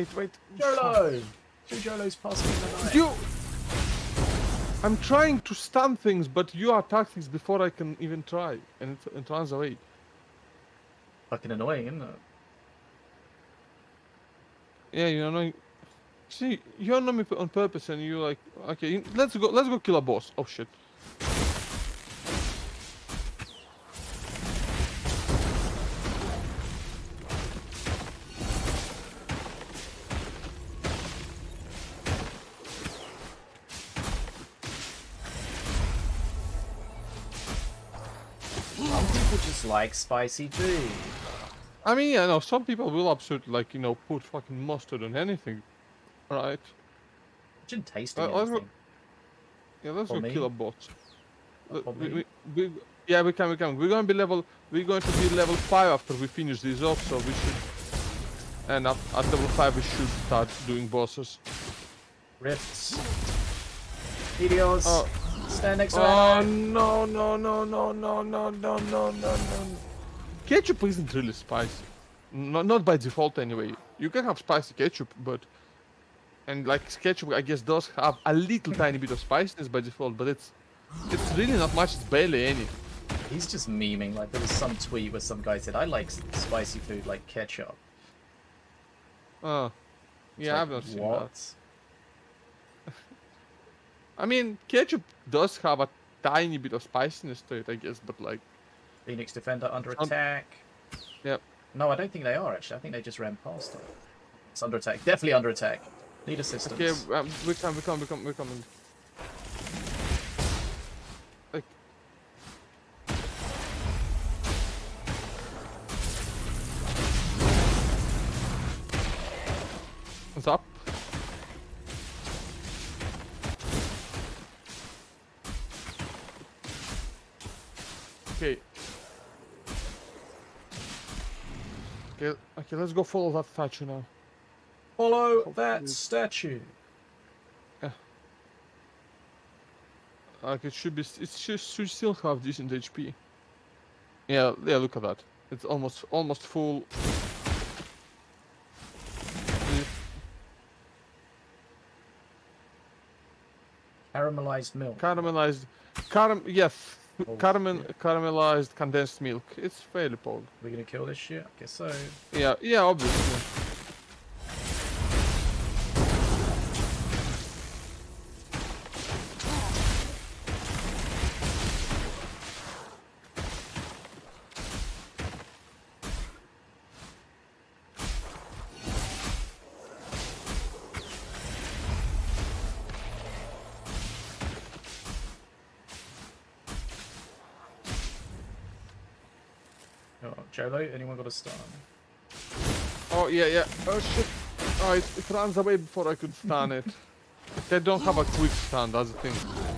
Wait, wait. Jolo! Two Jolos passing the night. You. I'm trying to stun things, but you attack things before I can even try, and it, it runs away. Fucking annoying, isn't it? Yeah, you know. See, you know me on purpose, and you're like, okay, let's go, let's go kill a boss. Oh shit. Like spicy food. I mean, yeah, no, some people will absolutely like, you know, put fucking mustard on anything, right? Imagine tasting Uh, let's go-. Yeah, let's For go me? kill a boss. Let- We, we, we, yeah, we can, we can. We're gonna be level. We're going to be level five after we finish this off, so we should. And at, at level five, we should start doing bosses. Rifts. Meteors. Oh. Stand next to Oh no no no no no no no no no no! Ketchup isn't really spicy. Not not by default anyway. You can have spicy ketchup, but and like ketchup, I guess does have a little tiny bit of spiciness by default, but it's it's really not much. It's barely any. He's just memeing. Like there was some tweet where some guy said, "I like spicy food like ketchup." Uh, yeah, like, I've not seen what? that. I mean, ketchup does have a tiny bit of spiciness to it, I guess, but like, Phoenix Defender under attack. Yep. No, I don't think they are actually. I think they just ran past it. It's under attack. Definitely under attack. Need assistance. okay, um, we come, we come, we come, we coming. Like, what's up? Okay. Okay, okay, let's go follow that statue now. Follow Hopefully. that statue. Yeah. Like it should be, it should, still have decent HP. Yeah, yeah, look at that. It's almost, almost full. Caramelized milk. Caramelized, caram, yes, Caramel yeah. caramelized condensed milk. It's fairly pog. We're gonna kill this shit? I guess so. Yeah, yeah, obviously. Anyone got a stun? Oh yeah, yeah. Oh shit. Oh, it, it runs away before I could stun it. *laughs* They don't have a quick stun, that's the thing.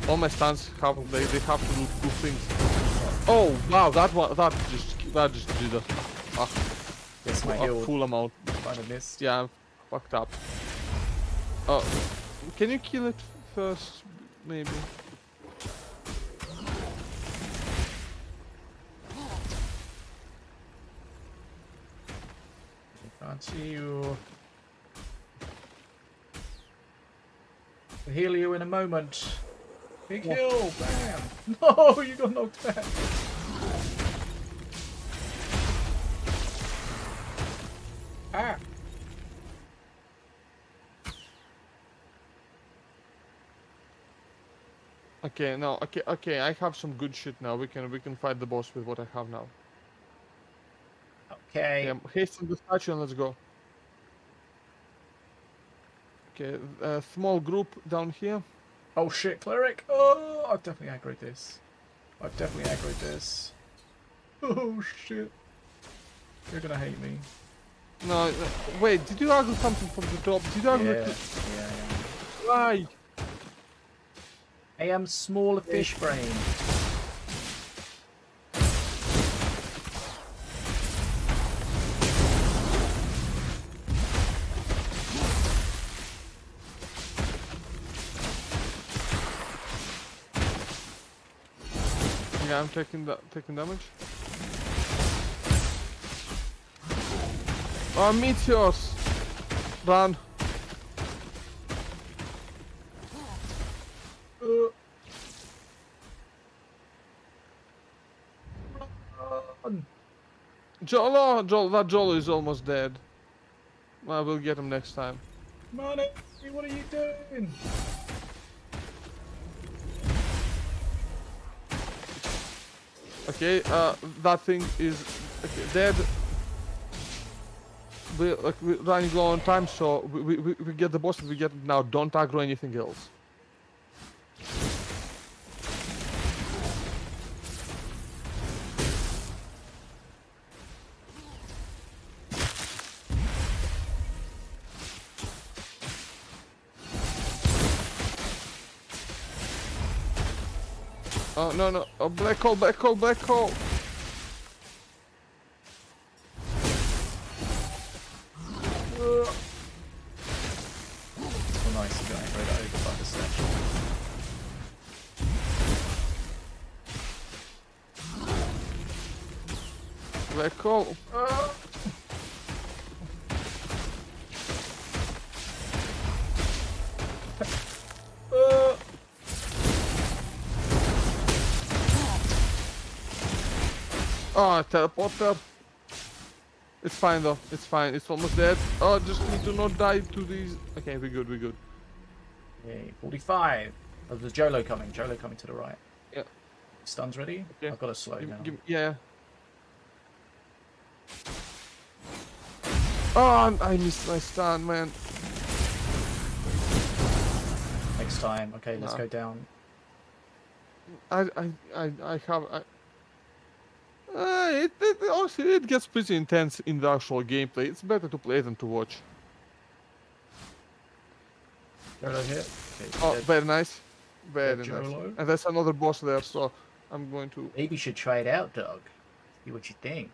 All my stuns have they, they have to do two things. Oh wow, that one that just that just did a, a, Yes, my a heal full amount. kind of missed. Yeah, I'm fucked up. Oh, can you kill it first, maybe? Can't see you. We'll heal you in a moment. Big heal! Bam! *laughs* No, you got knocked back. Ah! Okay, no, okay, okay. I have some good shit now. We can we can fight the boss with what I have now. Okay. Yeah, hasten the statue and let's go. Okay, a small group down here. Oh shit, cleric! Oh, I've definitely aggroed this. I've definitely aggroed this. Oh shit. You're gonna hate me. No, uh, wait, did you argue something from the top? Did you argue? Yeah, with- yeah, Why? I am small fish brain. I'm taking that, taking damage. Oh, meteors! Run! Run. Jolo, Jolo, that Jolo is almost dead. Well, we'll get him next time. Money, what are you doing? Okay, uh, that thing is okay, dead. We like we're running low on time, so we, we, we get the boss. We get it now. Don't aggro anything else. Oh no no! Oh, black hole! Black hole! Black hole! Oh nice, going right over by the statue. Black hole! Uh, Ah, oh, teleporter! It's fine though. It's fine. It's almost dead. Oh, just need to not die to these. Okay, we're good. We're good. yay, 45. Oh, there's Jolo coming. Jolo coming to the right. Yeah. Stuns ready? Okay. I've got to slow Give, down. give, yeah. Oh, I missed my stun, man. Next time. Okay, let's No. go down. I, I, I, I have. I, uh, it, it, honestly, it gets pretty intense in the actual gameplay. It's better to play than to watch. Hit. Okay, Oh, dead. very nice. Very nice. And there's another boss there, so I'm going to. Maybe you should try it out, Doug. See what you think.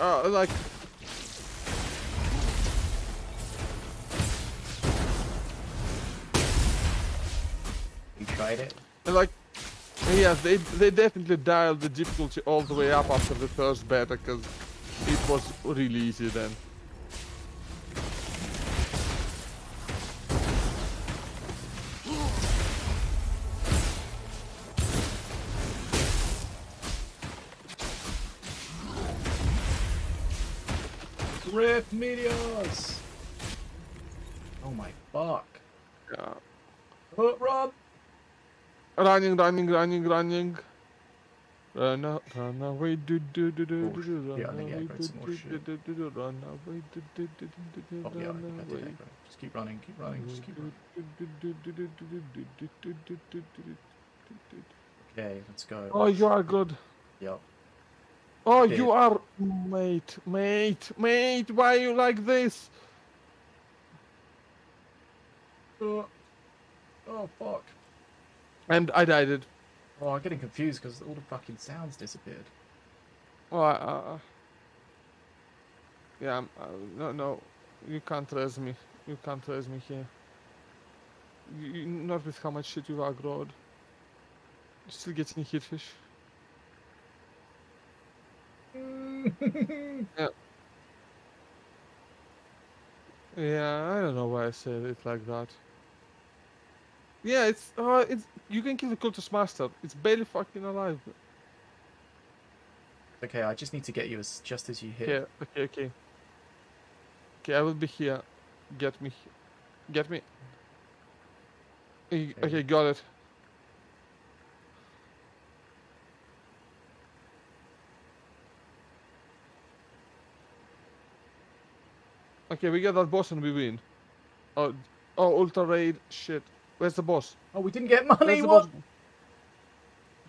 Uh, like, You tried it? Like, yeah, they, they definitely dialed the difficulty all the way up after the first beta, because it was really easy then. Rip media. Running, running, running, running. Run, a- run away, do do do do Oh, do do. yeah, I Run think away, aggro do more do shit. do do do. Run away, do do do do do. Oh yeah, I Run think I did away. aggro. Just keep running, keep running, just keep running. Okay, let's go. Oh, you are good. Yep. Oh, you are, mate, mate, mate. Why you like this? Oh, oh fuck. And I died. It. Oh, I'm getting confused because all the fucking sounds disappeared. Oh, I, uh, yeah. I'm- Uh, no, no. You can't raise me. You can't raise me here. You, you, not with how much shit you've aggroed. You still getting hit fish. *laughs* yeah. Yeah, I don't know why I said it like that. Yeah, it's uh, it's you can kill the cultist master. It's barely fucking alive. Okay, I just need to get you as just as you hit. Okay, okay, okay. Okay, I will be here. Get me. Get me. Okay. Okay, got it. Okay, we get that boss and we win. Oh, oh, ultra raid. Shit. Where's the boss? Oh, we didn't get money. What? boss?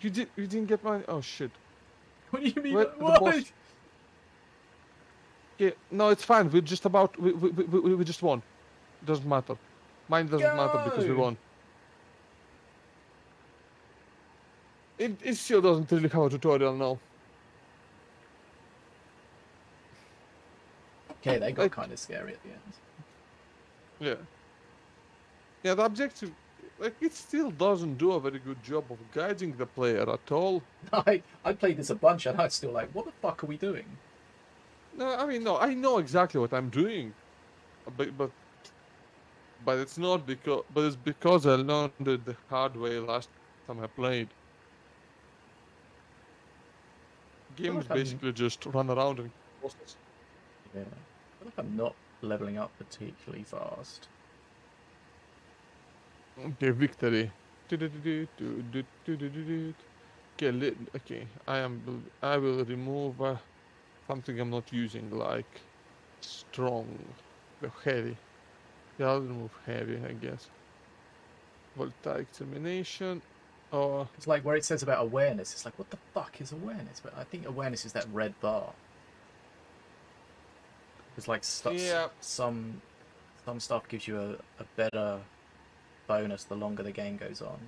You did. You didn't get money. Oh shit. *laughs* What do you mean? Where- What? Okay, no, it's fine. We're just about. We, we, we, we just won. It Doesn't matter. Mine doesn't matter because we won. It, it still doesn't really have a tutorial now. Okay, they got Like- kind of scary at the end. Yeah. Yeah, the objective, like, it still doesn't do a very good job of guiding the player at all. *laughs* I I played this a bunch and I'm still like, what the fuck are we doing? No, I mean, no, I know exactly what I'm doing, but but but it's not because, but it's because I learned it the hard way last time I played. Games like I'm- basically just run around and bosses. Yeah. I feel like I'm not leveling up particularly fast. *laughs* Okay, victory. Okay, li- okay. I am. I will remove uh, something I'm not using, like strong, heavy. Yeah, I'll remove heavy, I guess. Voltaic termination. Oh, It's like where it says about awareness. It's like, what the fuck is awareness? But I think awareness is that red bar. It's like Yeah. some some stuff gives you a, a better bonus the longer the game goes on.